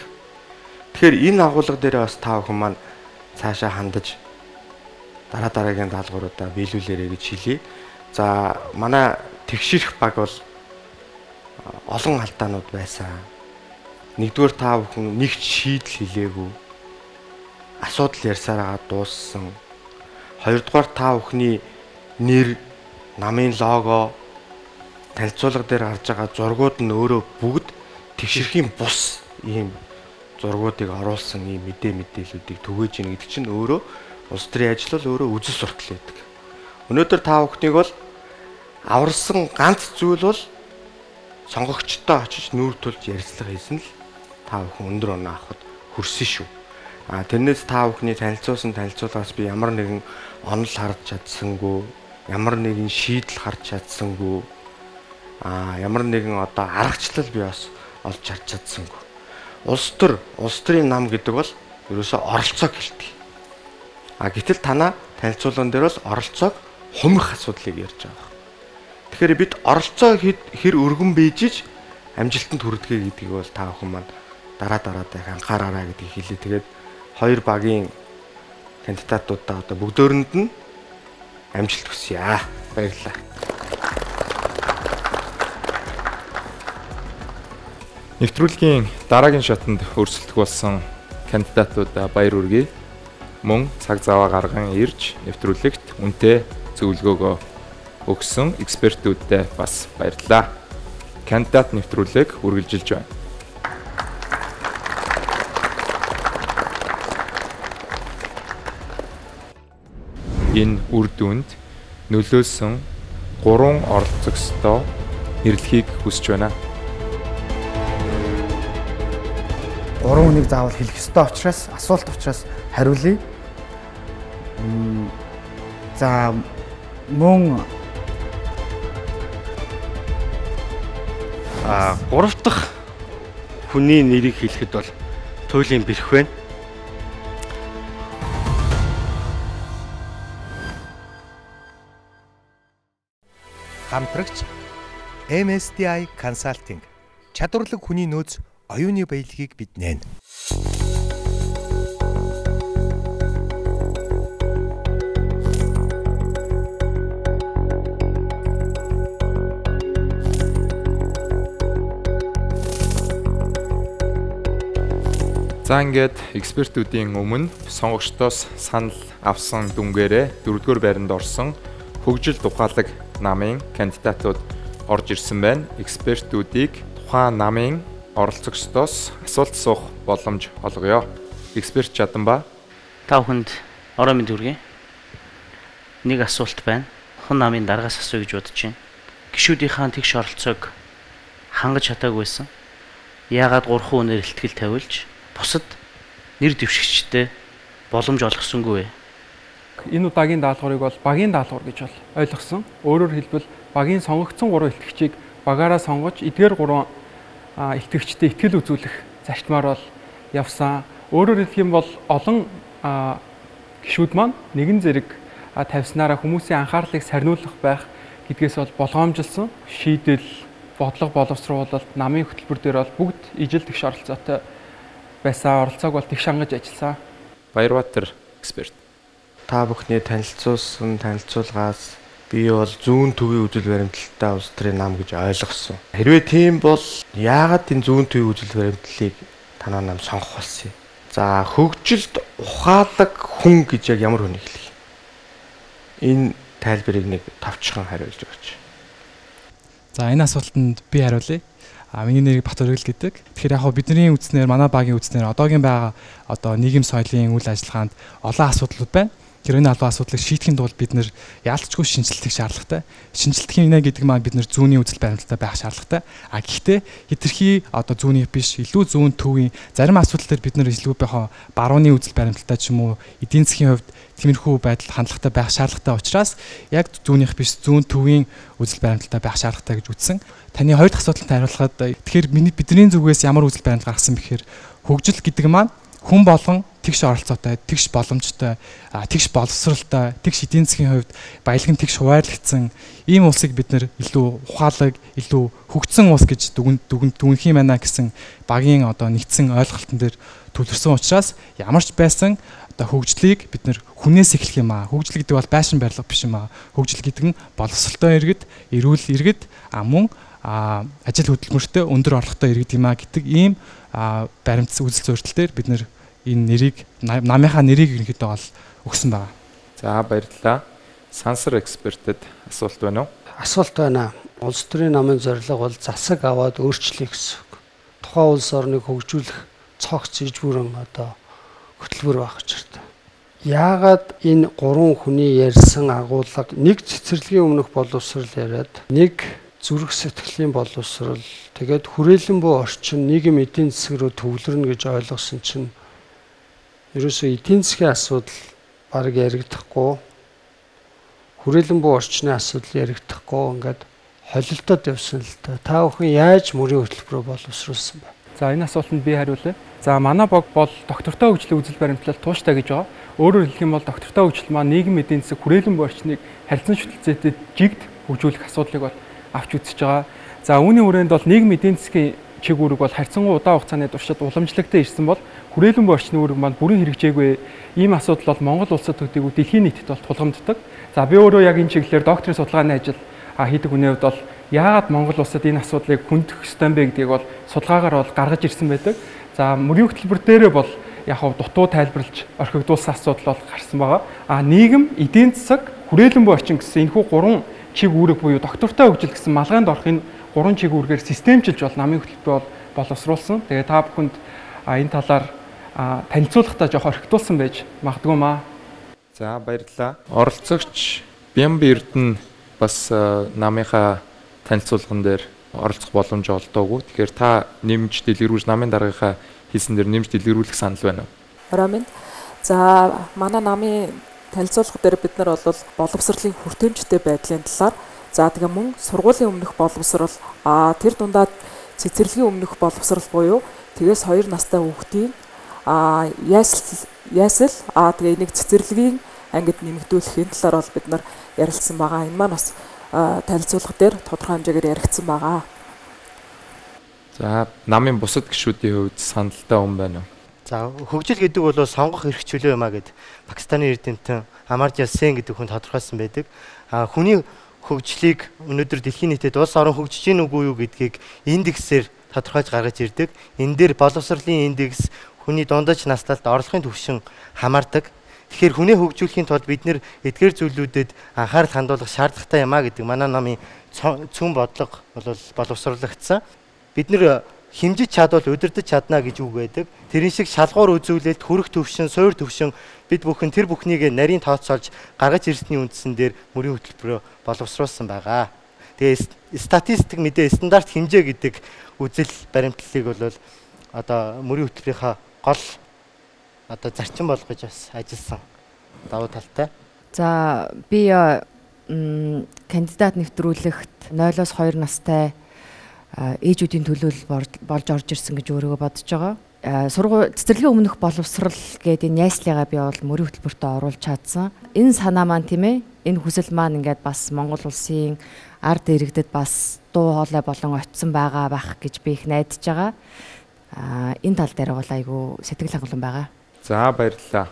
Тэгэхээр энэ агуулга дээр бас та бүхэн маань цаашаа хандаж дараа дараагийн даалгавруудаа биелүүлээрэй гэж хэлье. За манай тэгшэрх баг бол олон алдаанууд байсан. Нэгдүгээр та бүхэн нэгт шийдэл хэлээгүй. Асуудал ярьсараа дууссан. Хоёрдугаар та бүхний нэр, намын лого, танилцуулга дээр гарч байгаа зургууд нь өөрөө бүгд тэгшэрхийн бус ийм зургуудыг оруулсан ийм мэдээ мэдээллүүдийг түгээж ийн гэдэг чинь өөрөө улс төрийн ажил бол өөрөө үжил суртал байдаг. Өнөөдөр та бүхнийг бол аварсан ганц зүйл бол сонгогчтой очиж нүүр тулж ярилцлага хийсэн л та бүхэн өндөр оноо авахд хүрсэн шүү. А тэрнээс та бүхний танилцуулсан танилцуулгаас би ямар нэгэн онол харж чадсангүй, ямар нэгэн шийдэл харж чадсангүй, а ямар нэгэн одоо аргачлал би бас олж харж чадсангүй. Улс төр, улс төрийн нам гэдэг бол ерөөсөө оролцоог хэлдэг. А гэтэл танаа танилцуулган дээр бол оролцоог хумрах асуудлыг ярьж байгаа. Тэгэхээр бид оролцоо хэр өргөн бийжиж амжилтанд хүрдэгэ гэдгийг бол та бүхэн маань дараа дараад анхаараарай гэдгийг хэлээ. Тэгээд хоёр багийн кандидатуудаа одоо бүгдөөрэнд нь амжилт хүсье. Баярлалаа. Нэвтрүүлгийн дараагийн шатанд өрсөлдөх болсон кандидатуудаа баяр хүргэе. Мөн цаг зав гарган ирж нэвтрүүлэгт үнтэй зөвлөгөөгөө өгсөн экспертүүдтэй бас баярлалаа. Кандидат нэвтрүүлэг үргэлжилж байна. Энэ үр дүнд нөлөөсөн 3 оролцогчдоо нэрлэхийг хүсэж байна. гурван хүнийг заавал хэлэх ёстой учраас асуулт учраас хариулъя. За мөн а гурав дахь хүний нэрийг хэлэхэд бол туйлын бэрх байна. Хамтрагч MSDI Consulting чадварлаг хүний нөөц оюуны баялагийг бид нээн. За ингээд экспертүүдийн өмнө сонгогчдоос санал авсан дүнгээрээ дөрөвдүгээр байранд орсон хөгжил тухайлаг намын кандидатууд орж ирсэн байна. Экспертүүдийг тухайн намын оролцогчдоос асуулт суух боломж олгоё. Эксперт Чаданба та бүхэнд орой мэнд хүргэе. Нэг асуулт байна. Хон намын дараагаас асууя гэж бодож байна. Гишүүдийнхаа тэгш оролцоог хангаж чадаагүйсэн. Яагаад 3 хүнээр ихтгэл тавиулж бусад нэр дэвшигчтэй боломж олгосонгүй вэ? Энэ удаагийн даалгаврыг бол багийн даалгавар гэж бол ойлгосон. Өөрөөр хэлбэл багийн сонгогдсон 3 ихтгэгчийг багаараа сонгож эдгээр 3 итгэгчдэд итгэл үзүүлэх зарчмаар бол явсан. Өөрөөр хэлэх юм бол олон гişүүд маань нэгэн зэрэг тавьснараа хүмүүсийн анхаарлыг сарниулах байх гэдгээс бол болгоомжилсон шийдэл бодлого боловсруулалт намын хөтөлбөр дээр бол бүгд ижил тэгш оролцоотой байсан оролцоог бол тэгш хангаж ажилласан. Баярбаатар эксперт. Та бүхний танилцуулсан танилцуулгаас би бол зүүн төвийн үжил баримталтай улс төрийн нам гэж ойлгосон. Хэрвээ тийм бол яагаад энэ зүүн төвийн үжил баримтлалыг танаа нам сонгох болсон юм? За хөгжилд ухаалаг хүн гэж яг ямар хүнийг хэлэх юм? Энэ тайлбарыг нэг товчхон хариулж өгөөч. За энэ асуултанд би хариулъя. А миний нэрийг Батөргөл гэдэг. Тэгэхээр яг бидний үзнээр манай багийн үзнээр одоогийн байгаа одоо нийгэм соёлын үйл ажиллагаанд олон асуудлууд байна. Тэр энэ албан асуудлыг шийдэхин тулд бид нэр яалтчгүй шинжилтийг шаардлагатай. Шинжилтийн нэ гэдэг маань бид нэр зүүнний үзэл баримталтай байх шаардлагатай. А гэхдээ хитрхи одоо зүүнийх биш илүү зүүн төвийн зарим асуудал дээр бид нэр илүү бахаа барууны үзэл баримталтай ч юм уу эдийн засгийн хувьд тиймэрхүү байдал хандлагатай байх шаардлагатай учраас яг зүүнийх биш зүүн төвийн үзэл баримталтай байх шаардлагатай гэж үзсэн. Таны хоёр дахь асуултанд хариулахад тэгэхээр миний бидний зүгээс ямар үзэл баримт гаргасан бэхээр хөгжил гэдэг маань хүн болгон тэгш оролцоотой, тэгш боломжтой, тэгш боловсралтай, тэгш эдийн засгийн хувьд баялаг нь тэгш хуваарлагдсан ийм улсыг бид нэр илүү ухаалаг, илүү хөгжсөн улс гэж дүгэн дүгэн дүнх юм байна гэсэн багийн одоо нэгдсэн ойлголтон дээр төвлөрсөн учраас ямар ч байсан одоо хөгжлийг бид нэр хүнээс эхлэх юм аа. Хөгжил гэдэг бол байшин барилга биш юм аа. Хөгжил гэдэг нь боловсралтай иргэд, эрүүл иргэд, мөн ажил хөдөлмөртэй өндөр орлоготой иргэд юм аа гэдэг ийм баримт үзэл зөрчил дээр бид нэр энэ нэрийг намынхаа нэрийг ерөнхийдөө бол өгсөн байна. За баярлалаа. Сансар экспертэд асуулт байна уу? Асуулт байна. Улс төрийн намын зорилго бол засаг аваад өөрчлөе гэсэн үг. Тухайн улс орныг хөгжүүлэх цогц ижбүрэн одоо хөтөлбөр байх учиртай. Яагаад энэ гурван хүний ярьсан агуулга нэг цэцэрлэгийн өмнөх боловсрал яриад нэг зүрх сэтгэлийн боловсрал тэгээд хүрээлэн буй орчин нийгэм эдийн засаг руу төвлөрнө гэж ойлгосон чинь ерөөсөө эдийн засгийн асуудал баг яригдахгүй хүрээлэн буй орчны асуудал яригдахгүй ингээд холилдоод явсан л та. Та бүхэн яаж мөрийн хөтөлбөрөөр боловсруулсан бэ? За энэ асуултанд би хариулъя. За манай бог бол доктортой хөгжлийн үзэл баримтлал тууштай гэж байгаа. Өөрөөр хэлэх юм бол доктортой хөгжил маань нийгэм эдийн засаг хүрээлэн буй орчныг харилцан шүтэлцээтэй жигд хөгжүүлэх асуудлыг бол авч үзэж байгаа. За үүний хүрээнд бол нийгэм эдийн засгийн чиг үүрэг бол харьцангуй удаан хугацааны туршид уламжлалтай ирсэн бол хүрээлэн буй орчны үүрэг маань бүрэн хэрэгжээгүй ийм асуудал бол Монгол улсад төдийгүй дэлхийн нийтэд бол тулгамддаг. За би өөрөө яг энэ чиглэлээр докторийн судалгааны ажил хийдэг хүний хувьд бол яагаад Монгол улсад энэ асуудлыг хүндэх ёстой юм бэ гэдгийг бол судалгаагаар бол гаргаж ирсэн байдаг. За мөрийн хөтөлбөр дээрээ бол яг хав дутуу тайлбарлаж орхигдуулсан асуудал бол гарсан байгаа. А нийгэм, эдийн засаг, хүрээлэн буй орчин гэсэн энэхүү гурван чиг үүрэг буюу доктортой хөгжил гэсэн малгайнд орох энэ гурван чиг үүргээр системчилж бол намын хөтөлбөр бол боловсруулсан. Тэгээ та бүхэнд энэ талаар танилцуулахдаа жоох орхитуулсан байж магадгүй маа. За баярлалаа. Оролцогч Бямби Эрдэнэ бас намынхаа танилцуулган дээр оролцох боломж олдоогүй. Тэгэхээр та нэмж дэлгэрүүлж намын дараагийнхаа хийсэн дээр нэмж дэлгэрүүлэх санал байна уу? Ромын. За манай намын танилцуулга дээр бид нар бол боловсролын хүртээмжтэй байдлын талаар за тэгээ мөн сургуулийн өмнөх боловсрол а тэр дундаа цэцэрлэгийн өмнөх боловсрол буюу тэгээс 2 настай хүүхдийн а ясл ясл а тэгээ энийг цэцэрлэгийн ангид нэмэгдүүлэхийн талаар бол бид нар ярилцсан байгаа. Энэ маань бас танилцуулга дээр тодорхой хэмжээгээр яригдсан байгаа. За намын бусад гишүүдийн хувьд саналтай хүн байна уу? За хөгжил гэдэг бол сонгох эрх чөлөө юм а гэд Пакистаны эрдэмтэн Амаржа Сен гэдэг хүн тодорхойлсон байдаг. А хүний хөгжлийг өнөөдөр дэлхийн нийтэд улс орон хөгжиж гин үгүй юу гэдгийг индексээр тодорхойлж гаргаж ирдэг. Энэ дээр боловсролын индекс хүний дундаж насталд орлогын түвшин хамаардаг. Тэгэхээр хүнээ хөгжүүлэхийн тулд бид нэр эдгээр зүйлүүдэд анхаарал хандуулах шаардлагатай юм а гэдэг манай намын цөм бодлого бол боловсруулагдсан. Бид нэр химжиж чадвал удирдах чадна гэж үг байдаг. Тэрэн шиг шалгуур үзүүлэлт, хүрэх төвшин, суур төвшин бид бүхэн тэр бүхнийг нарийн тооцоолж гаргаж ирсний үндсэн дээр мөрийн хөтөлбөрөөр боловсруулсан байгаа. Тэгээ статистик мэдээ стандарт хэмжээ гэдэг үзэл баримтлалыг бол одоо мөрийн хөтөлбөрийнхаа гол одоо зарчим болгож бас ажилласан давуу талтай. За би кандидат нэвтрүүлэгт 0-оос 2 настай ээжүүдийн төлөөлөл болж орж ирсэн гэж өөрийгөө бодож байгаа. Сургууль цэцэрлэгийн өмнөх боловсрал гэдэг энэ найслыгаа би бол мөрийн хөтөлбөртөө оруулж чадсан. Энэ санаа маань тийм ээ энэ хүсэл маань ингээд бас Монгол улсын ард иргэдэд бас дуу хоолой болон очисон байгаа байх гэж би их найдаж байгаа. Аа энэ тал дээр бол айгүй сэтгэл хангалуун байгаа. За баярлалаа.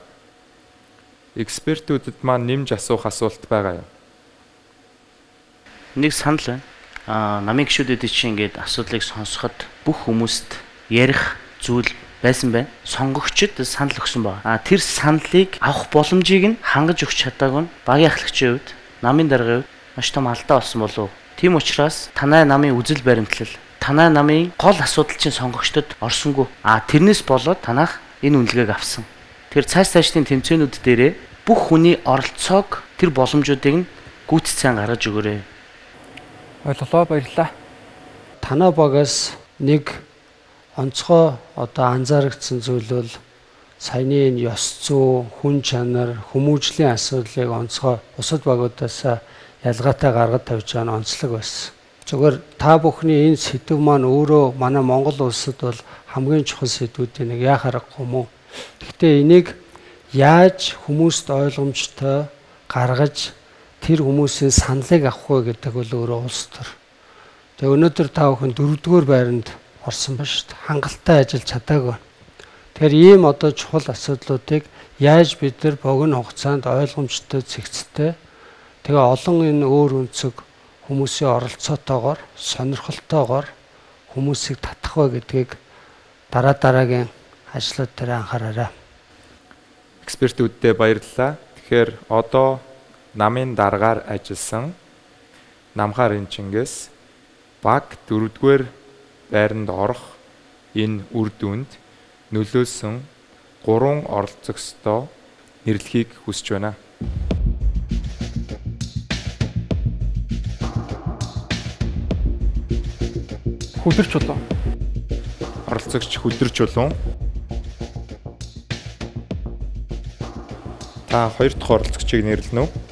Экспертүүдэд маань нэмж асуух асуулт байгаа юу? Нэг санал байна намын гişүүдэд чинь ингээд асуудлыг сонсоход бүх хүмүүст ярих зүйл байсан байна. Сонгогчд санал өгсөн байна. А тэр саналыг авах боломжийг нь хангаж өгч чадаагүй нь багийн ахлагчийн хувьд, намын даргын хувьд маш том алдаа болсон болов. Тийм учраас танай намын үзэл баримтлал, танай намын гол асуудал чинь сонгогчдод орсонгүй. А тэрнээс болоод танах энэ үнэлгээг авсан. Тэр цааш цаашдын тэмцээнүүд дээрээ бүх хүний оролцоог тэр боломжуудыг нь гүйцэцэн гаргаж өгөөрэй Ойлголоо баярлалаа. Танаа багаас нэг онцгой одоо анзаарэгдсэн зүйл бол саяны энэ ёс зүй, хүн чанар, хүмүүжлийн асуудлыг онцгой бусад багуудаас ялгаатай гаргаж тавьж байгаа нь онцлог байсан. Зүгээр та бүхний энэ сэдв маань өөрөө манай Монгол улсад бол хамгийн чухал сэдвүүдийн нэг яах аргагүй юм уу? Гэхдээ энийг яаж хүмүүст ойлгомжтой гаргаж тэр хүмүүсийн саналыг авах вэ гэдэг бол өөрөө улс төр. Тэгээ өнөөдөр та бүхэн дөрөвдүгээр байранд орсон ба шүү дээ. Хангалттай ажиллаж чадаагүй. Тэгэхээр ийм одоо чухал асуудлуудыг яаж бид нар богино хугацаанд ойлгомжтой зэгцтэй тэгээ олон энэ өөр өнцөг хүмүүсийн оролцоотойгоор сонирхолтойгоор хүмүүсийг татах вэ гэдгийг дараа дараагийн ажлууд дээр анхаараарай. Экспертүүддээ баярлалаа. Тэгэхээр одоо намын даргаар ажилласан намхаар энчингээс баг дөрөвдүгээр байранд орох энэ үр дүнд нөлөөсөн гурван оролцогчдоо нэрлэхийг хүсэж байна. Хүдэр чулуун. Оролцогч хүдэр чулуун. Та хоёр дахь оролцогчийг нэрлэнэ үү?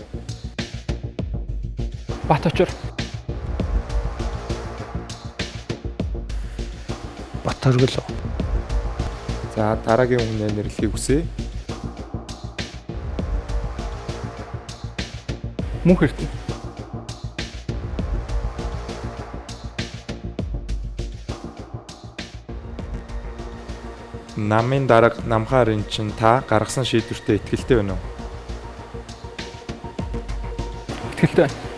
Бат очор. Бат хөргөл. За дараагийн өмнө нэрлэхийг хүсье. Мөнх эрдэнэ. намын дарга намхаар эн чин та гаргасан шийдвэртээ итгэлтэй байна уу? Итгэлтэй.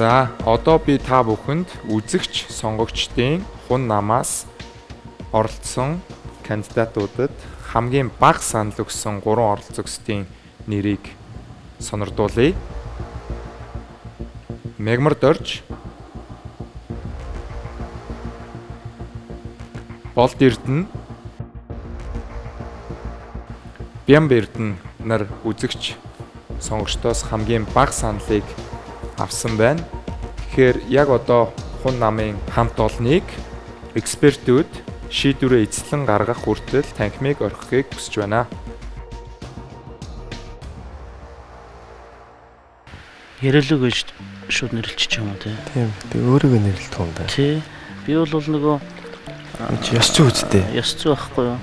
За, одоо би та бүхэнд үзэгч сонгогчдын хун намаас оролцсон кандидатуудад хамгийн бага санал өгсөн 3 оролцогчдын нэрийг сонирдуулъя. Мегмар Дорж Болд Эрдэнэ Бямб Эрдэнэ нар үзэгч сонгогчдоос хамгийн бага саналыг авсан байна. Тэгэхээр яг одоо хун намын хамт олныг экспертүүд шийдвэрээ эзлэн гаргах хүртэл танхимыг орхихыг хүсэж байна. Ярилэг гэж шууд нэрлэлчих юм уу те. Тийм. Би өөрийгөө нэрлэлт юм да. Тий. Би бол нөгөө ёс зүй үстэй. Ёс зүй байхгүй юу?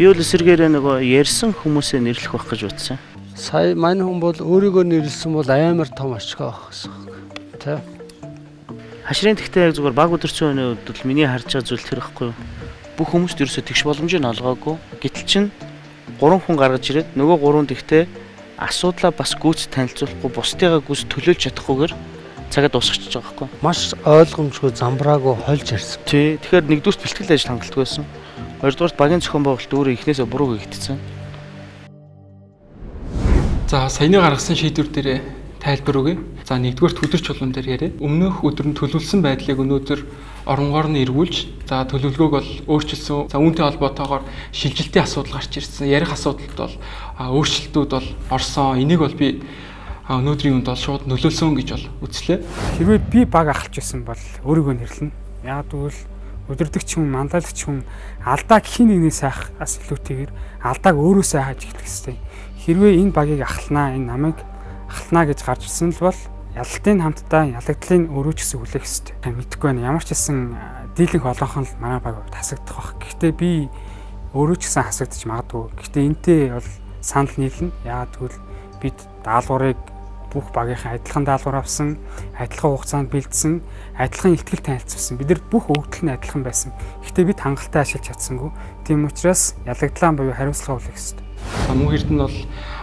Би бол эсэргээрээ нөгөө ярьсан хүмүүсээ нэрлэх байх гэж утсан. Сая мань хүн бол өөрийгөө нэрлсэн бол амар том ачгаа байх гэсэн. Тэ. Хашрын тэгтээ яг зүгээр баг өдөрцөн өний үед бол миний харж байгаа зүйл тэр байхгүй юу? Бүх хүмүүст ерөөсөө тэгш боломжийг олгоогүй. Гэтэл чин гурван хүн гаргаж ирээд нөгөө гурван тэгтээ асуудлаа бас гүйц танилцуулахгүй бусдыгаа гүйц төлөөлж чадахгүйгээр цагаа дуусгачихж байгаа байхгүй. Маш ойлгомжгүй замбраагүй хольж ярьсан. Тий. Тэгэхээр нэгдүгээр бэлтгэл ажил хангалттай байсан. Хоёрдугаар багийн зохион байгуулалт өөрөө эхнээсээ буруу хийгдсэн. За саяны гаргасан шийдвэр дээр тайлбар өгье. За нэгдүгээр төлөрч чулуун дээр яриа. Өмнөх өдөр нь төлөвлөсөн байдлыг өнөөдөр оронгоор нь эргүүлж за төлөвлөгөөг бол өөрчилсөн. За үүнтэй холбоотойгоор шилжилтийн асуудал гарч ирсэн. Ярих асуудалд бол өөрчлөлтүүд бол орсон. Энийг бол би өнөөдрийн үнд бол шууд нөлөөлсөн гэж бол үзлээ. Хэрвээ би баг ахалж байсан бол өөрийгөө нэрлэнэ. Яг тэгвэл өдөрдөгч хүн, манлайлагч хүн алдааг хин нэгний сайхаас илүүтэйгээр алдааг өөрөө сайхаж эхлэх хэрэгтэй. Хэрвээ энэ багийг ахалнаа, энэ намайг ахалнаа гэж гарч ирсэн л бол ялалтын хамтдаа ялагдлын гэсэн хүлээх хэрэгтэй. Мэдхгүй байна. Ямар ч гэсэн дийлэнх олонхон л манай баг тасагдах баг. Гэхдээ би гэсэн хасагдчих магадгүй. Гэхдээ энтэй бол санал нийлнэ. Яагаад гэвэл бид даалгаврыг бүх багийнхаа адилхан даалгавар авсан, адилхан хугацаанд бэлдсэн, адилхан ихтгэл танилцуулсан. Бид нар бүх өгдөл нь адилхан байсан. Гэхдээ бид хангалттай ашиглаж чадсангүй. Тийм учраас ялагдлаа буюу хариуцлага хүлээх ёстой. Мөн эрдэнэ бол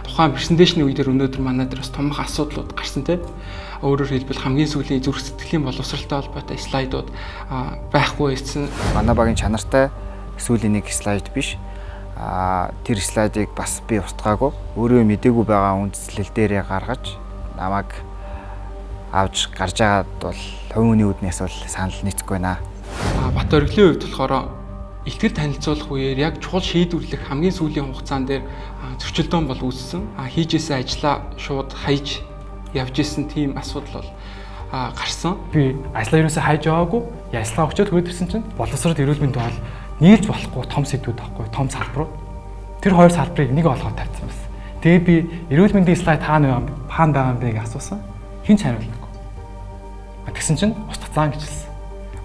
тухайн презентацийн үеэр өнөөдөр манай дээр бас томх асуудлууд гарсан тийм өөрөөр хэлбэл хамгийн сүүлийн зүрх сэтгэлийн боловсралтай холбоотой слайдууд байхгүй байсан. Манай багийн чанартай сүүлийн нэг слайд биш. А тэр слайдыг бас би устгаагүй. Өөрөө мдээгүй байгаа үндслэл дээрээ гаргаж намайг авч гарч байгаад бол хувийн үүднээс бол санал нийцэхгүй байна. Бат оргилын хувьд болохоор ихтгэл танилцуулах үеэр яг чухал шийдвэрлэх хамгийн сүүлийн хугацаан дээр зөрчилдөөн бол үүссэн. А хийжсэн ажлаа шууд хаяж явж исэн тийм асуудал бол гарсан. Би ажлаа юусаа хайж яваагүй. Яслаа өчөөд хөөдөрсөн чинь боловсрол эрүүл мэндийн бол нийлж болохгүй том сэдвүүд байхгүй том салбарууд. Тэр хоёр салбарыг нэг олгоод тавьсан байсан. Тэгээ би эрүүл мэндийн слайд хаана? Хаана байгаа юм бэ гэж асуусан. Хин ч хариулаагүй. Тэгсэн чинь устгах цаан гэж хэлсэн.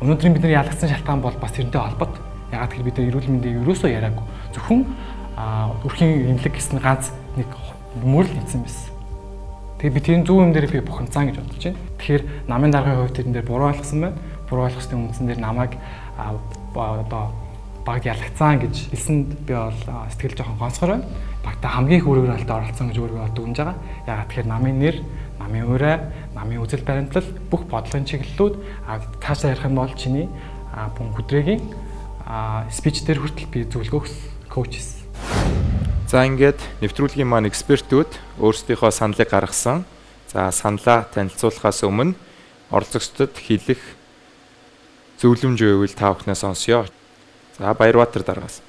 Өнөөдрийн бидний ялгсан шалтгаан бол бас тэрнтэй холбот. Ягаад гэвэл бид эрүүл мэндийг ерөөсөө яриаггүй. Зөвхөн өрхийн имлэг гэсэн ганц нэг мөрөл хийсэн байсан. Тэгээ би тэрийн зөв юм дээр би бухимцаан гэж бодож байна. Тэгэхээр намын даргын хувьд тэрэн дээр буруу ойлгосон байна. Буруу ойлгосны үндсэн дээр намайг одоо баг ялагцсан гэж хэлсэнд би бол сэтгэл жоохон гонцгор байна. Багта хамгийн хүрээлэлд оролцсон гэж өөрийгөө дүгнж байгаа. Ягаад тэгэхээр намын нэр, намын ураа, намын үзэл баримтлал бүх бодлогын чиглэлүүд цаашаа ярих юм бол чиний бүн хүдрээгийн спич дээр хүртэл би зөвлөгөө коуч хийсэн. За ингээд нэвтрүүлгийн маань экспертүүд өөрсдийнхөө саналыг гаргасан. За саналаа танилцуулахаас өмнө оролцогчдод хэлэх зөвлөмж байвал та бүхнээс сонсъё. За Баярбаатар дараагаас.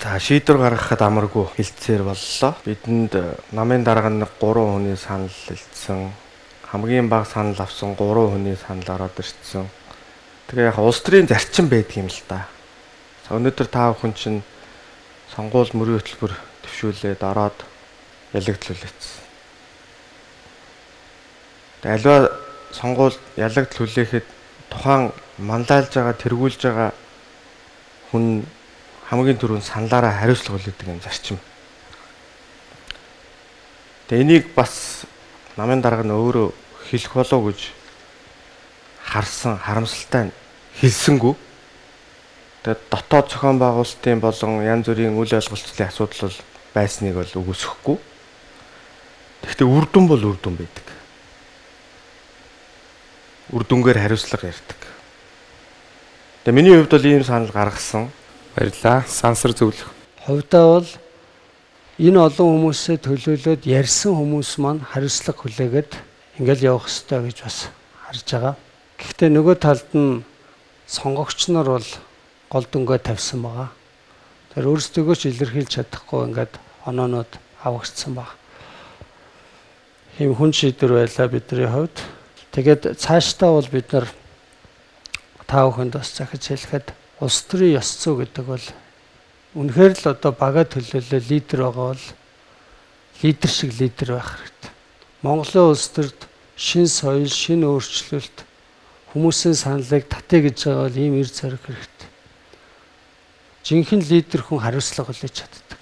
За шийдвэр гаргахад амаргүй хилцээр боллоо. Бидэнд намын дарга нэг 3 хүний санал хэлсэн. Хамгийн бага санал авсан 3 хүний санал ороод ирсэн. Тэгээ яг улс төрийн зарчим байдаг юм л та. Өнөөдөр та бүхэн чинь сонгуул мөрийн хөтөлбөр төвшүүлээд ороод ялагдлуулээдсэн. Альва сонгуул ялагдлуулээхэд тухайн мандайлж байгаа тэргүүлж байгаа хүн хамгийн түрүүнд саналаараа хариуцлага үлээдэг юм зарчим. Тэгээ энийг бас намын дарга нь өөрөө хэлэх болов гэж харсан харамсалтай хэлсэнгүү. Тэгээд дотоод зохион байгуулалтын болон янз бүрийн үйл ойлголцлын асуудал бол байсныг бол үгүйсэхгүй. Гэхдээ үр дүн бол үр дүн байдаг. Үр дүнгээр хариуцлага ярьдаг. Тэгээ миний хувьд бол ийм санал гаргасан. Баярлаа. Сансар зөвлөх. Хувьдаа бол энэ олон хүмүүсээ төлөөлөөд ярьсан хүмүүс маань хариуцлага хүлээгээд ингээл явах хэрэгтэй гэж бас харж байгаа. Гэхдээ нөгөө талд нь сонгогч нар бол гол дүнгээ тавьсан байгаа. Тэр өөрсдөө ч илэрхийлж чадахгүй ингээд оноонууд авагдсан баг. Хим хүн шийдвэр байлаа бидний хувьд. Тэгээд цаашдаа бол бид нар таа бүхэнд бас захиж хэлэхэд улс төрийн ёс зүй гэдэг бол үнэхээр л одоо бага төлөөлөө лидер байгаа бол лидер шиг лидер байх хэрэгтэй. Монголын улс төрд шин соёл, шин өөрчлөлт хүмүүсийн саналыг татъя гэж байгаа бол ийм эр зориг хэрэгтэй. Жинхэнэ лидер хүн хариуцлага хүлээж чаддаг.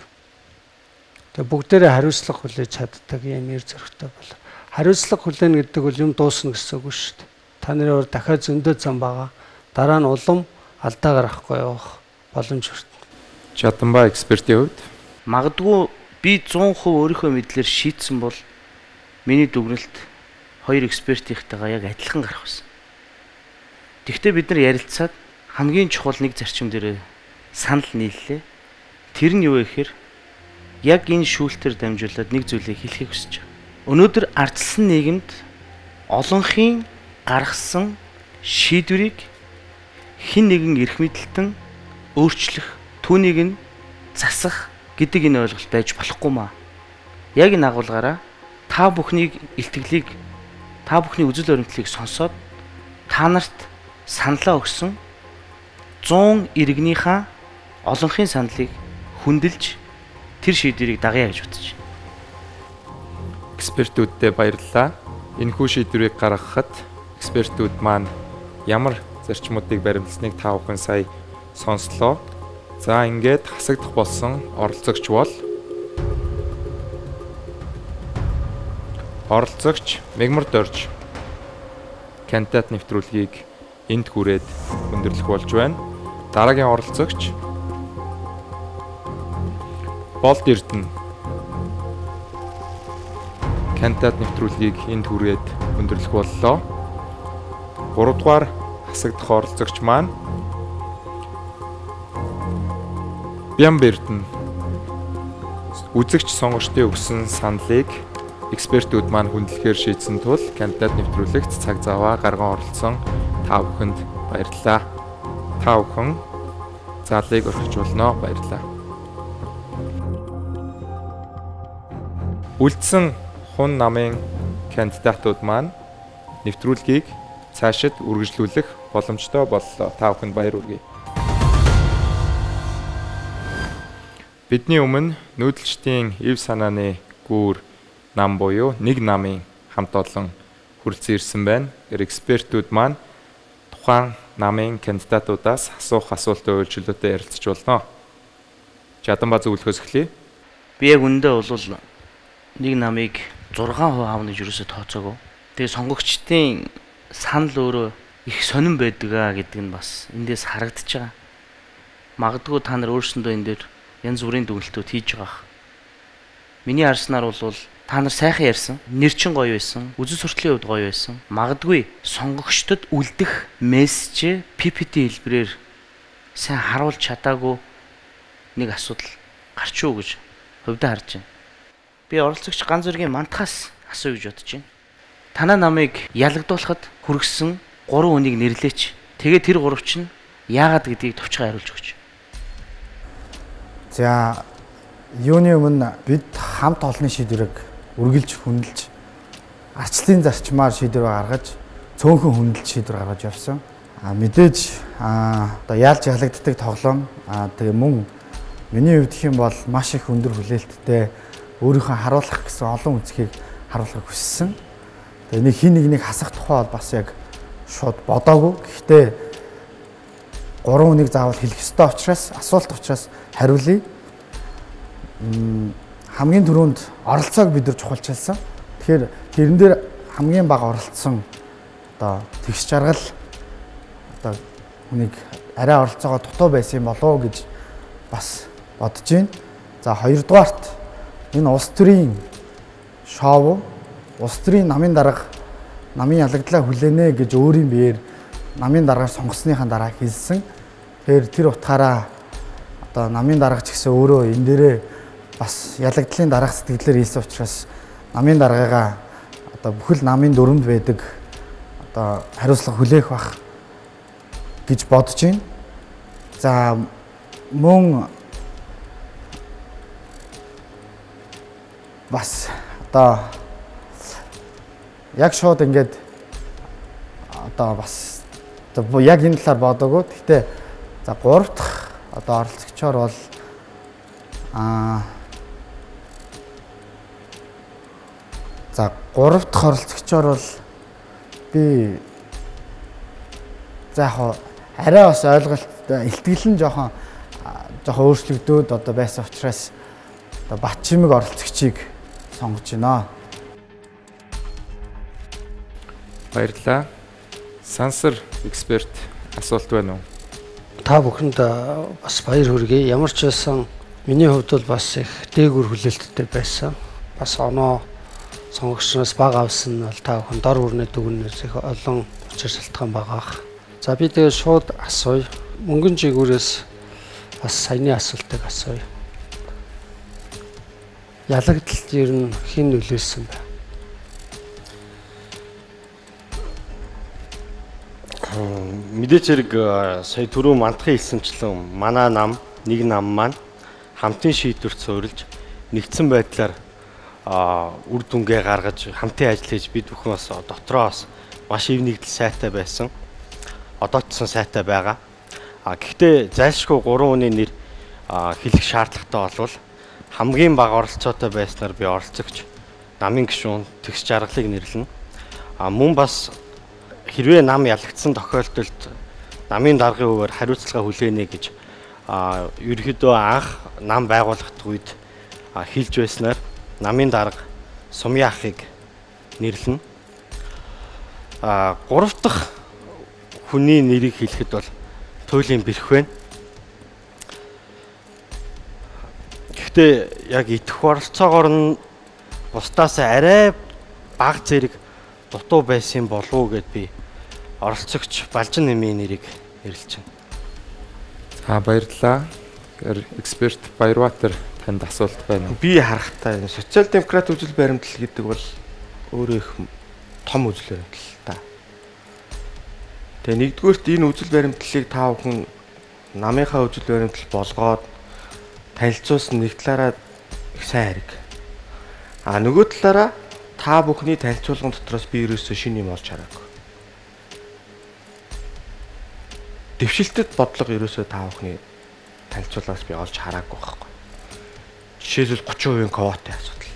Тэгээ бүгдээрээ хариуцлага хүлээж чаддаг ийм эр зоригтой бол хариуцлага хүлээнэ гэдэг бол юм дуусна гэсэн үг шүү дээ. Та нарын өөр дахиад зөндөө зам байгаа дараа нь улам алдаа гарахгүй явах боломж хүртэнэ. Чаданбаа экспертийн хувьд магадгүй би 100% өөрийнхөө мэдлэр шийдсэн бол миний дүгнэлт хоёр экспертийнхтэйгээ яг адилхан гарах байсан. Тэгвэл бид нар ярилцаад хамгийн чухал нэг зарчим дээр санал нийллээ. Тэр нь юу вэ гэхээр яг энэ шүүлтээр дамжуулаад нэг зүйлийг хэлхийг хүсэж байна. Өнөөдөр ардчилсан нийгэмд олонхын гаргасан шийдвэрийг хин нэгэн эрх мэдэлтэн өөрчлөх түүнийг нь засах гэдэг энэ ойлголт байж болохгүй маа. Яг энэ агуулгаараа та бүхнийг илтгэлийг та бүхний үзэл баримтлалыг сонсоод та нарт саналаа өгсөн 100 иргэнийхаа олонхын саналыг хүндэлж тэр шийдвэрийг дагая гэж бодож байна. Экспертүүддээ баярлалаа. Энэхүү шийдвэрийг гаргахад экспертүүд маань ямар зарчмуудыг баримтлсныг та бүхэн сая сонслоо. За ингээд хасагдах болсон оролцогч бол оролцогч Мегмар Дорж кандидат нэвтрүүлгийг энд хүрээд өндөрлөх болж байна. Дараагийн оролцогч Болд Эрдэнэ кандидат нэвтрүүлгийг энд хүрээд өндөрлөх боллоо. 3 дугаар хасагдах оролцогч маань Бямбердэн үзэгч сонгогчдын өгсөн саналыг экспертүүд маань хүндлэхээр шийдсэн тул кандидат нэвтрүүлэгт цаг зав гарган оролцсон та бүхэнд баярлалаа. Та бүхэн залыг орхижуулноо баярлалаа. Үлдсэн хун намын кандидатууд маань нэвтрүүлгийг цаашид үргэлжлүүлэх боломжтой боллоо. Та бүхэнд баяр хүргэе. Бидний өмнө нүүдэлчдийн эв санааны гүүр нам буюу нэг намын хамт олон хүрэлцэн ирсэн байна. Экспертүүд маань тухайн намын кандидатуудаас асуух асуултын үйлчлэлүүдэд ярилцж болно. Чаданба зөвлөхөөс эхлэе. Би яг үндэ бол нэг намыг 6% аавна гэж юусоо тооцоогүй. Тэгээ сонгогчдын санал өөрөө их сонирн байдаг а гэдэг нь бас эндээс харагдаж байгаа. Магадгүй та нар өөрсөндөө энэ дээр янз бүрийн дүгнэлтүүд хийж байгаа. Миний харснаар бол та нар сайхан ярьсан, нэр чин гоё байсан, үзэл сурталын хувьд гоё байсан. Магадгүй сонгогчдод үлдэх мессеж PPT хэлбэрээр сайн харуулж чадаагүй нэг асуудал гарч юу гэж хувьдаа харж байна. Би оролцогч ганц зэргийн мантахаас асуу гэж бодож байна танаа намыг ялагдуулахад хүргэсэн гурван хүнийг нэрлээч. Тэгээ тэр гуравч нь яагаад гэдгийг товчхон хариулж өгч. За юуны өмнө бид хамт олонны шийдвэрийг үргэлж хүндэлж арчлалын зарчмаар шийдвэр гаргаж цөөнхөн хүндэлж шийдвэр гаргаж явсан. А мэдээж а одоо яалж ялагддаг тоглоом а тэгээ мөн миний хувьд юм бол маш их өндөр хүлээлттэй өөрийнхөө харуулах гэсэн олон үзхийг харуулахыг хүссэн. Тэгээ нэг хин нэгнийг хасах тухай бол бас яг шууд бодоогүй. Гэхдээ гурван хүнийг заавал хэлэх ёстой учраас асуулт учраас хариулъя. хамгийн түрүүнд оролцоог бид нар чухалчилсан. Тэгэхээр тэрэн дээр хамгийн бага оролцсон одоо тэгш жаргал одоо хүнийг арай оролцоогоо дутуу байсан болов уу гэж бас бодож байна. За хоёрдугаарт энэ улс төрийн шоу улс төрийн намын дарга намын ялагдлаа хүлээнэ гэж өөрийн биеэр намын даргаар сонгосныхаа дараа хэлсэн. Тэгэхээр тэр утгаараа одоо намын дарга ч гэсэн өөрөө энэ дээрээ бас ялагдлын дараах сэтгэлээр хэлсэн учраас намын даргаагаа одоо бүхэл намын дүрмд байдаг одоо хариуцлага хүлээх бах гэж бодож байна. За мөн бас одоо яг шууд ингээд одоо бас яг энэ талаар бодоагүй. Гэхдээ за 3 дахь одоо оролцогчоор бол аа за 3 дахь оролцогчоор бол би за яг арай бас ойлголт илтгэл нь жоохон жоохон өөрчлөгдөөд одоо байсан учраас одоо Батчимэг оролцогчийг сонгож байна. Баярлалаа. Сансар эксперт асуулт байна уу? Та бүхэнд бас баяр хүргэе. Ямар ч байсан миний хувьд бол бас их дээгүр хүлээлттэй байсан. Бас оноо сонгогчноос баг авсан нь бол та бүхэн дор хүрнэ дүгнээс их олон учир шалтгаан байгаа. За би тэгээ шууд асууя. Мөнгөн жигүүрээс бас саяны асуултыг асууя. Ялагдалт ер нь хэн нөлөөлсөн бэ? Мэдээч хэрэг сая түрүү мандахын хэлсэнчлэн манай нам нэг нам маань хамтын шийдвэрт суурилж нэгдсэн байдлаар үр дүнгээ гаргаж хамтын ажил хийж бид бүхэн бас дотроос маш ив нэгдэл сайтай байсан. Одоо ч гэсэн сайтай байгаа. А гэхдээ зайлшгүй 3 хүний нэр хэлэх шаардлагатай болвол хамгийн бага оролцоотой байснаар би оролцогч намын гишүүн тэгс жаргалыг нэрлэнэ. А мөн бас хэрвээ нам ялагдсан тохиолдолд намын даргын хуваар хариуцлага хүлээнэ гэж а ерөөдөө анх нам байгуулахад үед хэлж байснаар намын дарга Сумья ахыг нэрлэнэ. А гурав дахь хүний нэрийг хэлэхэд бол туйлын бэрх байна. Гэхдээ яг итгэх оролцоогоор нь бусдаас арай бага зэрэг дутуу байсан болов уу гэд би оролцогч Балжин нэмийн нэрийг нэрлэж байна. За баярлалаа. Эксперт Баярбаатар танд асуулт байна уу? Би харахтаа социал демократ үжил баримтлал гэдэг бол өөрөө их том үжил баримтлал та. Тэгээ нэгдүгüүрт энэ үжил баримтлалыг та бүхэн намынхаа үжил баримтлал болгоод танилцуулсан нэг талаараа их сайн хэрэг. А нөгөө талаараа та бүхний танилцуулган дотроос би ерөөсөө шинэ юм олж хараагүй. дэвшилтэд бодлого ерөөсөө та бүхний танилцуулаас би олж хараагүй байхгүй. Жишээлбэл 30% квотын асуудал.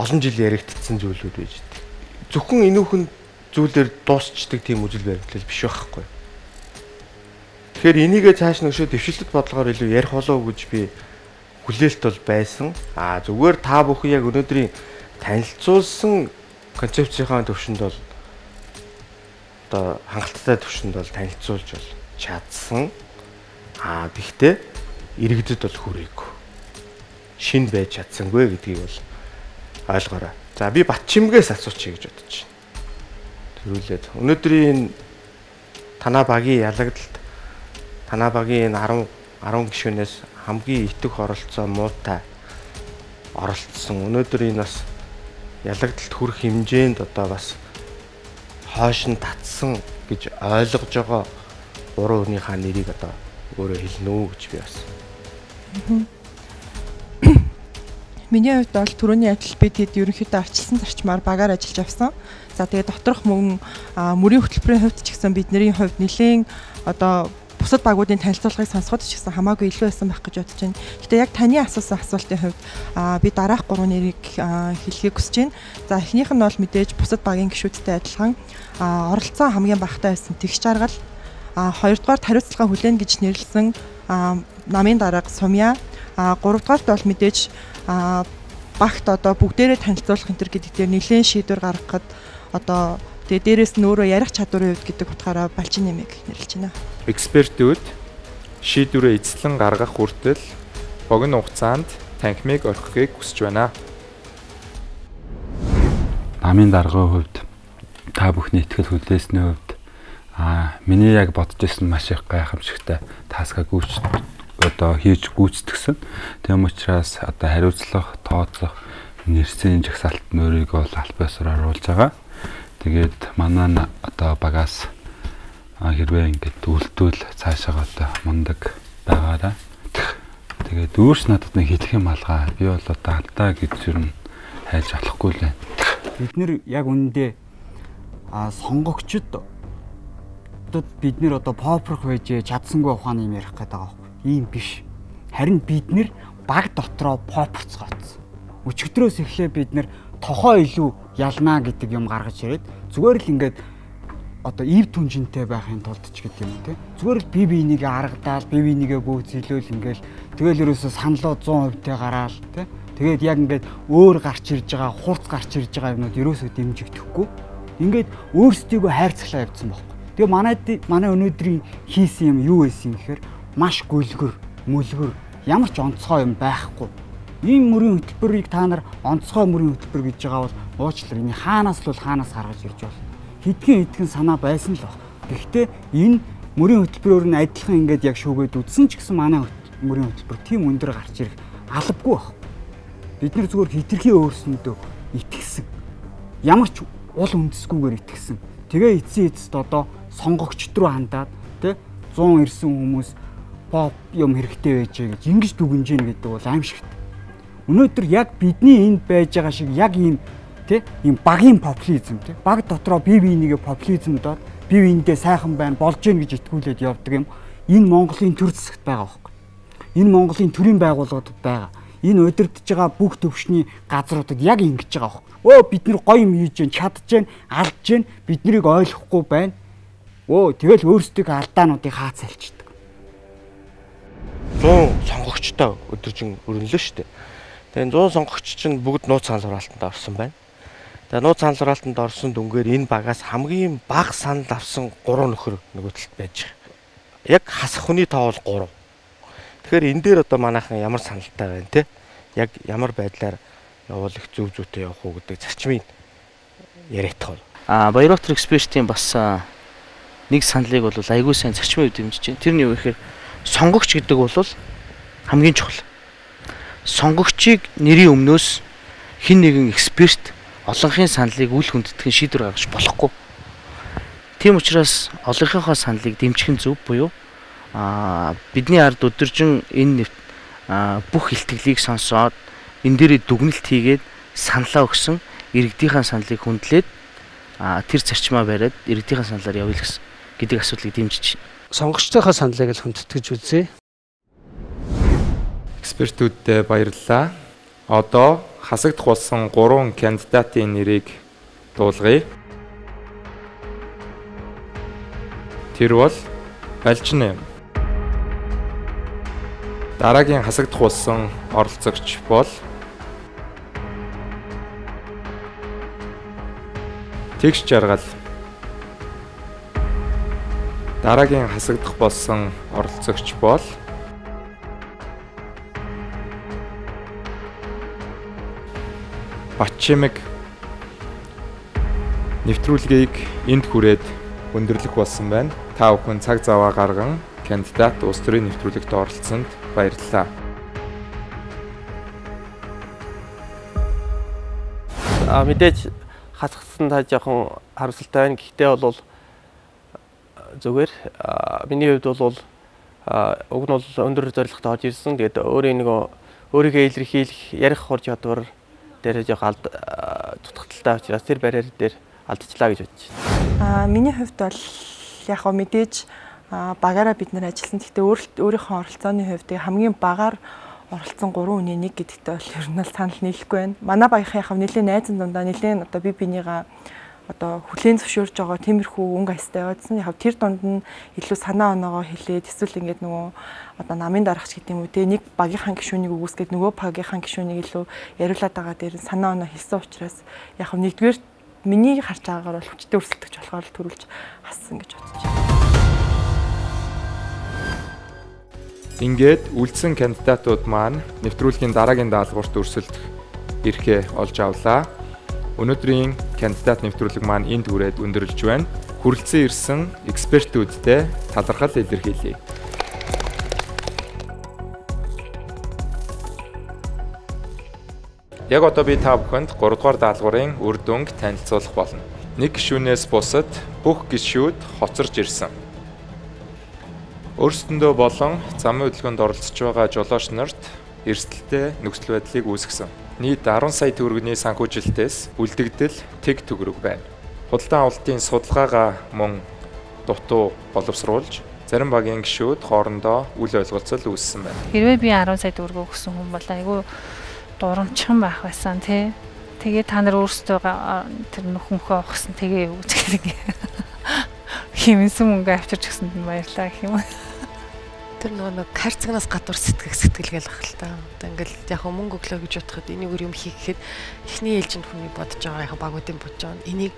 Олон жил яригдсан зүйлүүд байж дээ. Зөвхөн энүүхэн зүйлээр дуусчдаг тийм үжил баримтлал биш байхгүй. Тэгэхээр энийгээ цааш нөгшөө дэвшилтэд бодлогоор илүү ярих болов уу гэж би хүлээлт бол байсан. Аа зүгээр та бүхэн яг өнөөдрийн танилцуулсан концепцийнхаа төвшөнд бол одоо хангалттай төвшөнд бол танилцуулж бол чадсан. Аа тэгтээ иргэдэд бол хүрээгүй. Шин байж чадсангүй гэдгийг бол ойлгоорой. За би Батчимгээс асуучих гэж бодож байна. Тэрүүлээд өнөөдрийн танаа багийн ялагдалт танаа багийн энэ 10 10 гишүүнээс хамгийн итэх оролцоо муутай оролцсон. Өнөөдөр энэ бас ялагдалт хүрэх хэмжээнд одоо бас хойш нь татсан гэж ойлгож байгаа гурван хүнийхээ нэрийг одоо өөрөө хэлнэ үү гэж би бас. Миний хувьд бол түрүүний адил би тэд ерөнхийдөө арчилсан зарчмаар багаар ажиллаж авсан. За тэгээ доторх мөн мөрийн хөтөлбөрийн хувьд ч гэсэн бидний хувьд нэлээд одоо бусад багуудын танилцуулгыг сонсоход ч гэсэн хамаагүй илүү байсан байх гэж бодож байна. Гэтэ яг таны асуусан асуултын хувьд би дараах гурван нэрийг хэлхийг хүсэж байна. За эхнийх нь бол мэдээж бусад багийн гишүүдтэй адилхан оролцоо хамгийн багатай байсан тэгш жаргал. Хоёрдугаар хариуцлага хүлээн гэж нэрлсэн намын дарга Сумья. Гуравдугаарт бол мэдээж багт одоо бүгдээрээ танилцуулах энэ төр гэдэг дээр нэлээд шийдвэр гаргахад одоо Тэгээ дээрэс нь өөрөө ярих чадварын хувьд гэдэг утгаараа балчин нэмийг нэрлэж байна. Экспертүүд шийдвэрээ эзлэн гаргах хүртэл богино хугацаанд танхимыг орхихыг хүсэж байна. Намын даргын хувьд та бүхний ихтгэл хүлээсний хувьд аа миний яг бодож ирсэн маш их гайхамшигтай таскаа гүйч одоо хийж гүйцэтгсэн. Тэм учраас одоо хариуцлах, тооцох, нэрсийн жагсаалт нь өөрийгөө биесээр оруулж байгаа. Тэгээд манай одоо багаас хэрвээ ингээд үлдвэл цаашаа одоо мундаг байгаараа. Тэгээд өөрс надад нэг хэлэх юм алгаа. Би бол одоо алдаа гэж н хайж болохгүй л байна. Бид нэр яг үнэндээ а сонгогчд бид нэр одоо попрох байж чадсангүй ухааны юм ярих гэдэг байгаа байхгүй. Ийм биш. Харин бид нэр баг дотроо попорцгооцсон. Өчигдрөөс эхлээ бид нэр тохоо илүү ялнаа гэдэг юм гаргаж ирээд зүгээр л ингээд одоо ив түнжинтэй байхын тулд ч гэдэг юм те зүгээр л бие бинийгээ аргадаал бие бинийгээ гүйцэлүүл ингээл. Тэгэл ерөөсө саналуу 100% тэй гараал те тэгээд яг ингээд өөр гарч ирж байгаа хурц гарч ирж байгаа юмнууд ерөөсө дэмжигдэхгүй. Ингээд өөрсдийгөө хайрцаглаа явцсан байхгүй. Тэгээ манай манай өнөөдрийн хийсэн юм юу байсан гэхээр маш гүлгэр мүлгэр ямар ч онцгой юм байхгүй. Ийм мөрийн хөтөлбөрийг та нар онцгой мөрийн хөтөлбөр гэж байгаа бол уучлаарай. Энэ хаанаас л хаанаас гаргаж ирж байна. Хэдхэн хэдхэн санаа байсан л баг. Гэхдээ энэ мөрийн хөтөлбөрөөр нь адилхан ингээд яг шүүгээд үдсэн ч гэсэн манай мөрийн хөтөлбөр тийм өндөр гарч ирэх албагүй баг. Бид нар зүгээр хитрхи өөрсөндөө итгэсэн. Ямар ч уул үндэсгүйгээр итгэсэн. Тэгээ эцсийн эцэст одоо сонгогчд руу хандаад тэ 100 ирсэн хүмүүс поп юм хэрэгтэй байжээ гэж ингэж дүгнэж гин гэдэг бол аимшигт Өнөөдөр яг бидний энд байж байгаа шиг яг ийм тий ийм багийн популизм тий баг дотроо бие биенийгээ популизм доод бие биендээ сайхан байна болж гин гэж итгүүлээд явдаг юм. Энэ Монголын төр засагт байгаа байхгүй. Энэ Монголын төрийн байгууллагуудад байгаа. Энэ удирдах байгаа бүх төвшний газруудад яг ингэж байгаа байхгүй. Өө бид нар гоё юм хийж гэн чадж гэн алдж гэн биднийг ойлгохгүй байна. Өө тэгэл өөрсдөө алдаануудыг хаацалчдаг. 100 сонгогчтой өдөржин өрнөлөө шүү дээ Тэгээ 100 сонгогч чинь бүгд нууц санал хураалтанд орсон байна. Тэгээ нууц санал хураалтанд орсон дүнгээр энэ багаас хамгийн бага санал авсан 3 нөхөр нөгөө талд байж байгаа. Яг хасах хүний тоо бол 3. Тэгэхээр энэ дээр одоо манайхан ямар саналтай байна те? Яг ямар байдлаар явуул их зөв зүйтэй явах уу гэдэг зарчмын яриадах бол. А Баяротор экспертийн бас нэг саналыг бол айгүй сайн зарчмын үед дэмжиж байна. Тэр нь юу гэхээр сонгогч гэдэг бол хамгийн чухал сонгогчийг нэрийн өмнөөс хин нэгэн эксперт олонхын саналыг үл хүндэтгэн шийдвэр гаргаж болохгүй. Тийм учраас олонхийнхоо саналыг дэмжих нь зөв буюу а бидний ард өдөржин энэ бүх илтгэлийг сонсоод энэ дээрээ дүгнэлт хийгээд саналаа өгсөн иргэдийнхаа саналыг хүндлээд тэр зарчмаа бариад иргэдийнхаа саналаар явъя гэсэн гэдэг асуудлыг дэмжиж байна. Сонгогчдынхаа саналыг л хүндэтгэж үзье экспертүүддээ баярлалаа. Одоо хасагдах болсон 3 кандидатын нэрийг дуулгая. Тэр бол Алжин юм. Дараагийн хасагдах болсон оролцогч бол Тэгш жаргал. Дараагийн хасагдах болсон оролцогч бол Батчимэг нэвтрүүлгийг энд хүрээд өндөрлөх болсон байна. Та бүхэн цаг зав гарган кандидат улс төрийн нэвтрүүлэгт оролцсонд баярлалаа. А мэдээж хасгсан та жоохон харамсалтай байна. Гэхдээ бол зүгээр миний хувьд бол уг нь бол өндөр зорилготой орж ирсэн. Тэгээд өөрийн нөгөө өөрийгөө илэрхийлэх ярих хур чадвар дээрээ жоох алд тутагталтай учраас тэр барьер дээр алдчихлаа гэж бодож байна. Аа миний хувьд бол яг хөө мэдээж багаараа бид нэр ажилласан. Гэхдээ өөрийнхөө оролцооны хувьд хамгийн багаар оролцсон 3 хүний нэг гэдэгтээ бол ер нь санал нийлэхгүй байна. Манай багийнхаа яг нэлийн найзан дундаа нэлийн одоо би бинийгаа одоо хүлээн зөвшөөрж байгаа тиймэрхүү өнгө аястай явагдсан. Яг тэр дунд нь илүү санаа оноогоо хэлээд эсвэл ингээд нөгөө одоо намын дарагч гэдэг юм уу те нэг багийнхаа гишүүнийг үгүйсгээд нөгөө багийнхаа гишүүнийг илүү яриулаад байгаа дээр санаа оноо хэлсэн учраас яг нэгдүгээр миний харж байгаагаар бол хүчтэй өрсөлдөгч болохоор төрүүлж хассан гэж бодож байна. Ингээд үлдсэн кандидатууд маань нэвтрүүлгийн дараагийн даалгаварт өрсөлдөх эрхээ олж авлаа. Өнөөдрийн кандидат нэвтрүүлэг маань энд хүрээд өндөрлөж байна. Хүрэлцэн ирсэн экспертүүдтэй талархал илэрхийлье. Яг одоо би та бүхэнд 3 дугаар даалгаврын үр дүнг танилцуулах болно. Нэг гишүүнээс бусад бүх гишүүд хоцорж ирсэн. Өөрсдөндөө болон замын хөдөлгөөнд оролцож байгаа жолооч нарт эрсдэлтэй нөхцөл байдлыг үүсгэсэн. Нийт 10 сая төгрөгийн санхүүжилтээс үлдэгдэл тэг төгрөг байна. Худалдан авалтын судалгаагаа мөн дутуу боловсруулж зарим багийн гишүүд хоорондоо үл ойлголцол үүссэн байна. Хэрвээ би 10 сая төгрөгөө өгсөн хүн бол айгүй дурамчхан байх байсан тий. Тэгээ та нар өөрсдөө тэр нөхөнхөө ухсан тэгээ юу ингээ хэмнсэн мөнгө авчирч гисэнд нь баярлаа гэх юм. Тэр нөгөө нэг хайрцагнаас гадуур сэтгэх сэтгэлгээл ах л та. Одоо ингээл яг мөнгө өглөө гэж бодоход энийг өөр юм хийх гэхэд эхний ээлжинд хүний бодож байгаа яг багуудын бодож байгаа. Энийг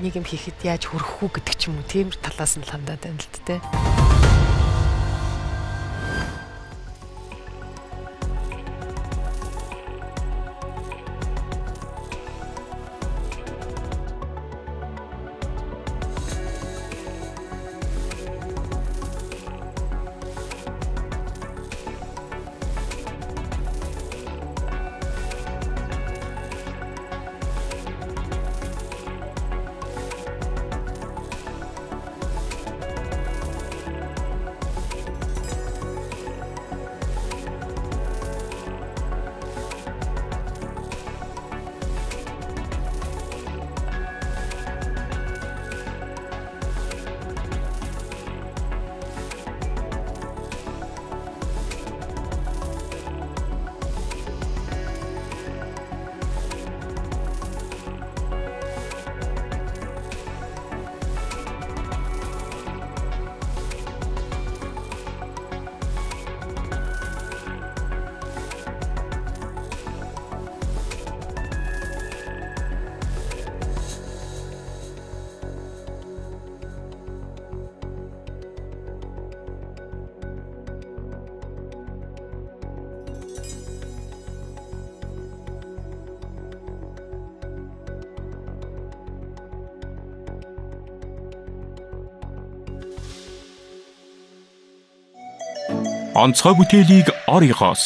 нэг юм хийхэд яаж хүрэх үү гэдэг ч юм уу. Тийм талаас нь л хандаад байна л дээ. Онцгой бүтээлийг оригоос